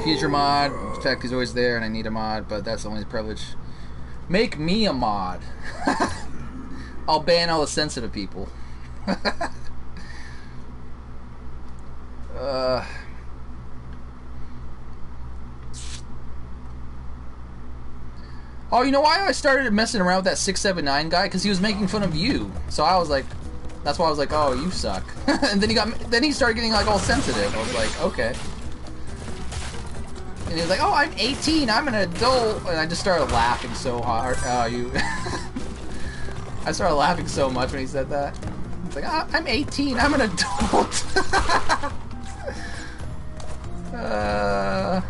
He's your mod. In fact, he's always there, and I need a mod, but that's the only privilege. Make me a mod. I'll ban all the sensitive people. uh, oh, you know why I started messing around with that 679 guy? Because he was making fun of you. So I was like, that's why I was like, oh, you suck. and then he got, then he started getting like all sensitive. I was like, okay. And he was like, "Oh, I'm 18. I'm an adult," and I just started laughing so hard. Oh, you! I started laughing so much when he said that. It's like, "Ah, "I'm 18. I'm an adult." uh,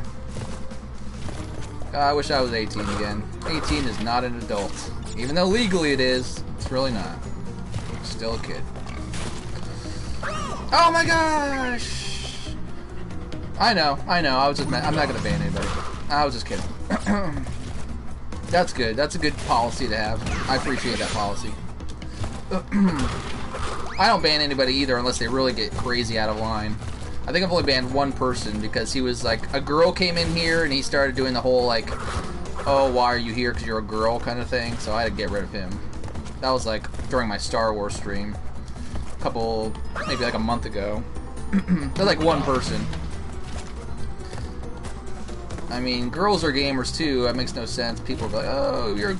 Uh, I wish I was 18 again. 18 is not an adult, even though legally it is. It's really not. Still a kid. Oh my gosh! I know, I know. I was just, I'm not gonna ban anybody. I was just kidding. That's good. That's a good policy to have. I appreciate that policy. I don't ban anybody either unless they really get crazy out of line. I think I've only banned one person because he was like, a girl came in here and he started doing the whole like, oh, why are you here because you're a girl kind of thing. So I had to get rid of him. That was like during my Star Wars stream. A couple, maybe like a month ago. There's like one person. I mean, girls are gamers too. That makes no sense. People are like, "Oh, you're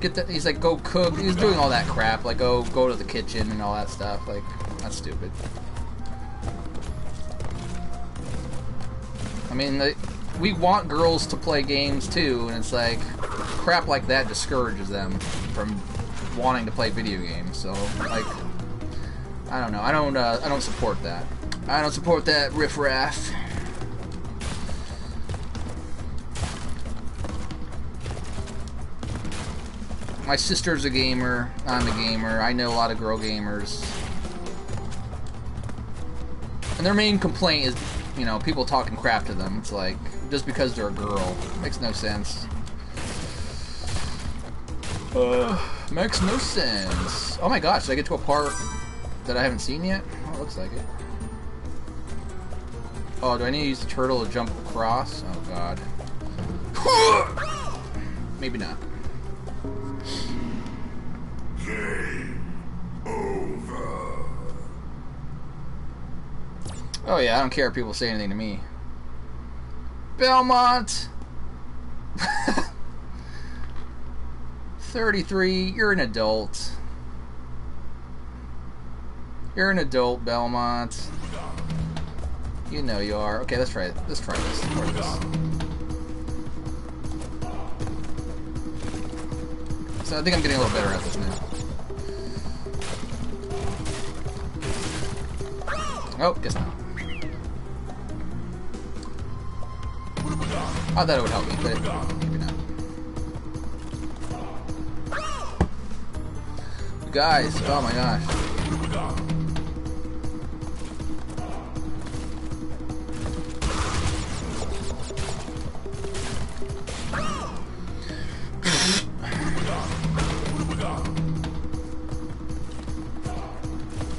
get that." He's like, "Go cook." He's doing all that crap, like, "Go go to the kitchen" and all that stuff. Like, that's stupid. I mean, the, we want girls to play games too, and it's like crap like that discourages them from wanting to play video games. So, like, I don't know. I don't. Uh, I don't support that. I don't support that riffraff. My sister's a gamer. I'm a gamer. I know a lot of girl gamers. And their main complaint is, you know, people talking crap to them. It's like, just because they're a girl. Makes no sense. Uh, makes no sense. Oh my gosh, did I get to a part that I haven't seen yet? Oh, it looks like it. Oh, do I need to use the turtle to jump across? Oh god. Maybe not. Oh yeah, I don't care if people say anything to me. Belmont! 33, you're an adult. You're an adult, Belmont. You know you are. Okay, let's try it. Let's try this. So I think I'm getting a little better at this now. Oh, guess not. I thought it would help me, but maybe not. Guys, oh my gosh.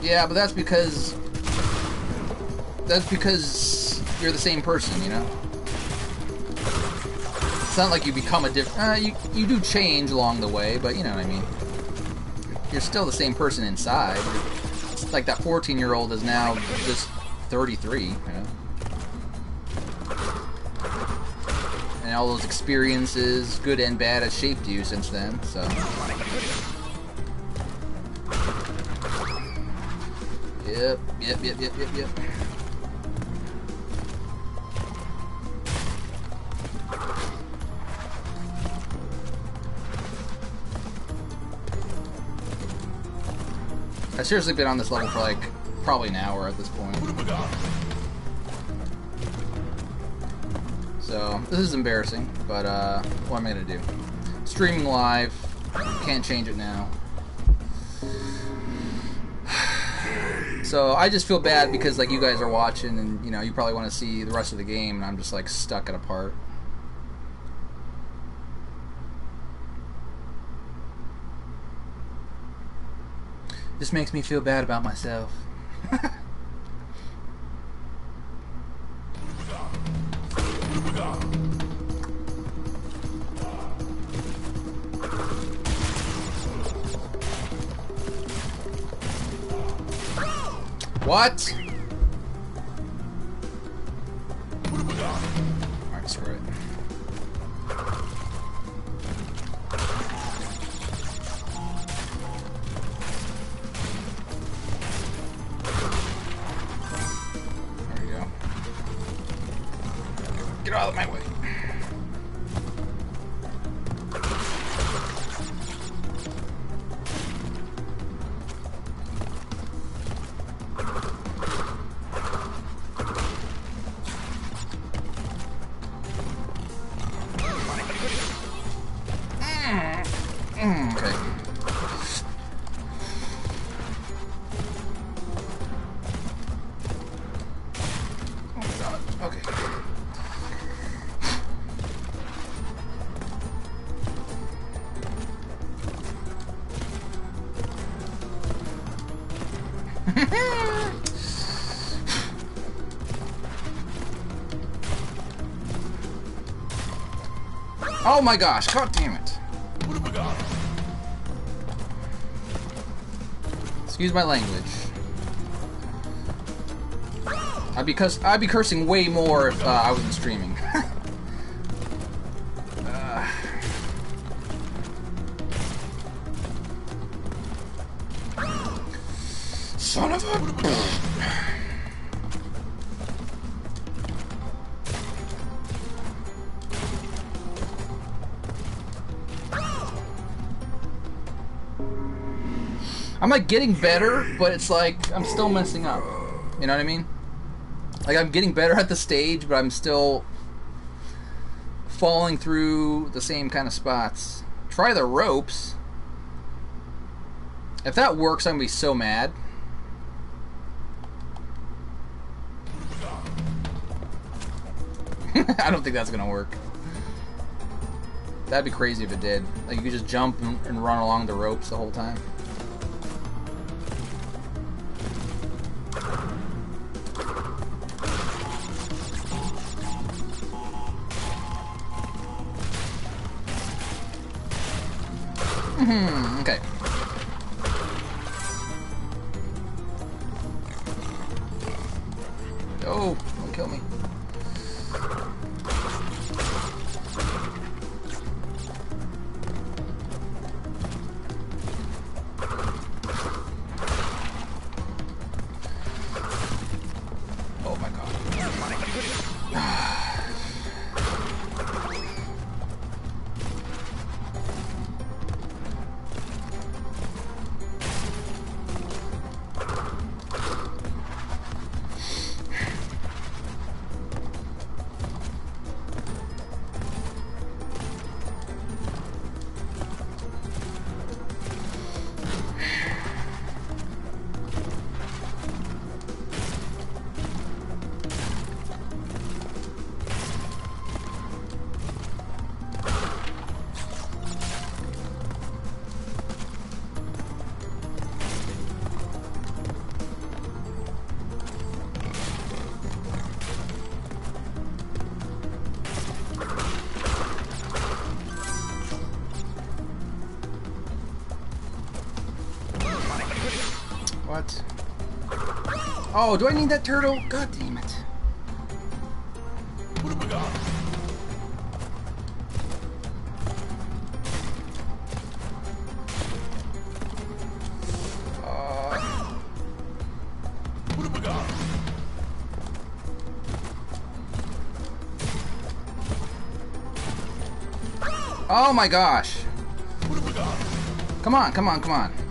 Yeah, but that's because that's because you're the same person, you know. It's not like you become a different. Uh, you you do change along the way, but you know what I mean. You're still the same person inside. It's like that 14 year old is now just 33, you know. And all those experiences, good and bad, have shaped you since then. So. Yep, yep, yep, yep, yep, yep. I've seriously been on this level for like probably an hour at this point. So this is embarrassing, but uh, what am I gonna do? Streaming live, can't change it now. So I just feel bad because like you guys are watching and you know you probably want to see the rest of the game and I'm just like stuck at a part. Just makes me feel bad about myself. What? Oh my gosh, god damn it. Excuse my language. I'd be cuss I'd be cursing way more if uh, I wasn't streaming. Uh. Son of a. I'm like getting better, but it's like I'm still messing up. You know what I mean? Like I'm getting better at the stage, but I'm still falling through the same kind of spots. Try the ropes. If that works, I'm gonna be so mad. I don't think that's gonna work. That'd be crazy if it did. Like you could just jump and, run along the ropes the whole time. Hmm, Oh, do I need that turtle? God damn it. Uh, Oh my gosh. Come on, come on, come on.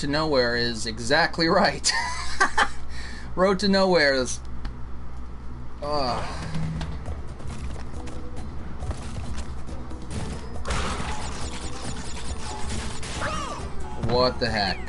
To Nowhere is exactly right. Road to Nowhere is. Ugh. What the heck?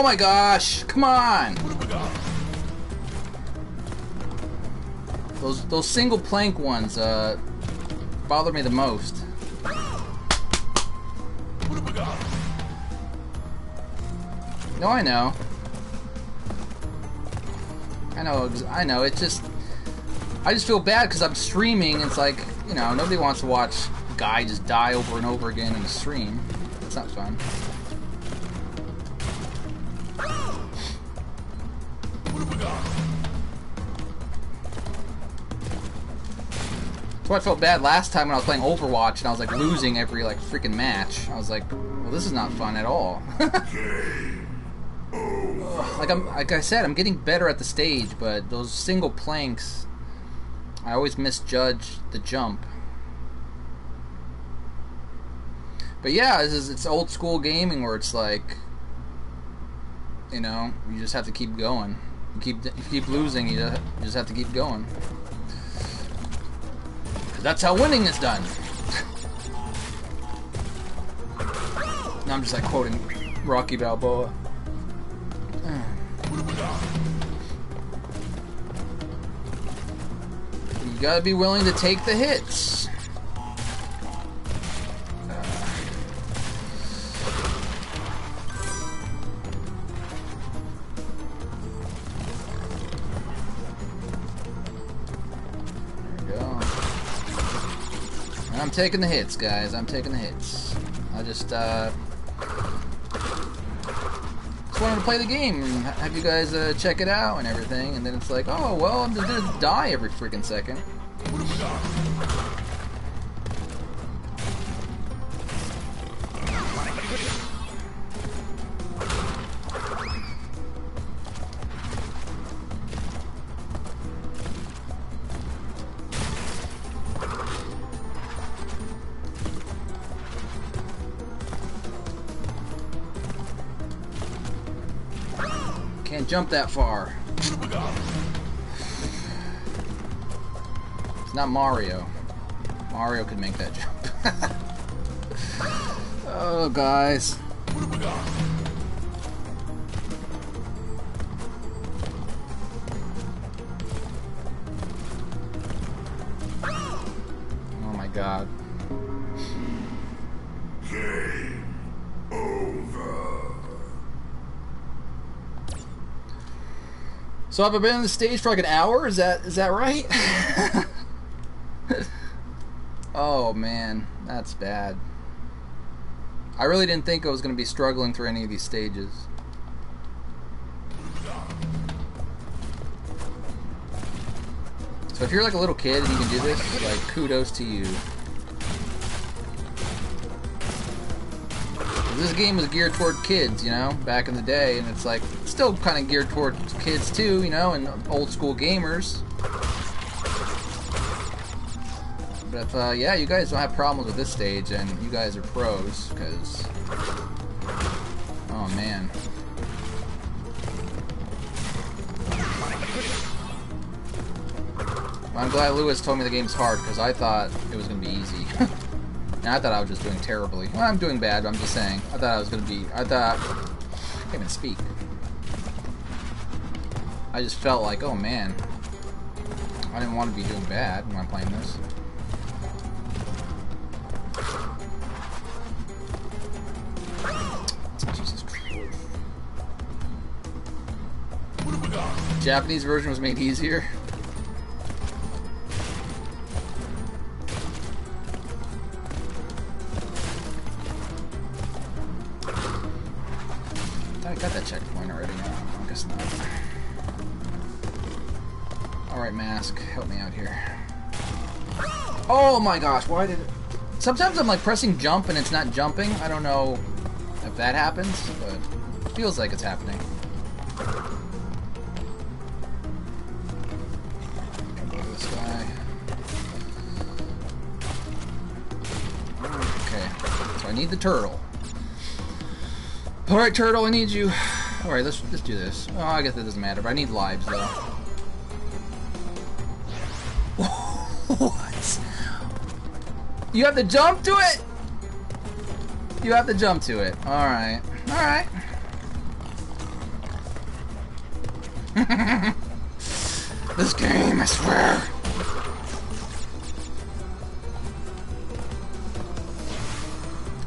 Oh my gosh! Come on! Those those single plank ones uh, bother me the most. No, I know. I know. I know. It's just I just feel bad because I'm streaming. It's like you know nobody wants to watch a guy just die over and over again in a stream. It's not fun. Why I felt bad last time when I was playing Overwatch and I was like losing every like freaking match. I was like, well, this is not fun at all. Like I'm, like I said, I'm getting better at the stage, but those single planks, I always misjudge the jump. But yeah, this is it's old school gaming where it's like, you know, you just have to keep going. You keep you keep losing, you just, you just have to keep going. That's how winning is done. now I'm just like quoting Rocky Balboa. You gotta be willing to take the hits. Taking the hits, guys. I'm taking the hits. I just, uh... Just wanted to play the game and have you guys uh, check it out and everything, and then it's like, oh, well, I'm just gonna die every freaking second. Jump that far. It's not Mario. Mario could make that jump. oh, guys. So I've I been on the stage for like an hour? Is that is that right? oh man, that's bad. I really didn't think I was going to be struggling through any of these stages. So if you're like a little kid and you can do this, like kudos to you. This game was geared toward kids, you know, back in the day, and it's like still kind of geared toward kids too, you know, and old school gamers. But if, uh, yeah, you guys don't have problems with this stage, and you guys are pros, because oh man. I'm glad Lewis told me the game's hard because I thought it was gonna be easy. and I thought I was just doing terribly. Well, I'm doing bad, but I'm just saying. I thought I was gonna be. I thought. I can't even speak. I just felt like, oh man, I didn't want to be doing bad when I'm playing this. Jesus Christ. Japanese version was made easier. My gosh, why did it... Sometimes I'm like pressing jump and it's not jumping. I don't know if that happens, but it feels like it's happening. This guy. Okay, so I need the turtle. Alright, turtle, I need you. Alright, let's let's do this. Oh, I guess that doesn't matter, but I need lives though. You have to jump to it? You have to jump to it. Alright. Alright. this game, I swear.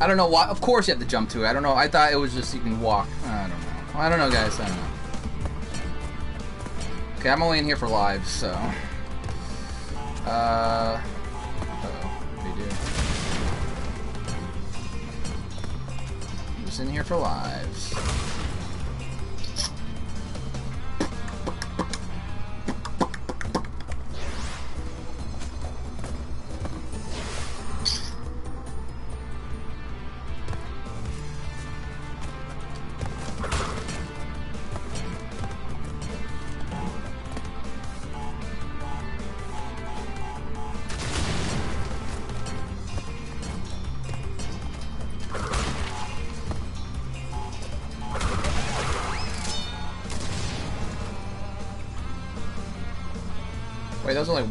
I don't know why. Of course you have to jump to it. I don't know. I thought it was just you can walk. I don't know. I don't know, guys. I don't know. Okay, I'm only in here for lives, so. Uh. In here for lives.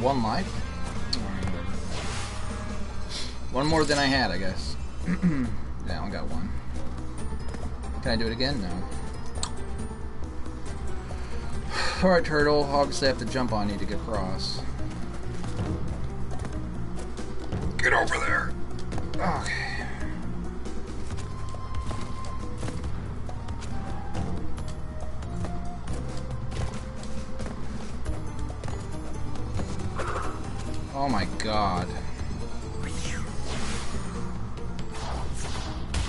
One life? One more than I had, I guess. yeah, I got one. Can I do it again? No. Alright, Turtle. Obviously I have to jump on you to get across.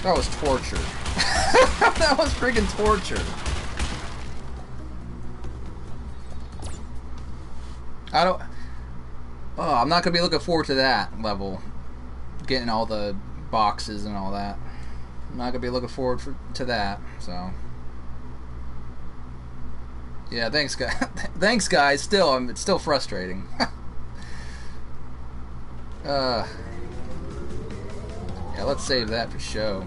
That was torture. that was freaking torture. I don't. Oh, I'm not gonna be looking forward to that level. Getting all the boxes and all that. I'm not gonna be looking forward for, to that. So. Yeah, thanks, guys. thanks, guys. Still, I'm, it's still frustrating. uh. Yeah, let's save that for show.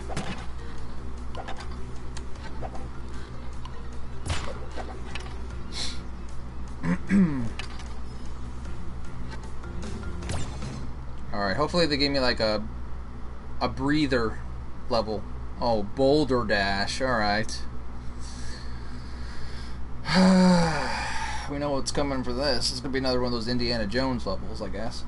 Alright, hopefully they gave me like a a breather level. Oh, boulder dash. Alright. we know what's coming for this. It's gonna be another one of those Indiana Jones levels, I guess.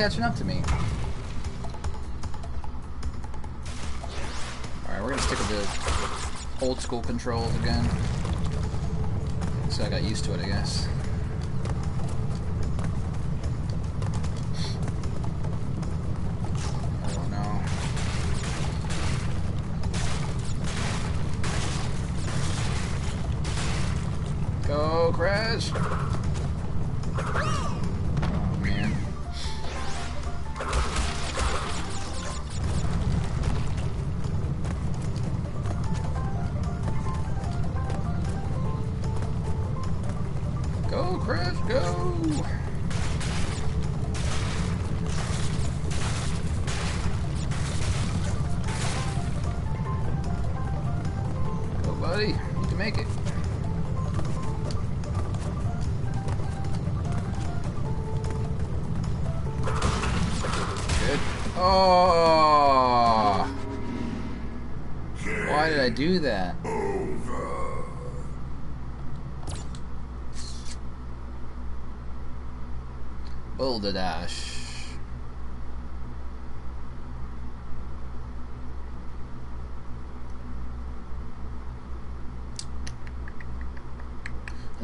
Catching up to me? Alright, we're gonna stick with the old school controls again. So I got used to it, I guess.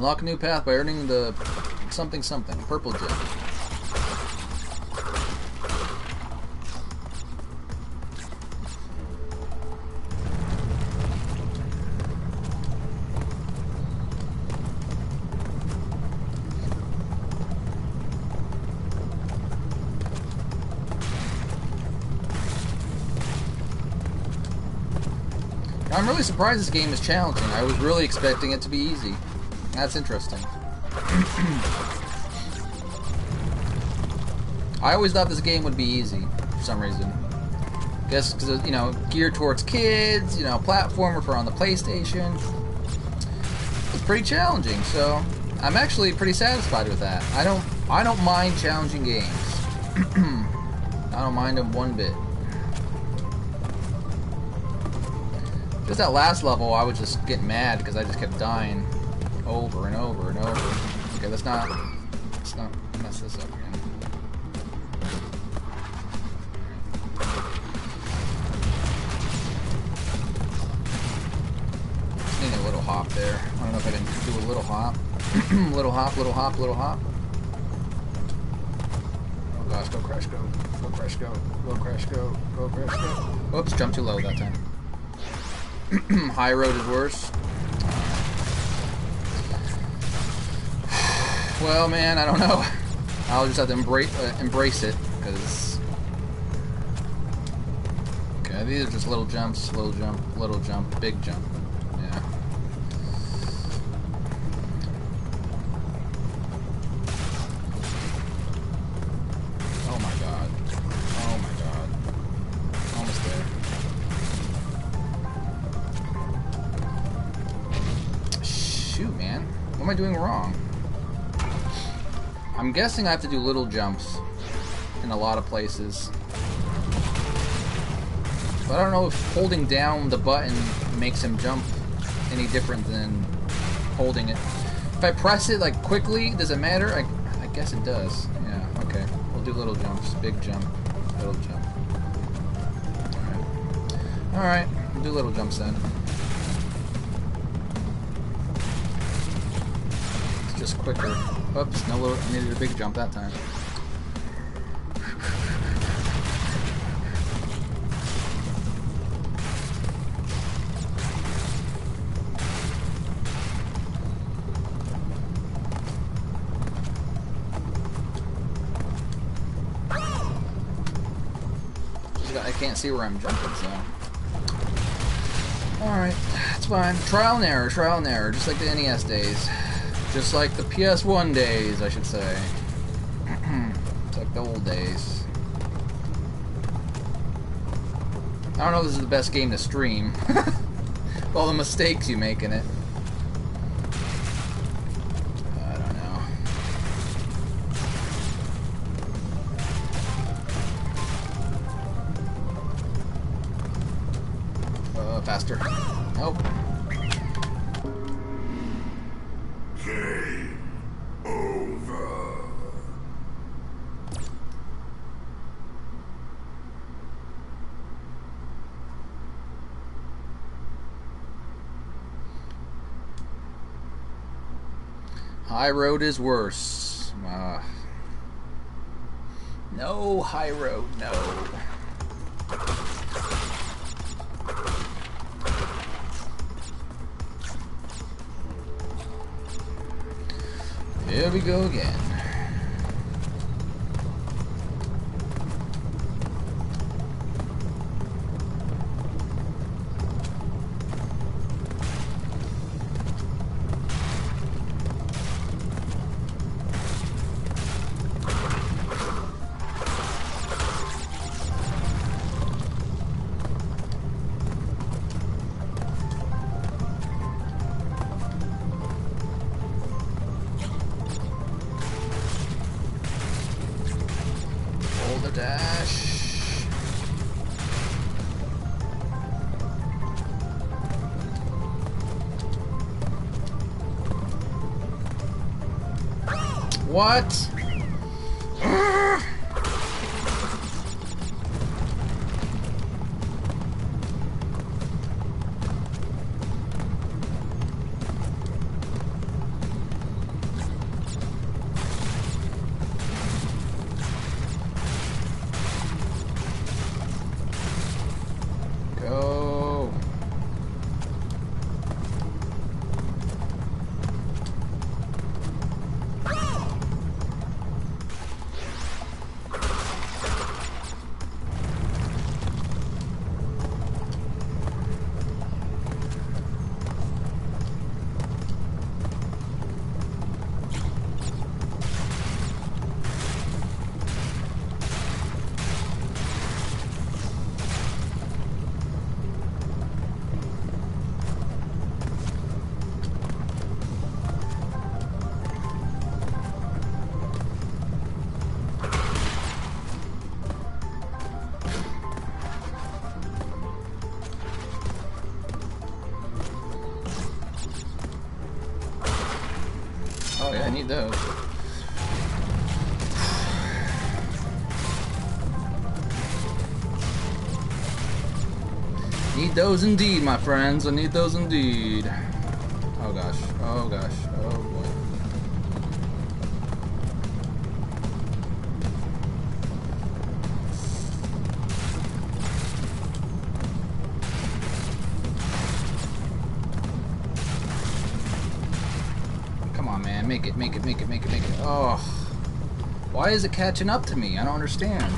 Unlock a new path by earning the something something purple gem. I'm really surprised this game is challenging. I was really expecting it to be easy. That's interesting. I always thought this game would be easy for some reason. Guess because you know geared towards kids, you know, platformer for on the PlayStation. It's pretty challenging, so I'm actually pretty satisfied with that. I don't I don't mind challenging games. I don't mind them one bit. Just that last level, I was just getting mad because I just kept dying over and over and over. Okay, let's not let's not mess this up again. Just need a little hop there. I don't know if I can do a little hop. little hop, little hop, little hop. Oh gosh, go crash, go. Go crash, go. Go crash, go. Go crash, go. Oops, jumped too low that time. High road is worse. Well, man, I don't know. I'll just have to embrace uh, embrace it because. Okay, these are just little jumps, little jump, little jump, big jump. Guessing I have to do little jumps in a lot of places. But I don't know if holding down the button makes him jump any different than holding it. If I press it like quickly, does it matter? I, I guess it does. Yeah, okay. We'll do little jumps. Big jump. Little jump. Alright. We'll do little jumps then. It's just quicker. Oops, no little, I needed a big jump that time. I can't see where I'm jumping, so. Alright, that's fine. Trial and error, trial and error, just like the NES days. Just like the PS1 days, I should say. it's like the old days. I don't know if this is the best game to stream. All the mistakes you make in it. High road is worse. Uh, no high road, no. What? Those indeed, my friends. I need those indeed. Oh gosh. Oh gosh. Oh boy. Come on, man. Make it, make it, make it, make it, make it. Oh. Why is it catching up to me? I don't understand.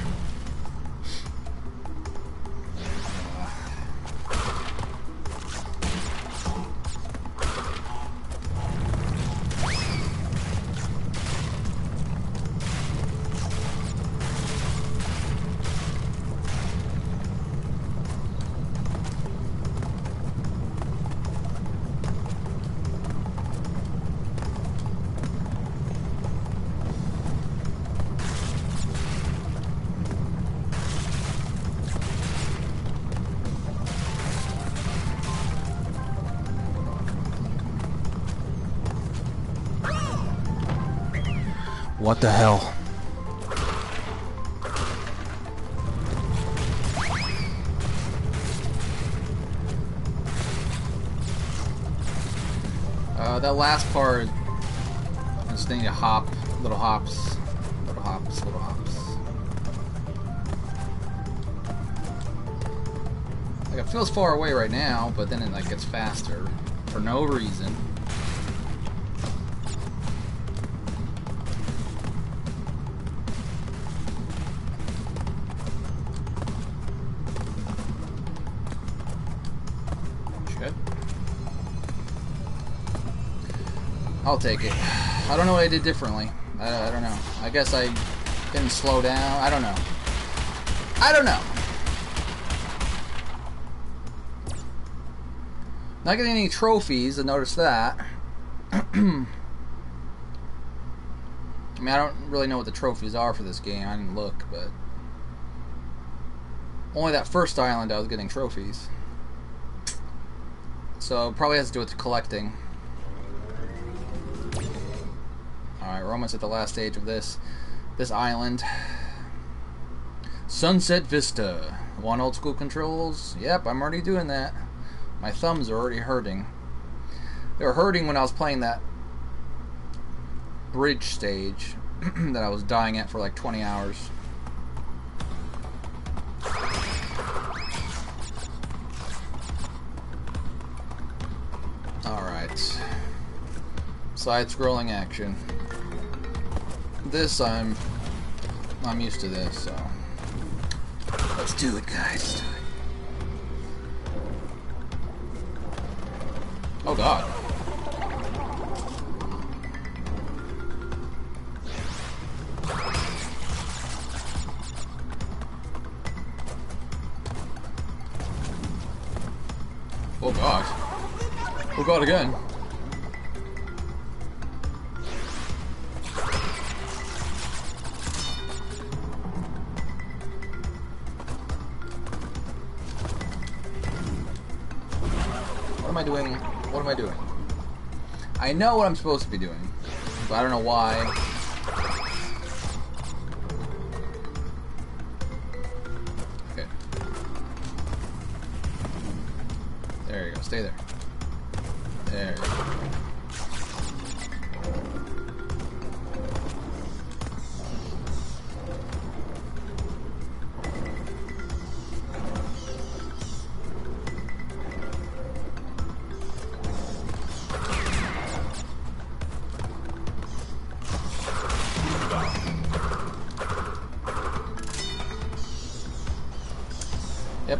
Far away right now, but then it like gets faster for no reason. Shit. I'll take it. I don't know what I did differently. I, I don't know. I guess I didn't slow down. I don't know. I don't know. Not getting any trophies, I noticed that. I mean, I don't really know what the trophies are for this game. I didn't look, but... Only that first island I was getting trophies. So probably has to do with collecting. Alright, we're almost at the last stage of this this island. Sunset Vista. Want old school controls? Yep, I'm already doing that. My thumbs are already hurting. They were hurting when I was playing that bridge stage that I was dying at for like 20 hours. Alright. Side scrolling action. This I'm I'm used to this, so let's do it guys. What am I doing? What am I doing? I know what I'm supposed to be doing, but I don't know why.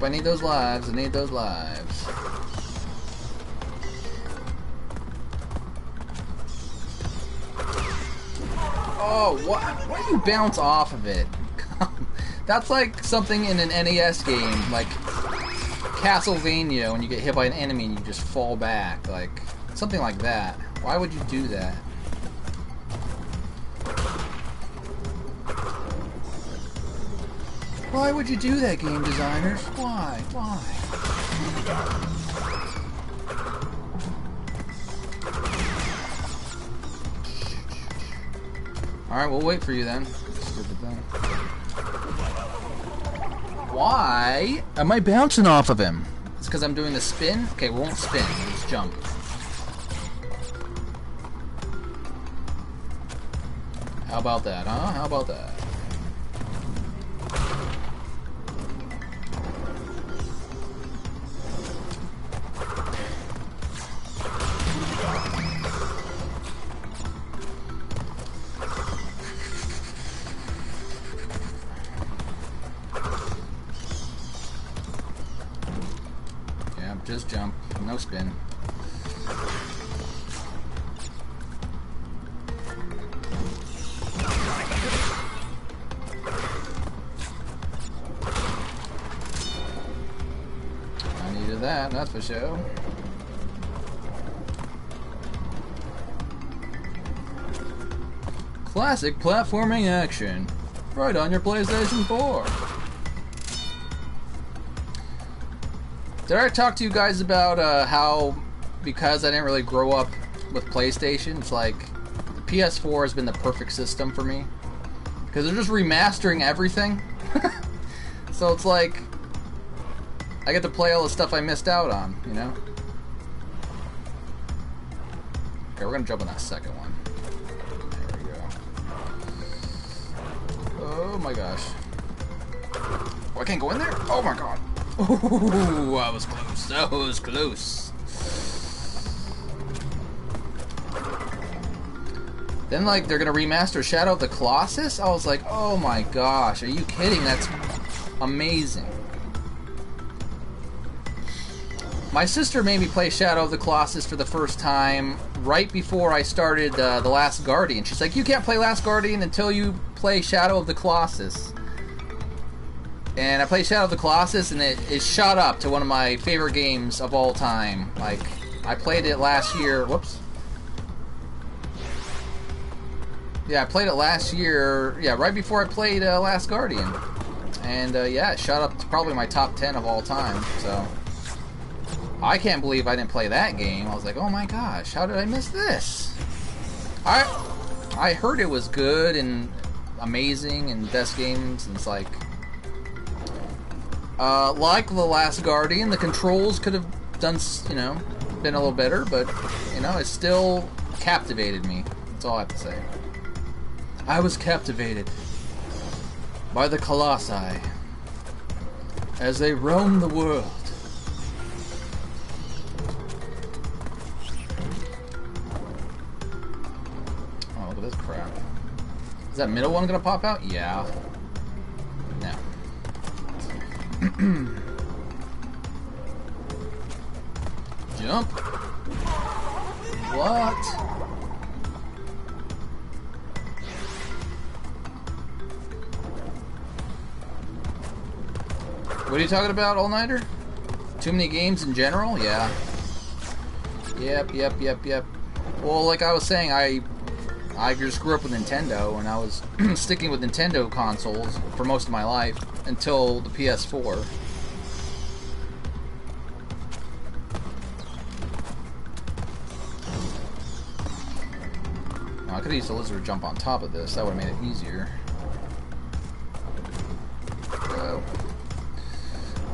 I need those lives. I need those lives. Oh, what? Why do you bounce off of it? That's like something in an NES game, like Castlevania, when you get hit by an enemy and you just fall back. Like, something like that. Why would you do that? Why would you do that, game designers? Why? Why? Alright, we'll wait for you then. Why am I bouncing off of him? It's because I'm doing the spin? Okay, we won't spin. Just jump. How about that, huh? How about that? For sure. Classic platforming action. Right on your PlayStation 4. Did I talk to you guys about uh, how, because I didn't really grow up with PlayStation, it's like the PS4 has been the perfect system for me? Because they're just remastering everything. so it's like, I get to play all the stuff I missed out on, you know? Okay, we're gonna jump on that second one. There we go. Oh my gosh. Oh, I can't go in there? Oh my god. Ooh, I was close. That was close. Then, like, they're gonna remaster Shadow of the Colossus? I was like, oh my gosh, are you kidding? That's amazing. My sister made me play Shadow of the Colossus for the first time right before I started uh, The Last Guardian. She's like, you can't play Last Guardian until you play Shadow of the Colossus. And I played Shadow of the Colossus, and it, it shot up to one of my favorite games of all time. Like, I played it last year. Whoops. Yeah, I played it last year. Yeah, right before I played uh, Last Guardian. And uh, yeah, it shot up to probably my top 10 of all time. So. I can't believe I didn't play that game. I was like, oh my gosh, how did I miss this? I I heard it was good and amazing and best games, and it's like, uh, like the Last Guardian, the controls could have done, you know, been a little better, but you know, it still captivated me. That's all I have to say. I was captivated by the Colossi as they roam the world. Is that middle one gonna pop out? Yeah. No. Jump. What? What are you talking about, All Nighter? Too many games in general? Yeah. Yep, yep, yep, yep. Well, like I was saying, I I just grew up with Nintendo, and I was sticking with Nintendo consoles for most of my life until the PS4. Now, I could have used a lizard jump on top of this. That would have made it easier.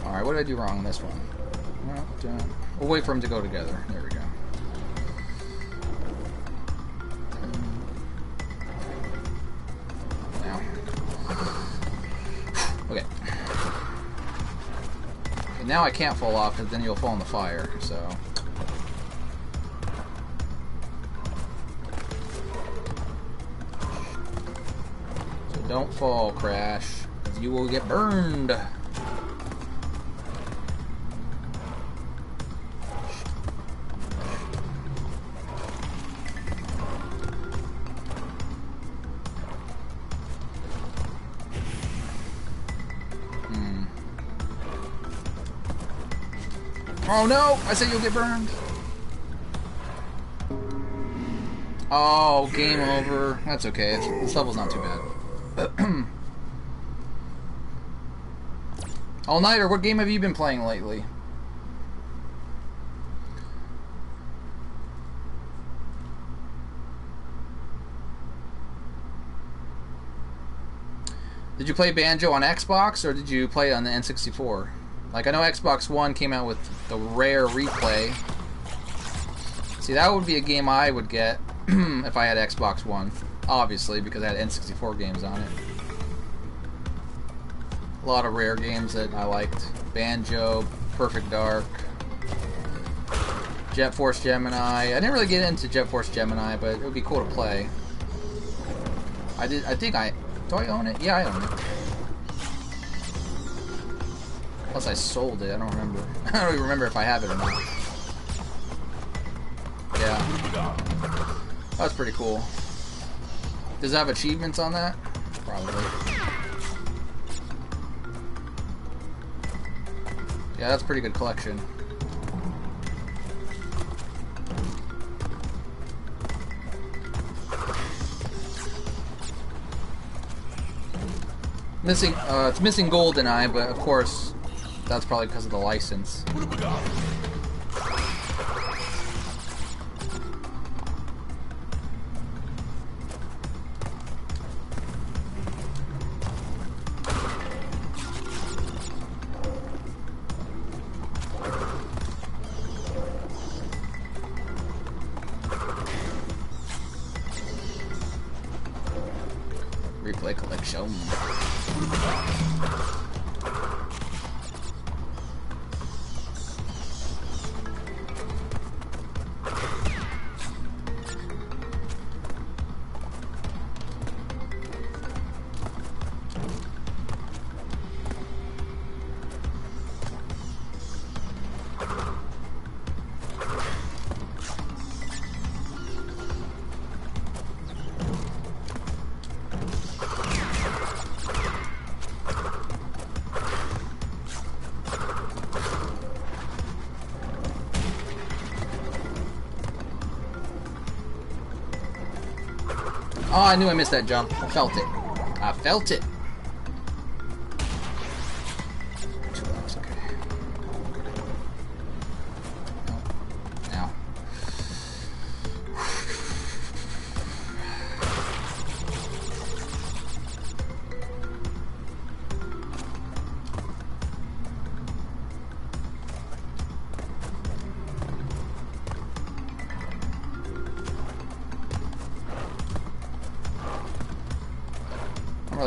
Alright, what did I do wrong in this one? Well, We'll wait for them to go together. There we go. And now I can't fall off because then you'll fall in the fire, so. So don't fall, Crash. You will get burned. Oh no! I said you'll get burned. Oh, game over. That's okay. It's, this level's not too bad. All nighter, what game have you been playing lately? Did you play Banjo on Xbox or did you play it on the N64? Like I know Xbox One came out with the rare replay. See, that would be a game I would get if I had Xbox One, obviously because I had N64 games on it. A lot of rare games that I liked: Banjo, Perfect Dark, Jet Force Gemini. I didn't really get into Jet Force Gemini, but it would be cool to play. I did. I think I. Do I own it? Yeah, I own it. Plus, I sold it. I don't remember. I don't even remember if I have it or not. Yeah. That's pretty cool. Does it have achievements on that? Probably. Yeah, that's pretty good collection. Missing, uh, it's missing GoldenEye, but of course, that's probably because of the license. Oh, I knew I missed that jump. I felt it. I felt it.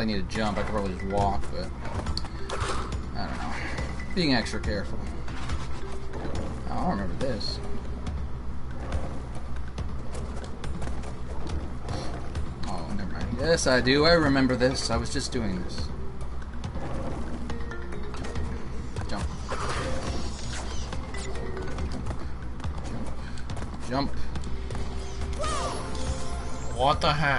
Need to jump. I could probably just walk, but I don't know. Being extra careful. I don't remember this. Oh, never mind. Yes, I do. I remember this. I was just doing this. Jump. Jump. Jump. What the heck?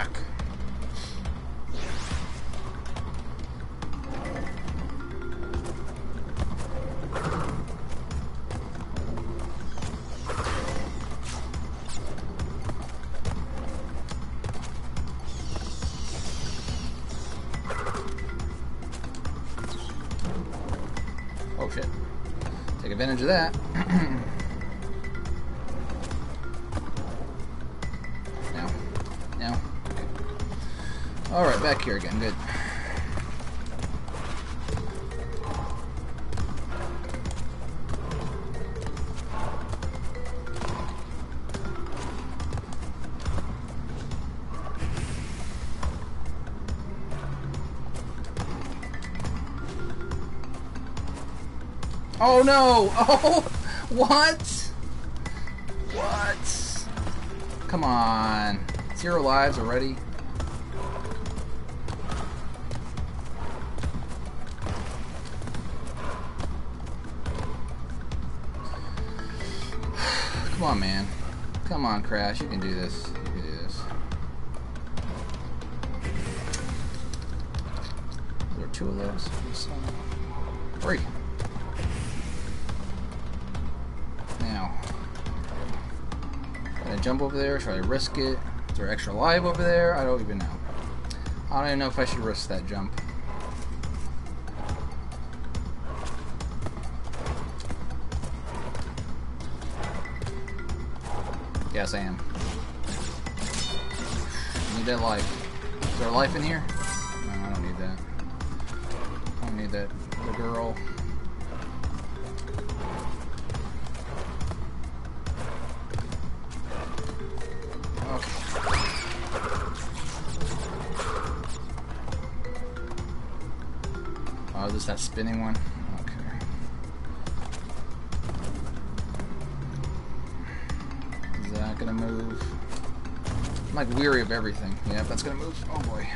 No! Oh! What? What? Come on. Zero lives already? Come on, man. Come on, Crash. You can do this. I risk it? Is there extra live over there? I don't even know. I don't even know if I should risk that jump. Yes, I am. Need that life. Is there life in here? Of everything. Yeah, that's gonna move. Oh boy.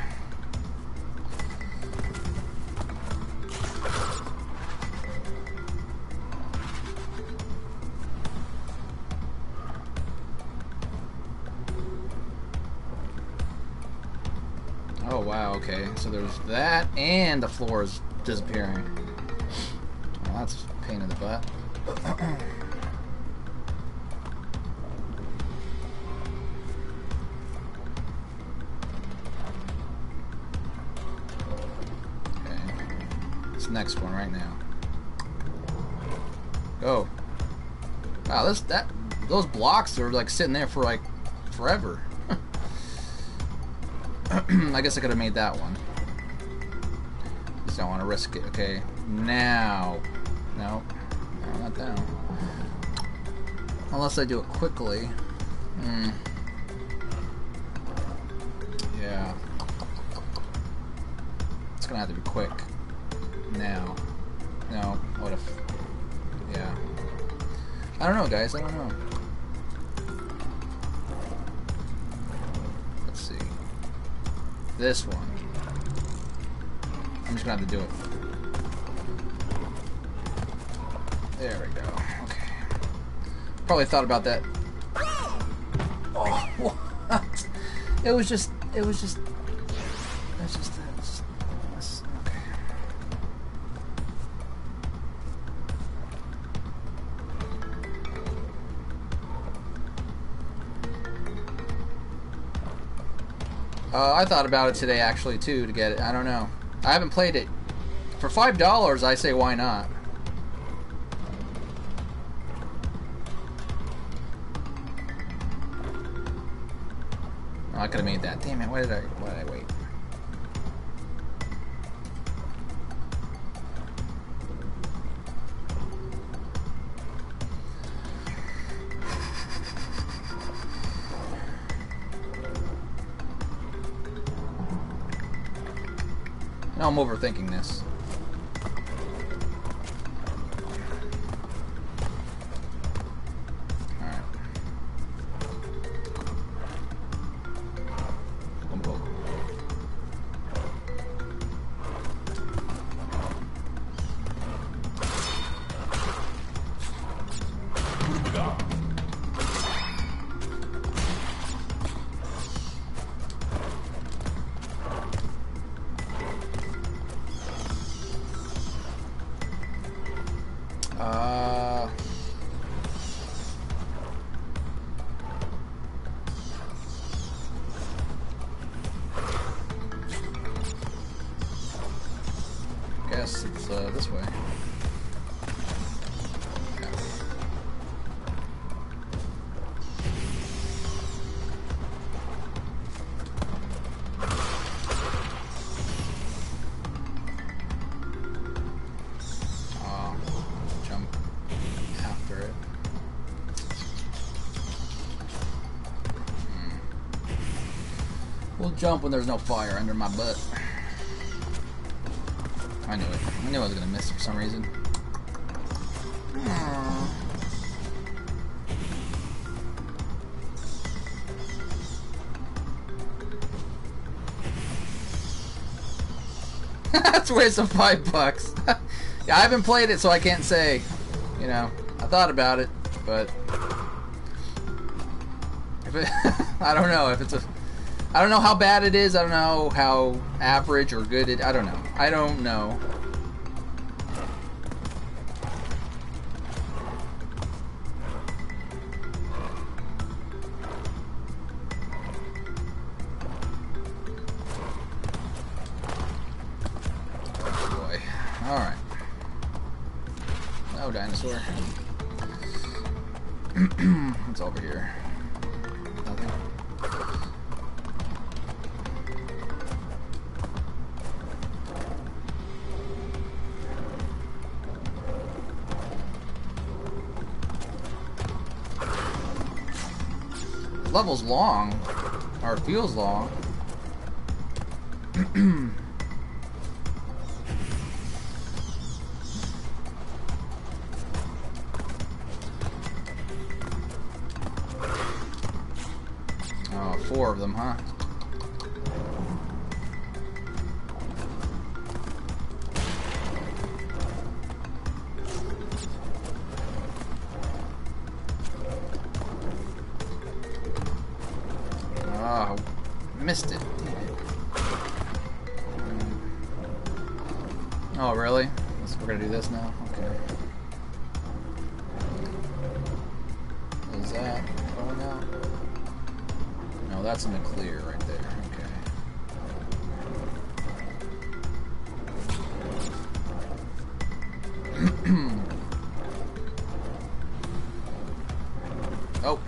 Oh wow, okay. So there's that and the floor is disappearing. Blocks are like sitting there for like forever. I guess I could have made that one. Just don't want to risk it. Okay, now. No. No, not now. Unless I do it quickly. Hmm. Yeah. It's gonna have to be quick. Now. No. What if. Yeah. I don't know, guys. I don't know. Probably thought about that. Oh, what? It was just. It was just. That's just. That's, that's, okay. Uh, I thought about it today actually too to get it. I don't know. I haven't played it. For five dollars, I say why not. Overthinking jump when there's no fire under my butt. I knew it. I knew I was gonna miss for some reason. That's a waste of five bucks. yeah, I haven't played it, so I can't say. You know, I thought about it, but if it, I don't know if it's a. I don't know how bad it is. I don't know how average or good it. I don't know. I don't know. Level's long, or feels long. Oh, four of them, huh? That's in the clear right there. Okay. oh.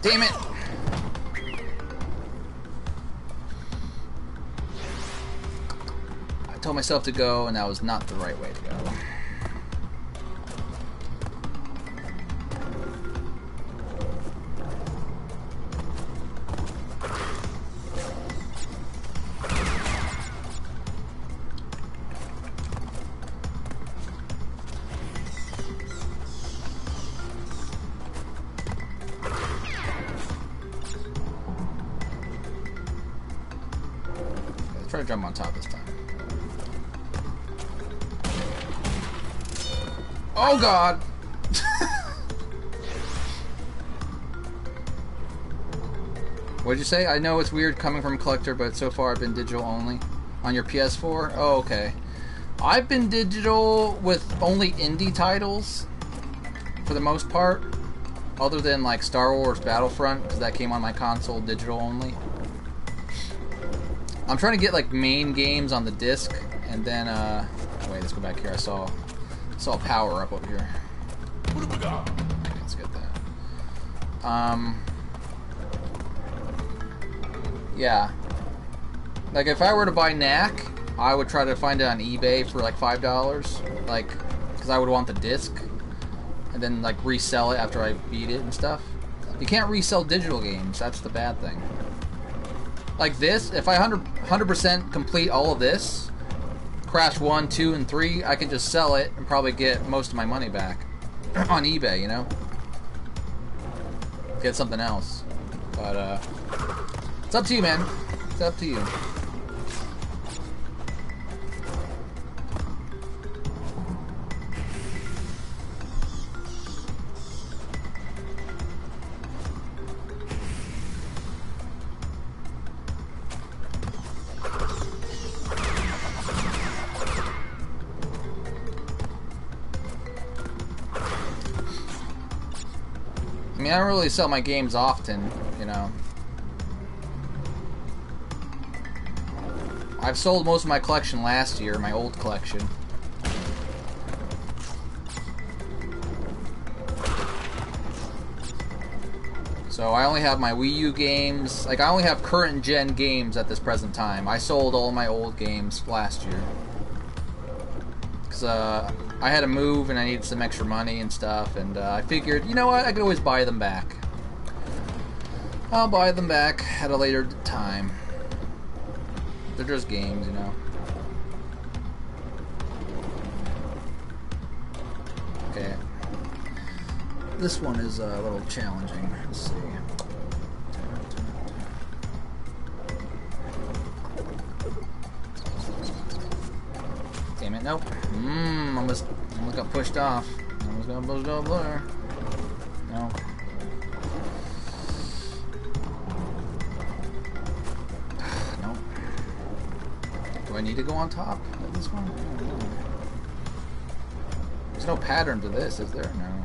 Damn it! Myself to go, and that was not the right way to go. God! What'd you say? I know it's weird coming from collector, but so far I've been digital only. On your PS4? Oh, okay. I've been digital with only indie titles for the most part, other than like Star Wars Battlefront, because that came on my console digital only. I'm trying to get like main games on the disc, and then uh, wait, let's go back here. I saw saw a power up up here. Okay, let's get that. Um, yeah. Like if I were to buy Knack, I would try to find it on eBay for like five dollars, like because I would want the disc. and then like resell it after I beat it and stuff. You can't resell digital games. That's the bad thing. Like this, if I 100 percent complete all of this, Crash one, two, and three, I can just sell it and probably get most of my money back on eBay. You know, get something else. But uh, it's up to you, man. It's up to you. Really sell my games often, you know. I've sold most of my collection last year, my old collection. So I only have my Wii U games. Like, I only have current gen games at this present time. I sold all my old games last year. Because uh, I had to move and I needed some extra money and stuff. And uh, I figured, you know what, I could always buy them back. I'll buy them back at a later time. They're just games, you know. Okay. This one is uh, a little challenging. Let's see. Pushed off. Pushed off there. No. Do I need to go on top of this one? There's no pattern to this, is there? No.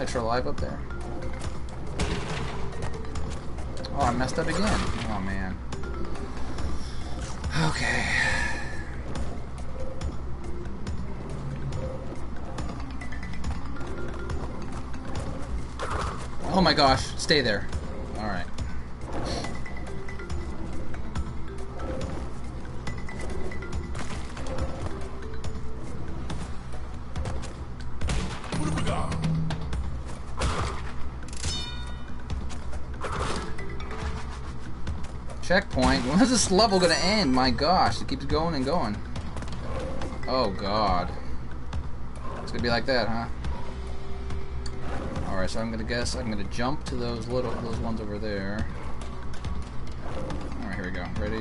extra life up there? Oh, I messed up again. Oh man. Okay. Oh my gosh, stay there. Checkpoint? When is this level gonna end? My gosh, it keeps going and going. Oh god. It's gonna be like that, huh? Alright, so I'm gonna guess I'm gonna jump to those little those ones over there. Alright, here we go. Ready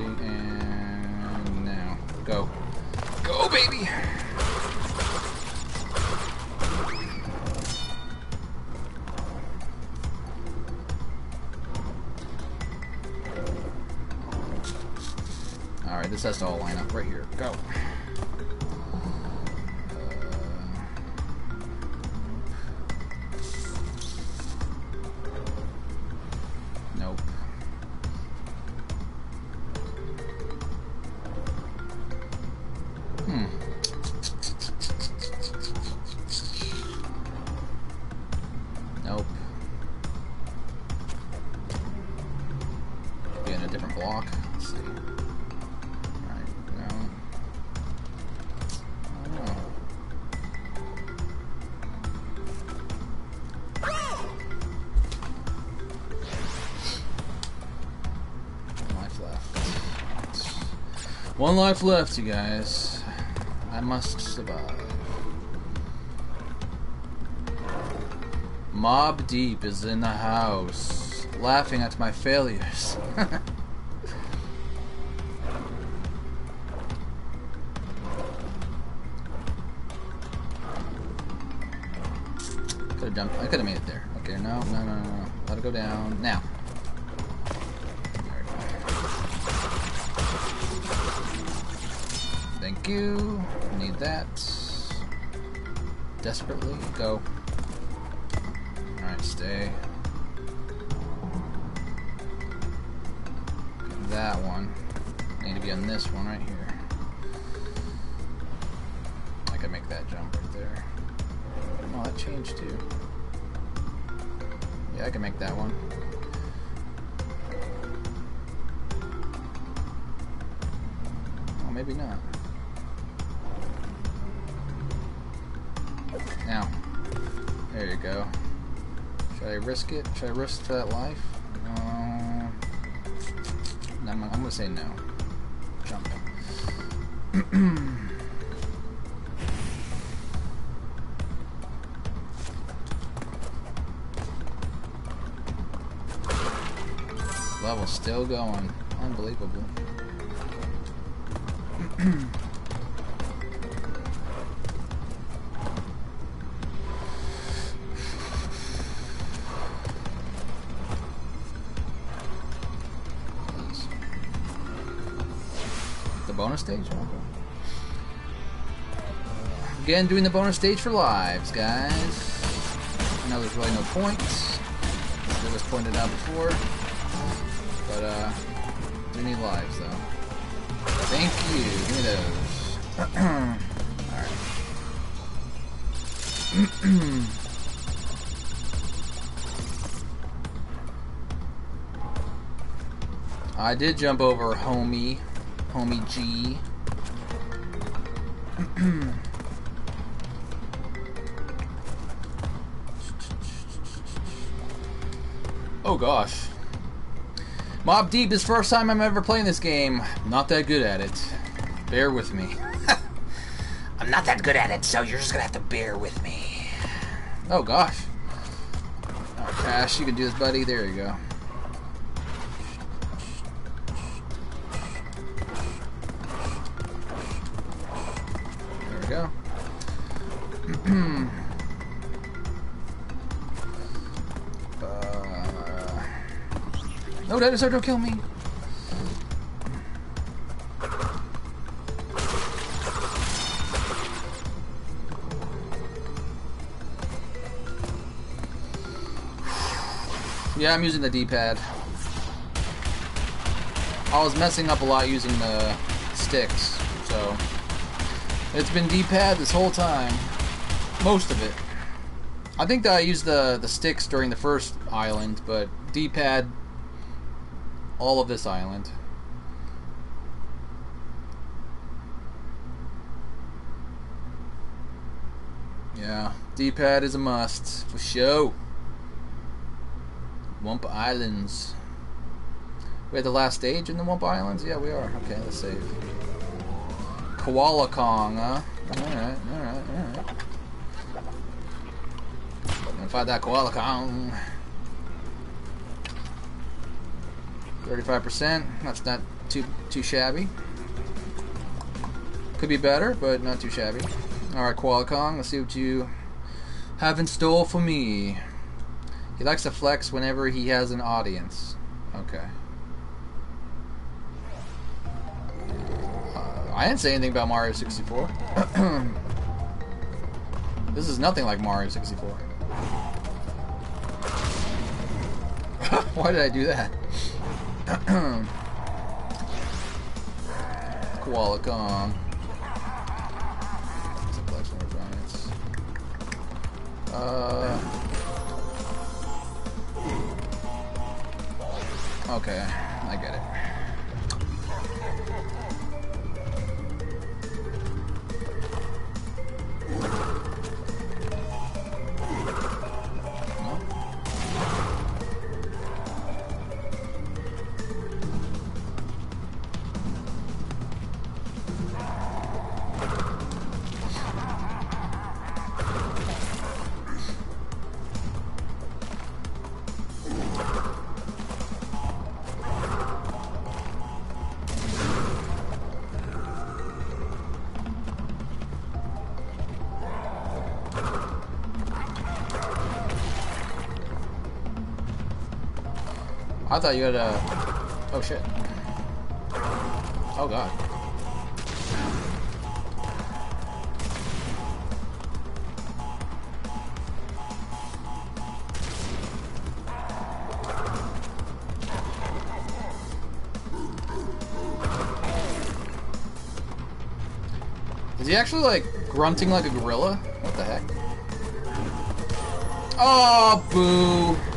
One life left, you guys. I must survive. Mob Deep is in the house, laughing at my failures. Thank you. Need that. Desperately go. Alright, stay. That one. Need to be on this one right here. I can make that jump right there. Oh, that changed too. Yeah, I can make that one. Oh, maybe not. Go. Should I risk it? Should I risk that life? Uh, no, I'm, I'm gonna say no. Jump. Level still going. Unbelievable. stage? Okay. Again, doing the bonus stage for lives, guys. I know there's really no points. It was pointed out before. But, uh, do need lives, though. Thank you. Give me those. Alright. I did jump over homie, homie G. oh gosh. Mob Deep is first time I'm ever playing this game. Not that good at it. Bear with me. I'm not that good at it, so you're just gonna have to bear with me. Oh gosh. Oh, Crash, you can do this, buddy. There you go. No, dinosaur, don't kill me. Yeah, I'm using the D-pad. I was messing up a lot using the sticks, so it's been D-pad this whole time. Most of it. I think that I used the the sticks during the first island, but D-pad all of this island. Yeah, D-pad is a must for show. Wumpa Islands. We had the last stage in the Wumpa Islands? Yeah, we are. Okay, let's save. Koala Kong, huh? Alright, alright, alright. Gonna find that Koala Kong. 35%. That's not too too shabby. Could be better, but not too shabby. Alright, Kong, let's see what you have in store for me. He likes to flex whenever he has an audience. Okay. Uh, I didn't say anything about Mario 64. this is nothing like Mario 64. Why did I do that? Koala Kong. Uh. Okay, I get it. I thought you had a. Oh shit. Oh god. Is he actually like grunting like a gorilla? What the heck? Oh, boo.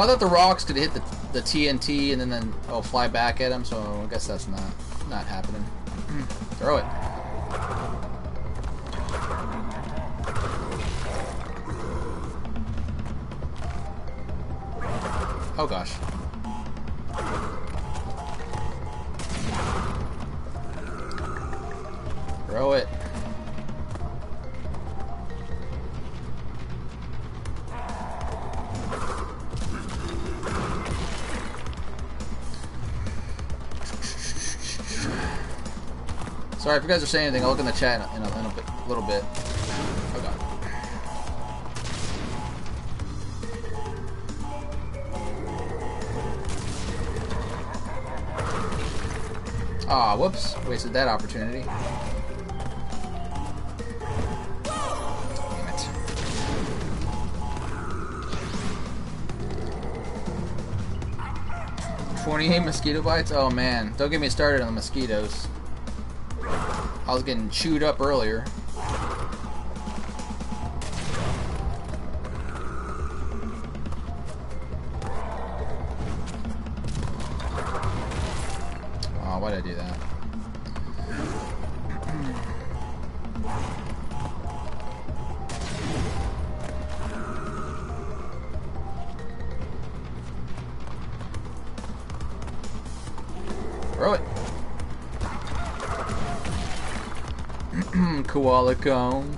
I thought the rocks could hit the, the TNT and then, then oh fly back at him, so I guess that's not not happening. Hmm. Throw it. Oh gosh. Sorry, if you guys are saying anything, I'll look in the chat in a, in a, in a bit, little bit. Oh. Ah, whoops. Wasted that opportunity. Twenty-eight mosquito bites? Oh man, don't get me started on the mosquitoes. I was getting chewed up earlier. Koala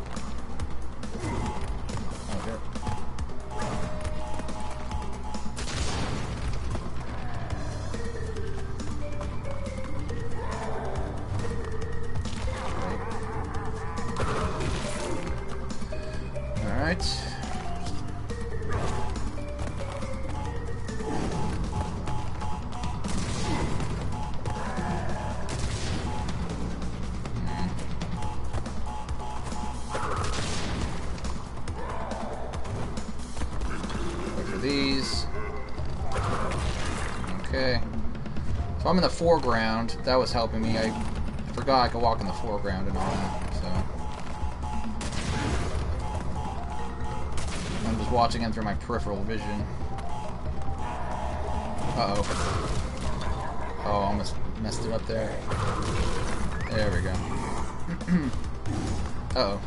foreground. That was helping me. I forgot I could walk in the foreground and all that. So I'm just watching in through my peripheral vision. Uh oh. Oh, I almost messed it up there. There we go. uh oh.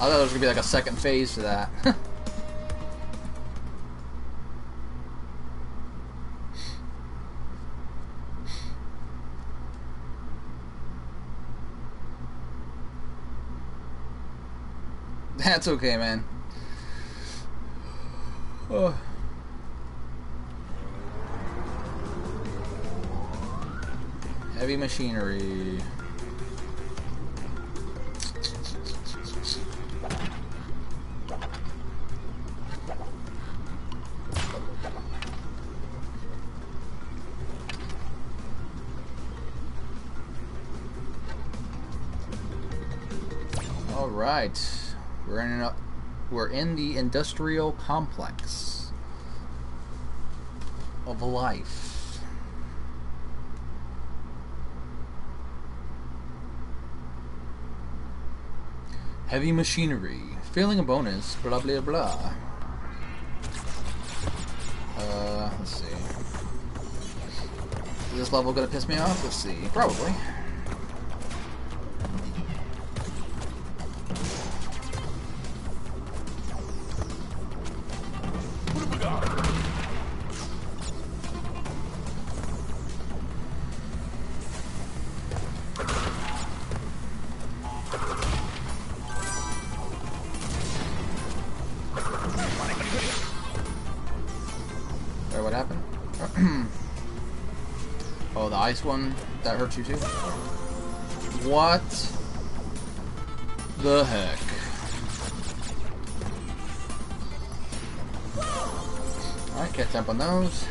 I thought there was gonna be like a second phase to that. That's okay, man. Oh. Heavy machinery. All right, we're in the industrial complex. of life. Heavy machinery. Failing a bonus. Blah blah blah. Uh, let's see. Is this level gonna piss me off? Let's see. Probably. Ice one that hurts you too. What the heck? Alright, can't jump on those.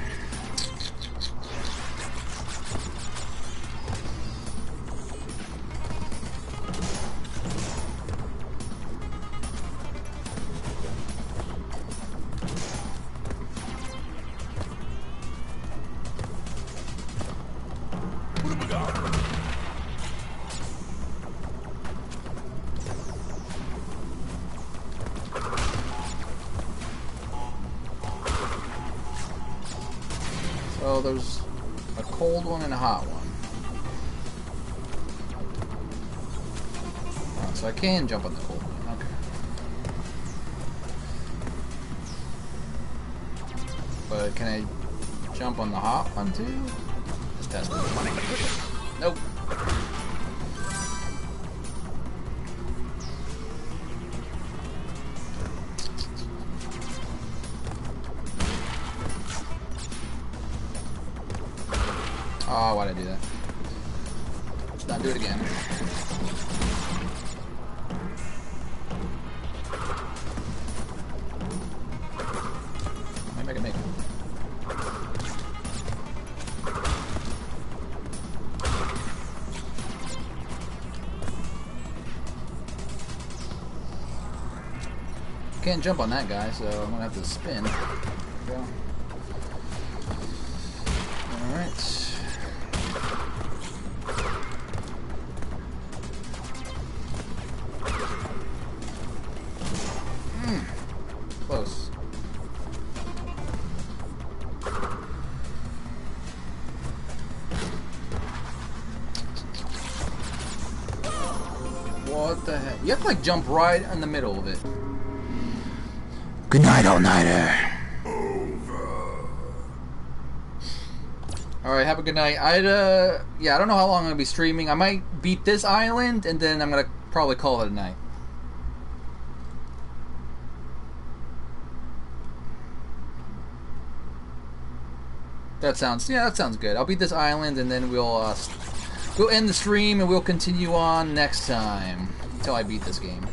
Can't jump on that guy, so I'm gonna have to spin. Alright. Hmm. What the heck? You have to like jump right in the middle of it. Good night, all nighter. Alright, have a good night. I'd, uh, yeah, I don't know how long I'm gonna be streaming. I might beat this island, and then I'm gonna probably call it a night. That sounds, yeah, that sounds good. I'll beat this island, and then we'll, uh, we'll end the stream, and we'll continue on next time. Until I beat this game.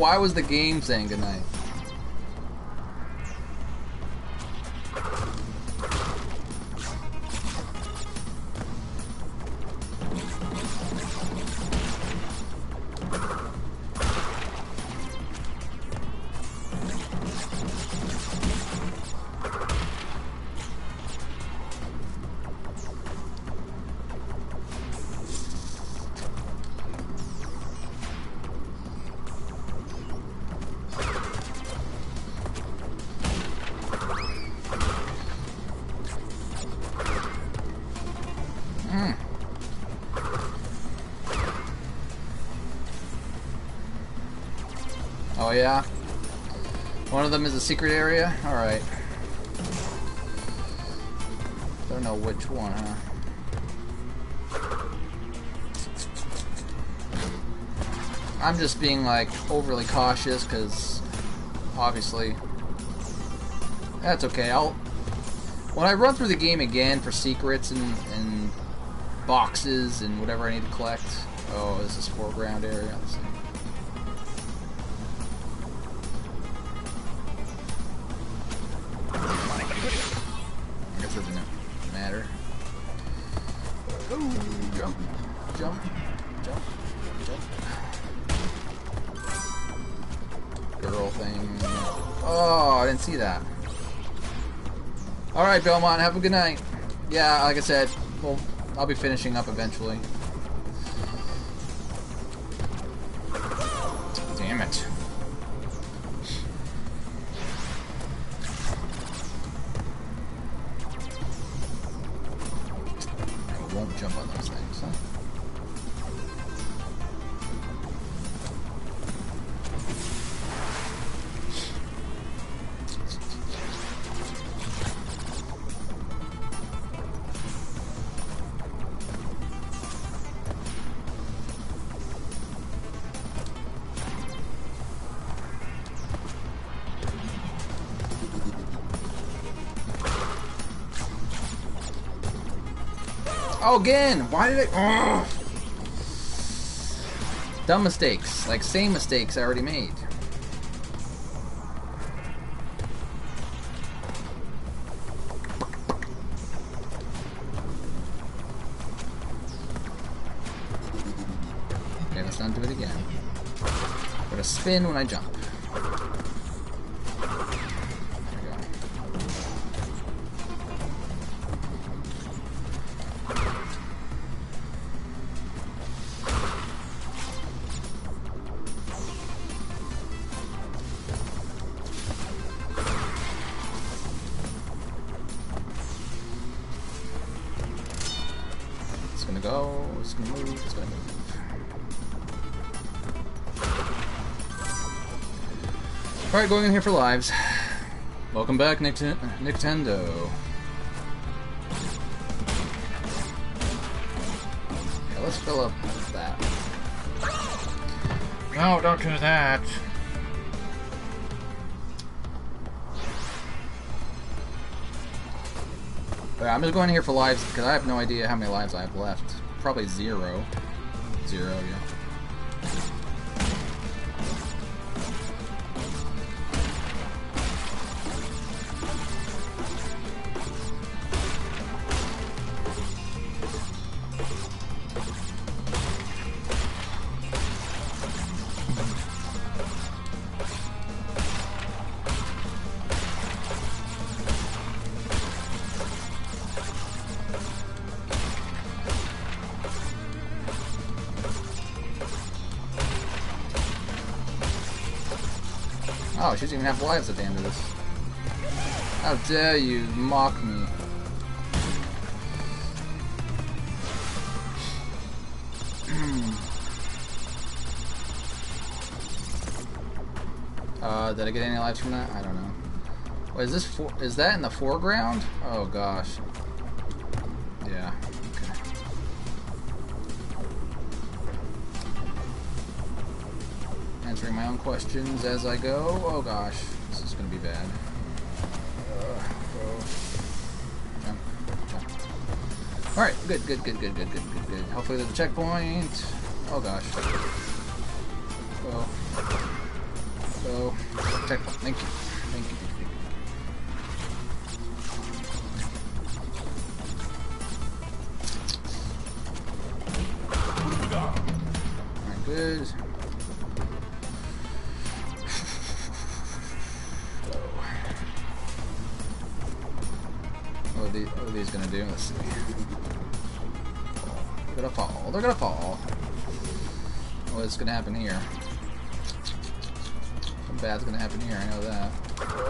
Why was the game saying goodnight? of them is a secret area? Alright. Don't know which one, huh? I'm just being like overly cautious because obviously that's okay. I'll when I run through the game again for secrets and, and boxes and whatever I need to collect. Oh, is this foreground area? Belmont, have a good night. Yeah, like I said, well, I'll be finishing up eventually. Again! Why did I... Ugh. Dumb mistakes. Like, same mistakes I already made. Okay, let's not do it again. I'm gonna spin when I jump. Alright, going in here for lives. Welcome back, Nict- Nintendo. Yeah, let's fill up that. No, don't do that. But I'm just going in here for lives because I have no idea how many lives I have left. Probably zero. Zero, yeah. Even have lives at the end of this. How dare you mock me. uh, did I get any lives from that? I don't know. Wait, is this for is that in the foreground? Oh gosh. Questions as I go. Oh gosh, this is gonna be bad. Uh, oh. Jump, jump. All right, good, good, good, good, good, good, good, good. Hopefully there's a checkpoint. Oh gosh. Go. Go. Checkpoint. Thank you. Gonna happen here? Something bad's gonna happen here, I know that.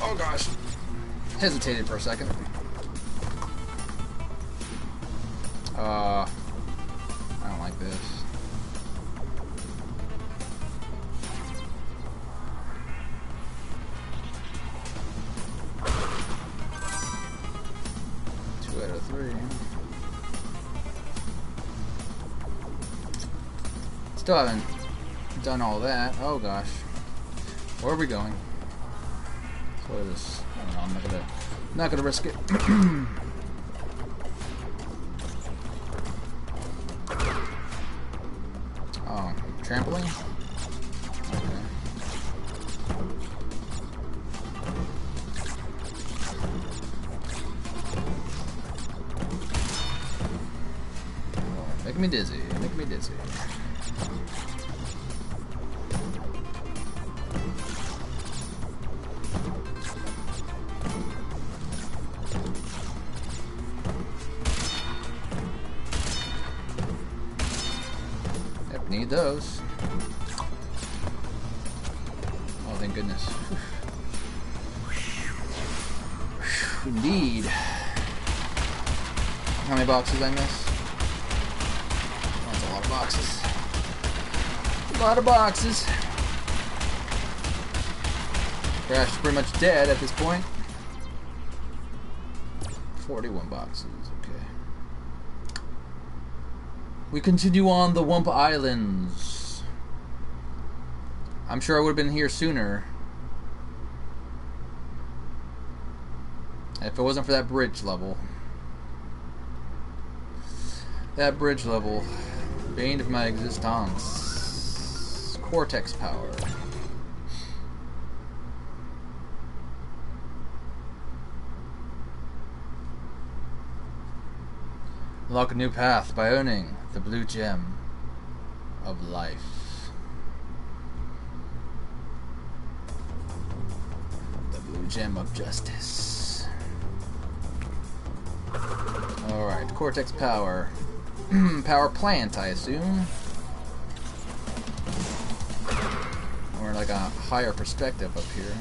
Oh gosh. Hesitated for a second. Uh, I don't like this. Two out of three. Still haven't done all that. Oh gosh. Where are we going? Not gonna risk it. boxes I miss? That's a lot of boxes. A lot of boxes. Crash is pretty much dead at this point. 41 boxes, okay. We continue on the Wumpa Islands. I'm sure I would have been here sooner. If it wasn't for that bridge level. That bridge level. Bane of my existence. Cortex power. Unlock a new path by owning the blue gem of life. The blue gem of justice. Alright, Cortex power. Hmm, power plant, I assume. Or like a higher perspective up here.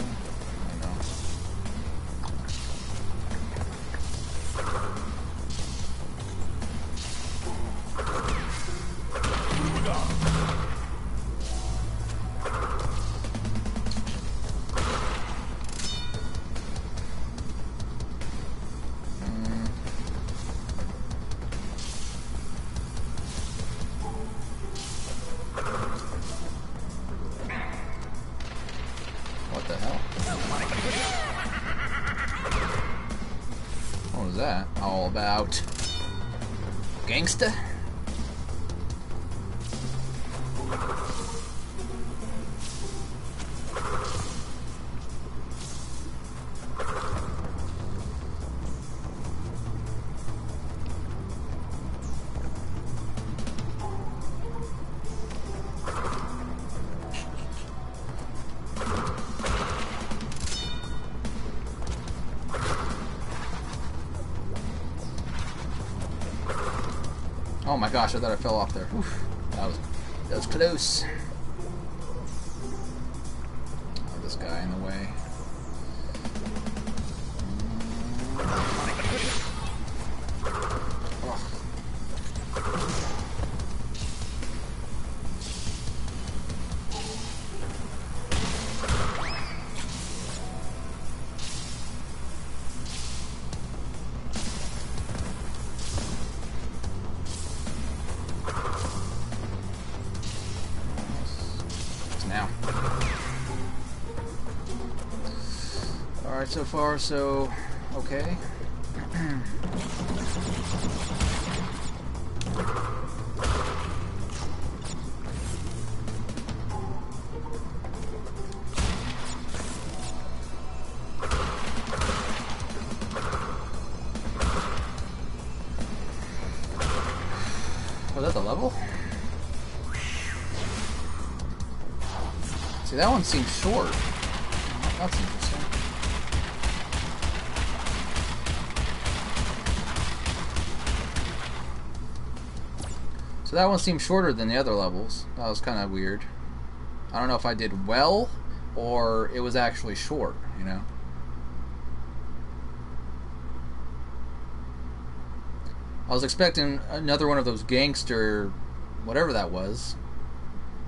Oh my gosh, I thought I fell off there. Oof. That was that was close. So okay. Oh, Was that the level? See, that one seems short. That one seemed shorter than the other levels. That was kind of weird. I don't know if I did well or it was actually short, you know. I was expecting another one of those gangster, whatever that was,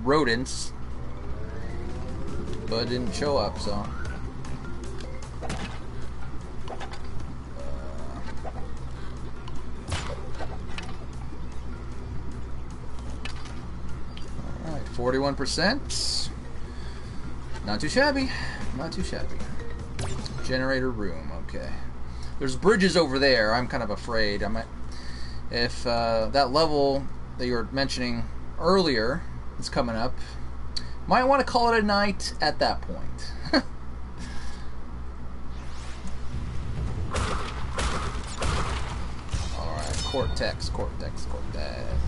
rodents, but it didn't show up, so. Alright, forty-one percent. Not too shabby. Not too shabby. Generator room. Okay. There's bridges over there. I'm kind of afraid. I might, if uh, that level that you were mentioning earlier is coming up, might want to call it a night at that point. All right, Cortex, Cortex, Cortex.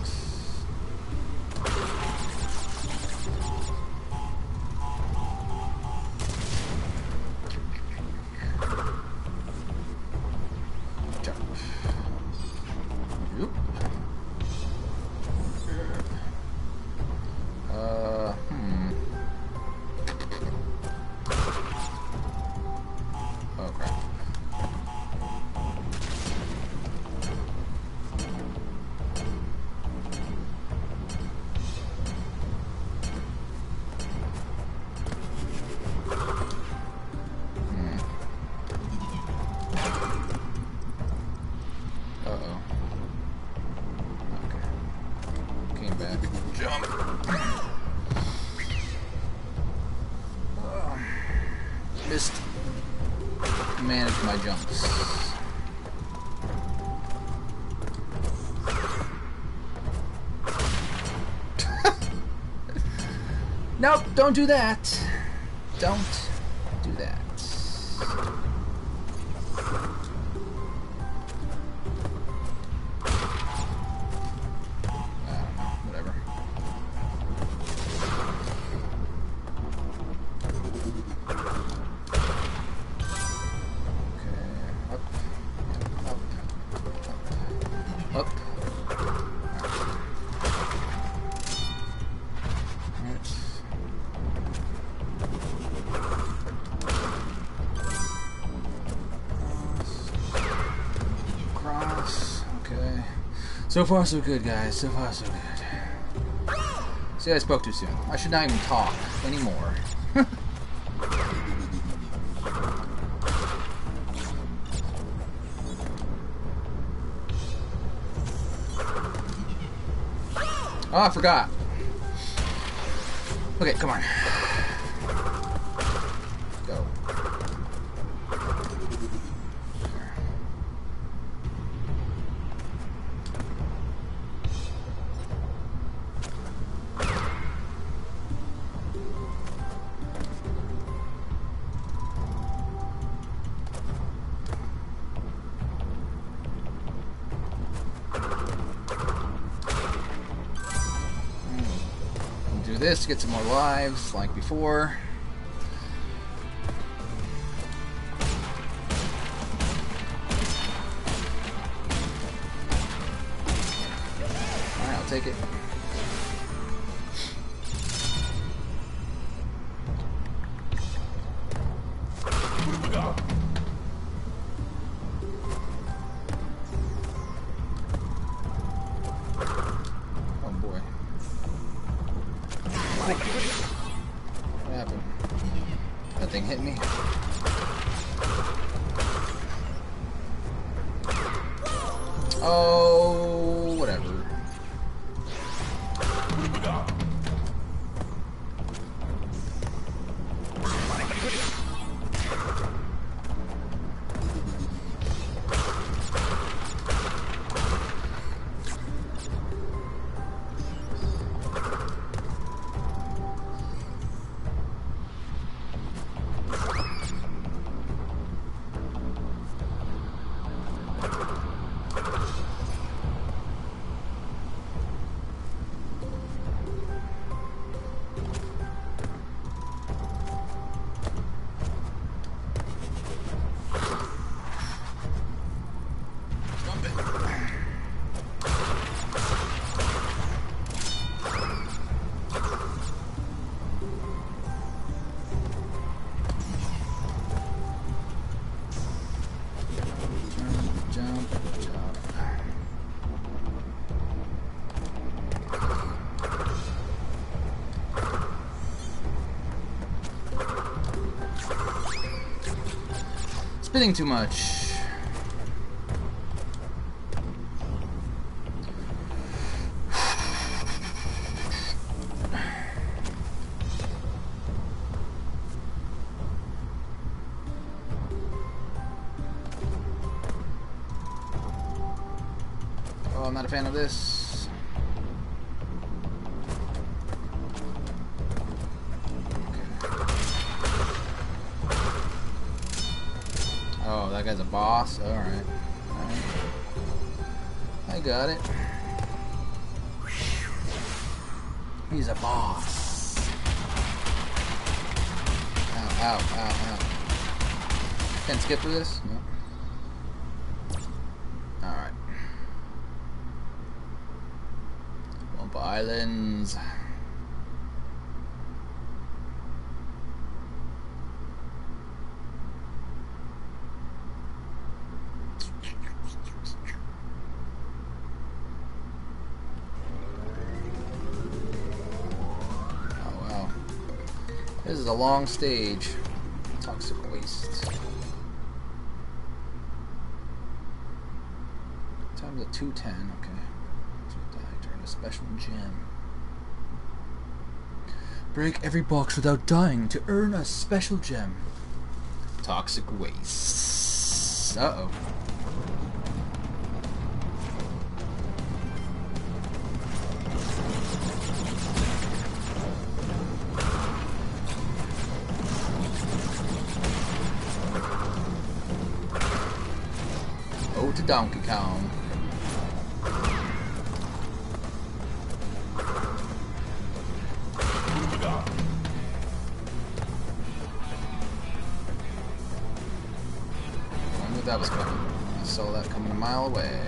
Don't do that. Don't So far, so good, guys. So far, so good. See, I spoke too soon. I should not even talk anymore. oh, I forgot. Okay, come on. Get some more lives, like before. Spinning too much. Oh, I'm not a fan of this. Boss? Alright. Alright. I got it. He's a boss. Ow, ow, ow, ow. Can't skip through this? No. A long stage. Toxic waste. Time's at 210, okay. During a special gem. Break every box without dying to earn a special gem. Toxic waste. Uh oh. Donkey Kong. I knew that was coming. I saw that coming a mile away.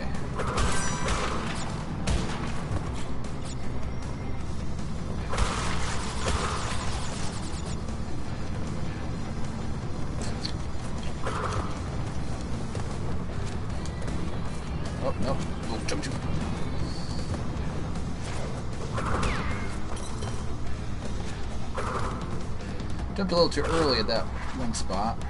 A little too early at that one spot.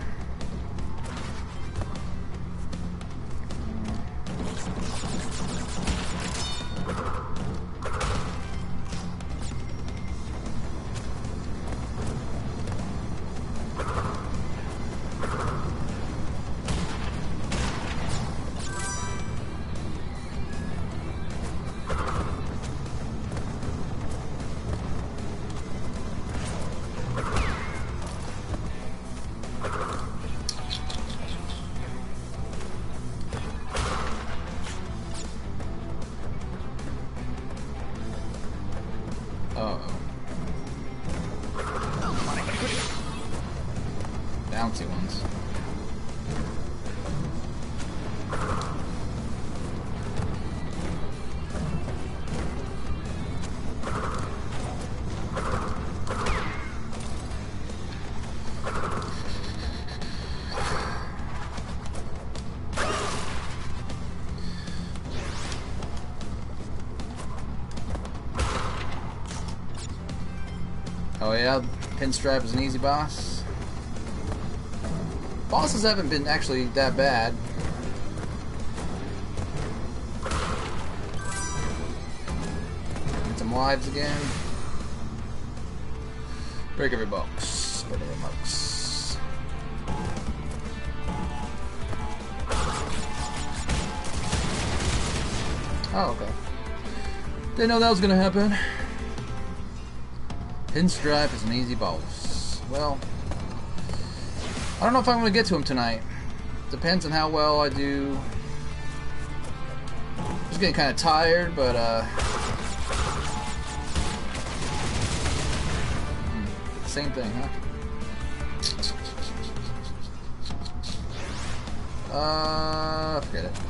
Oh yeah, Pinstripe is an easy boss. Bosses haven't been actually that bad. Get some lives again. Break every box. Break every box. Oh, okay. Didn't know that was gonna happen. Pinstripe is an easy boss. Well, I don't know if I'm going to get to him tonight. Depends on how well I do. I'm Just getting kind of tired, but uh, hmm, same thing, huh? Uh, forget it.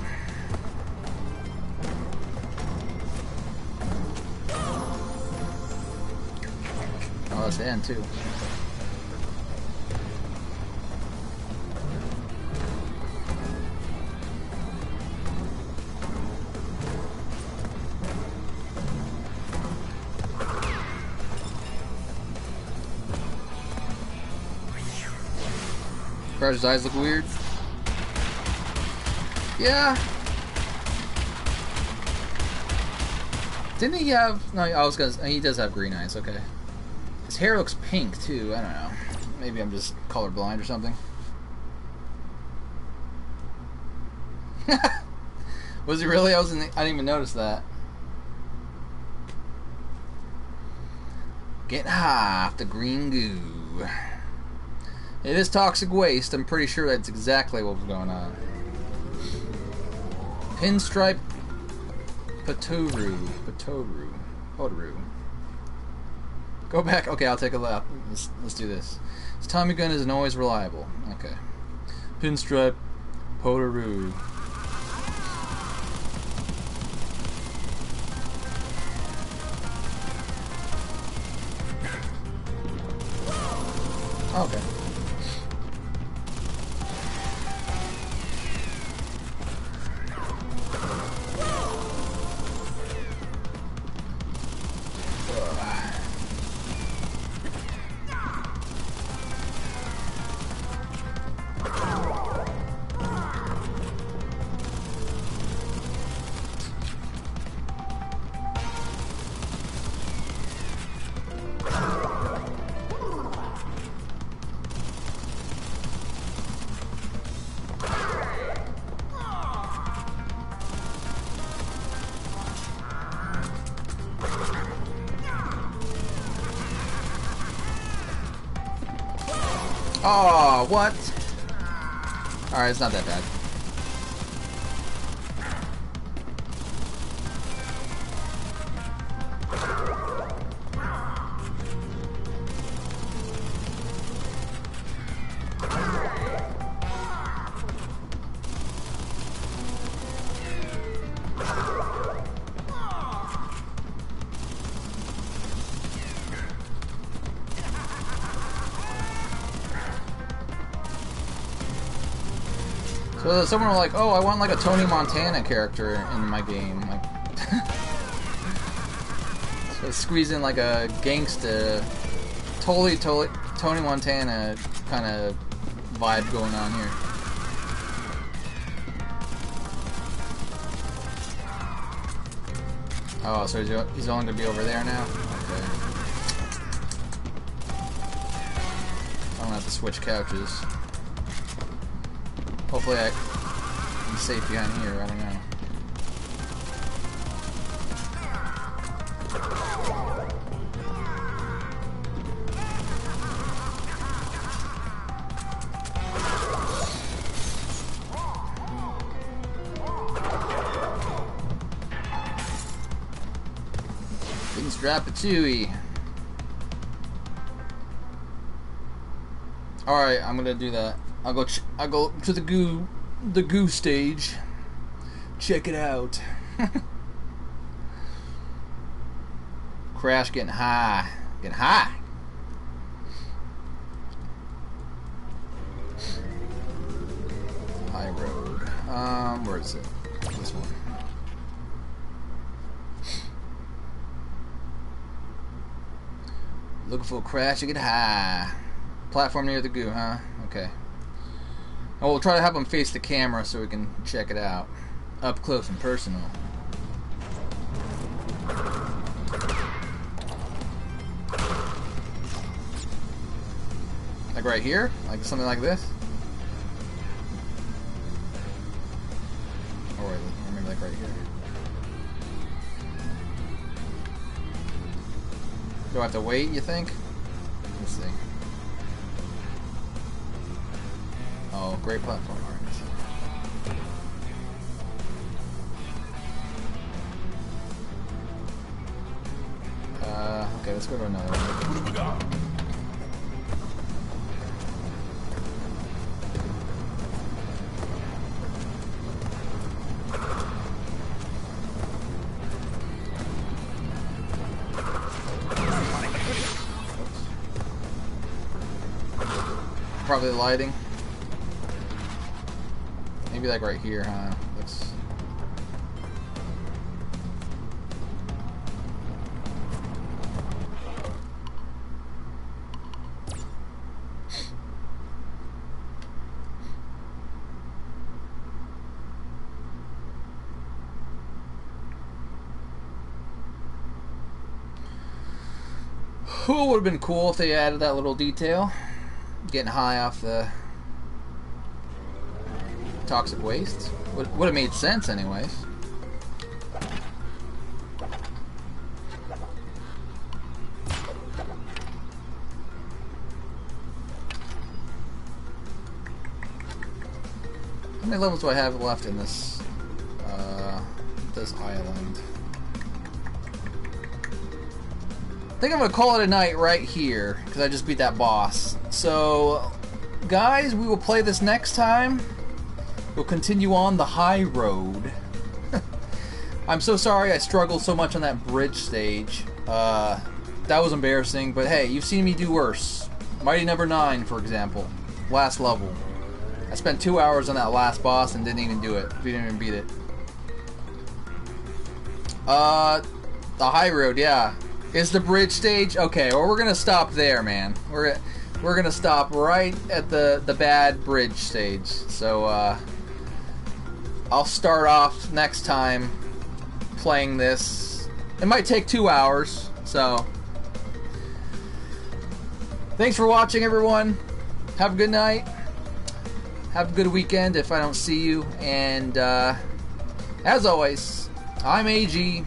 That's the too. Eyes look weird. Yeah. Didn't he have? No, I was gonna. He does have green eyes. Okay. Hair looks pink too. I don't know. Maybe I'm just colorblind or something. was he really? I was. In the, I didn't even notice that. Get high off the green goo. It is toxic waste. I'm pretty sure that's exactly what was going on. Pinstripe Patoru. Patoru. Potoroo. Go back. Okay, I'll take a lap. Let's, let's do this. This Tommy gun isn't always reliable. Okay. Pinstripe Potoroo. It's not that So someone were like, "Oh, I want like a Tony Montana character in my game." Like, so squeeze in like a gangsta, totally, totally Tony Montana kind of vibe going on here. Oh, so he's only gonna be over there now. Okay. I'm gonna have to switch couches. Hopefully I, safe behind here, I don't know. Things chewy. Alright, I'm gonna do that. I'll go. I'll go to the goo, the goo stage. Check it out. Crash getting high, getting high. High road. Um, where is it? This one. Looking for a crash to get high. Platform near the goo, huh? Okay. Oh, we'll try to have him face the camera so we can check it out. Up close and personal. Like right here? Like something like this? Or maybe like right here. Do I have to wait, you think? Great platform. Uh, okay, let's go to another one. Probably lighting. Maybe like right here, huh? That's... Who would have been cool if they added that little detail? Getting high off the toxic waste. Would, would have made sense, anyways. How many levels do I have left in this uh, this island? I think I'm gonna call it a night right here because I just beat that boss. So, guys, we will play this next time. We'll continue on the high road. I'm so sorry I struggled so much on that bridge stage. Uh, that was embarrassing, but hey, you've seen me do worse. Mighty Number 9, for example. Last level. I spent two hours on that last boss and didn't even do it. We didn't even beat it. Uh, the high road, yeah. Is the bridge stage? Okay, well we're gonna stop there, man. We're we're gonna stop right at the the bad bridge stage. So uh, I'll start off next time playing this. It might take two hours, so thanks for watching, everyone. Have a good night. Have a good weekend if I don't see you. And uh, as always, I'm AG,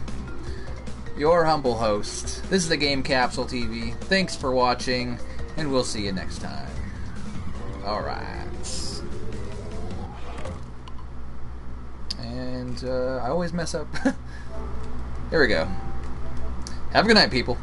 your humble host. This is the Game Capsule TV. Thanks for watching, and we'll see you next time. Alright. Uh, I always mess up. Here we go. Have a good night, people.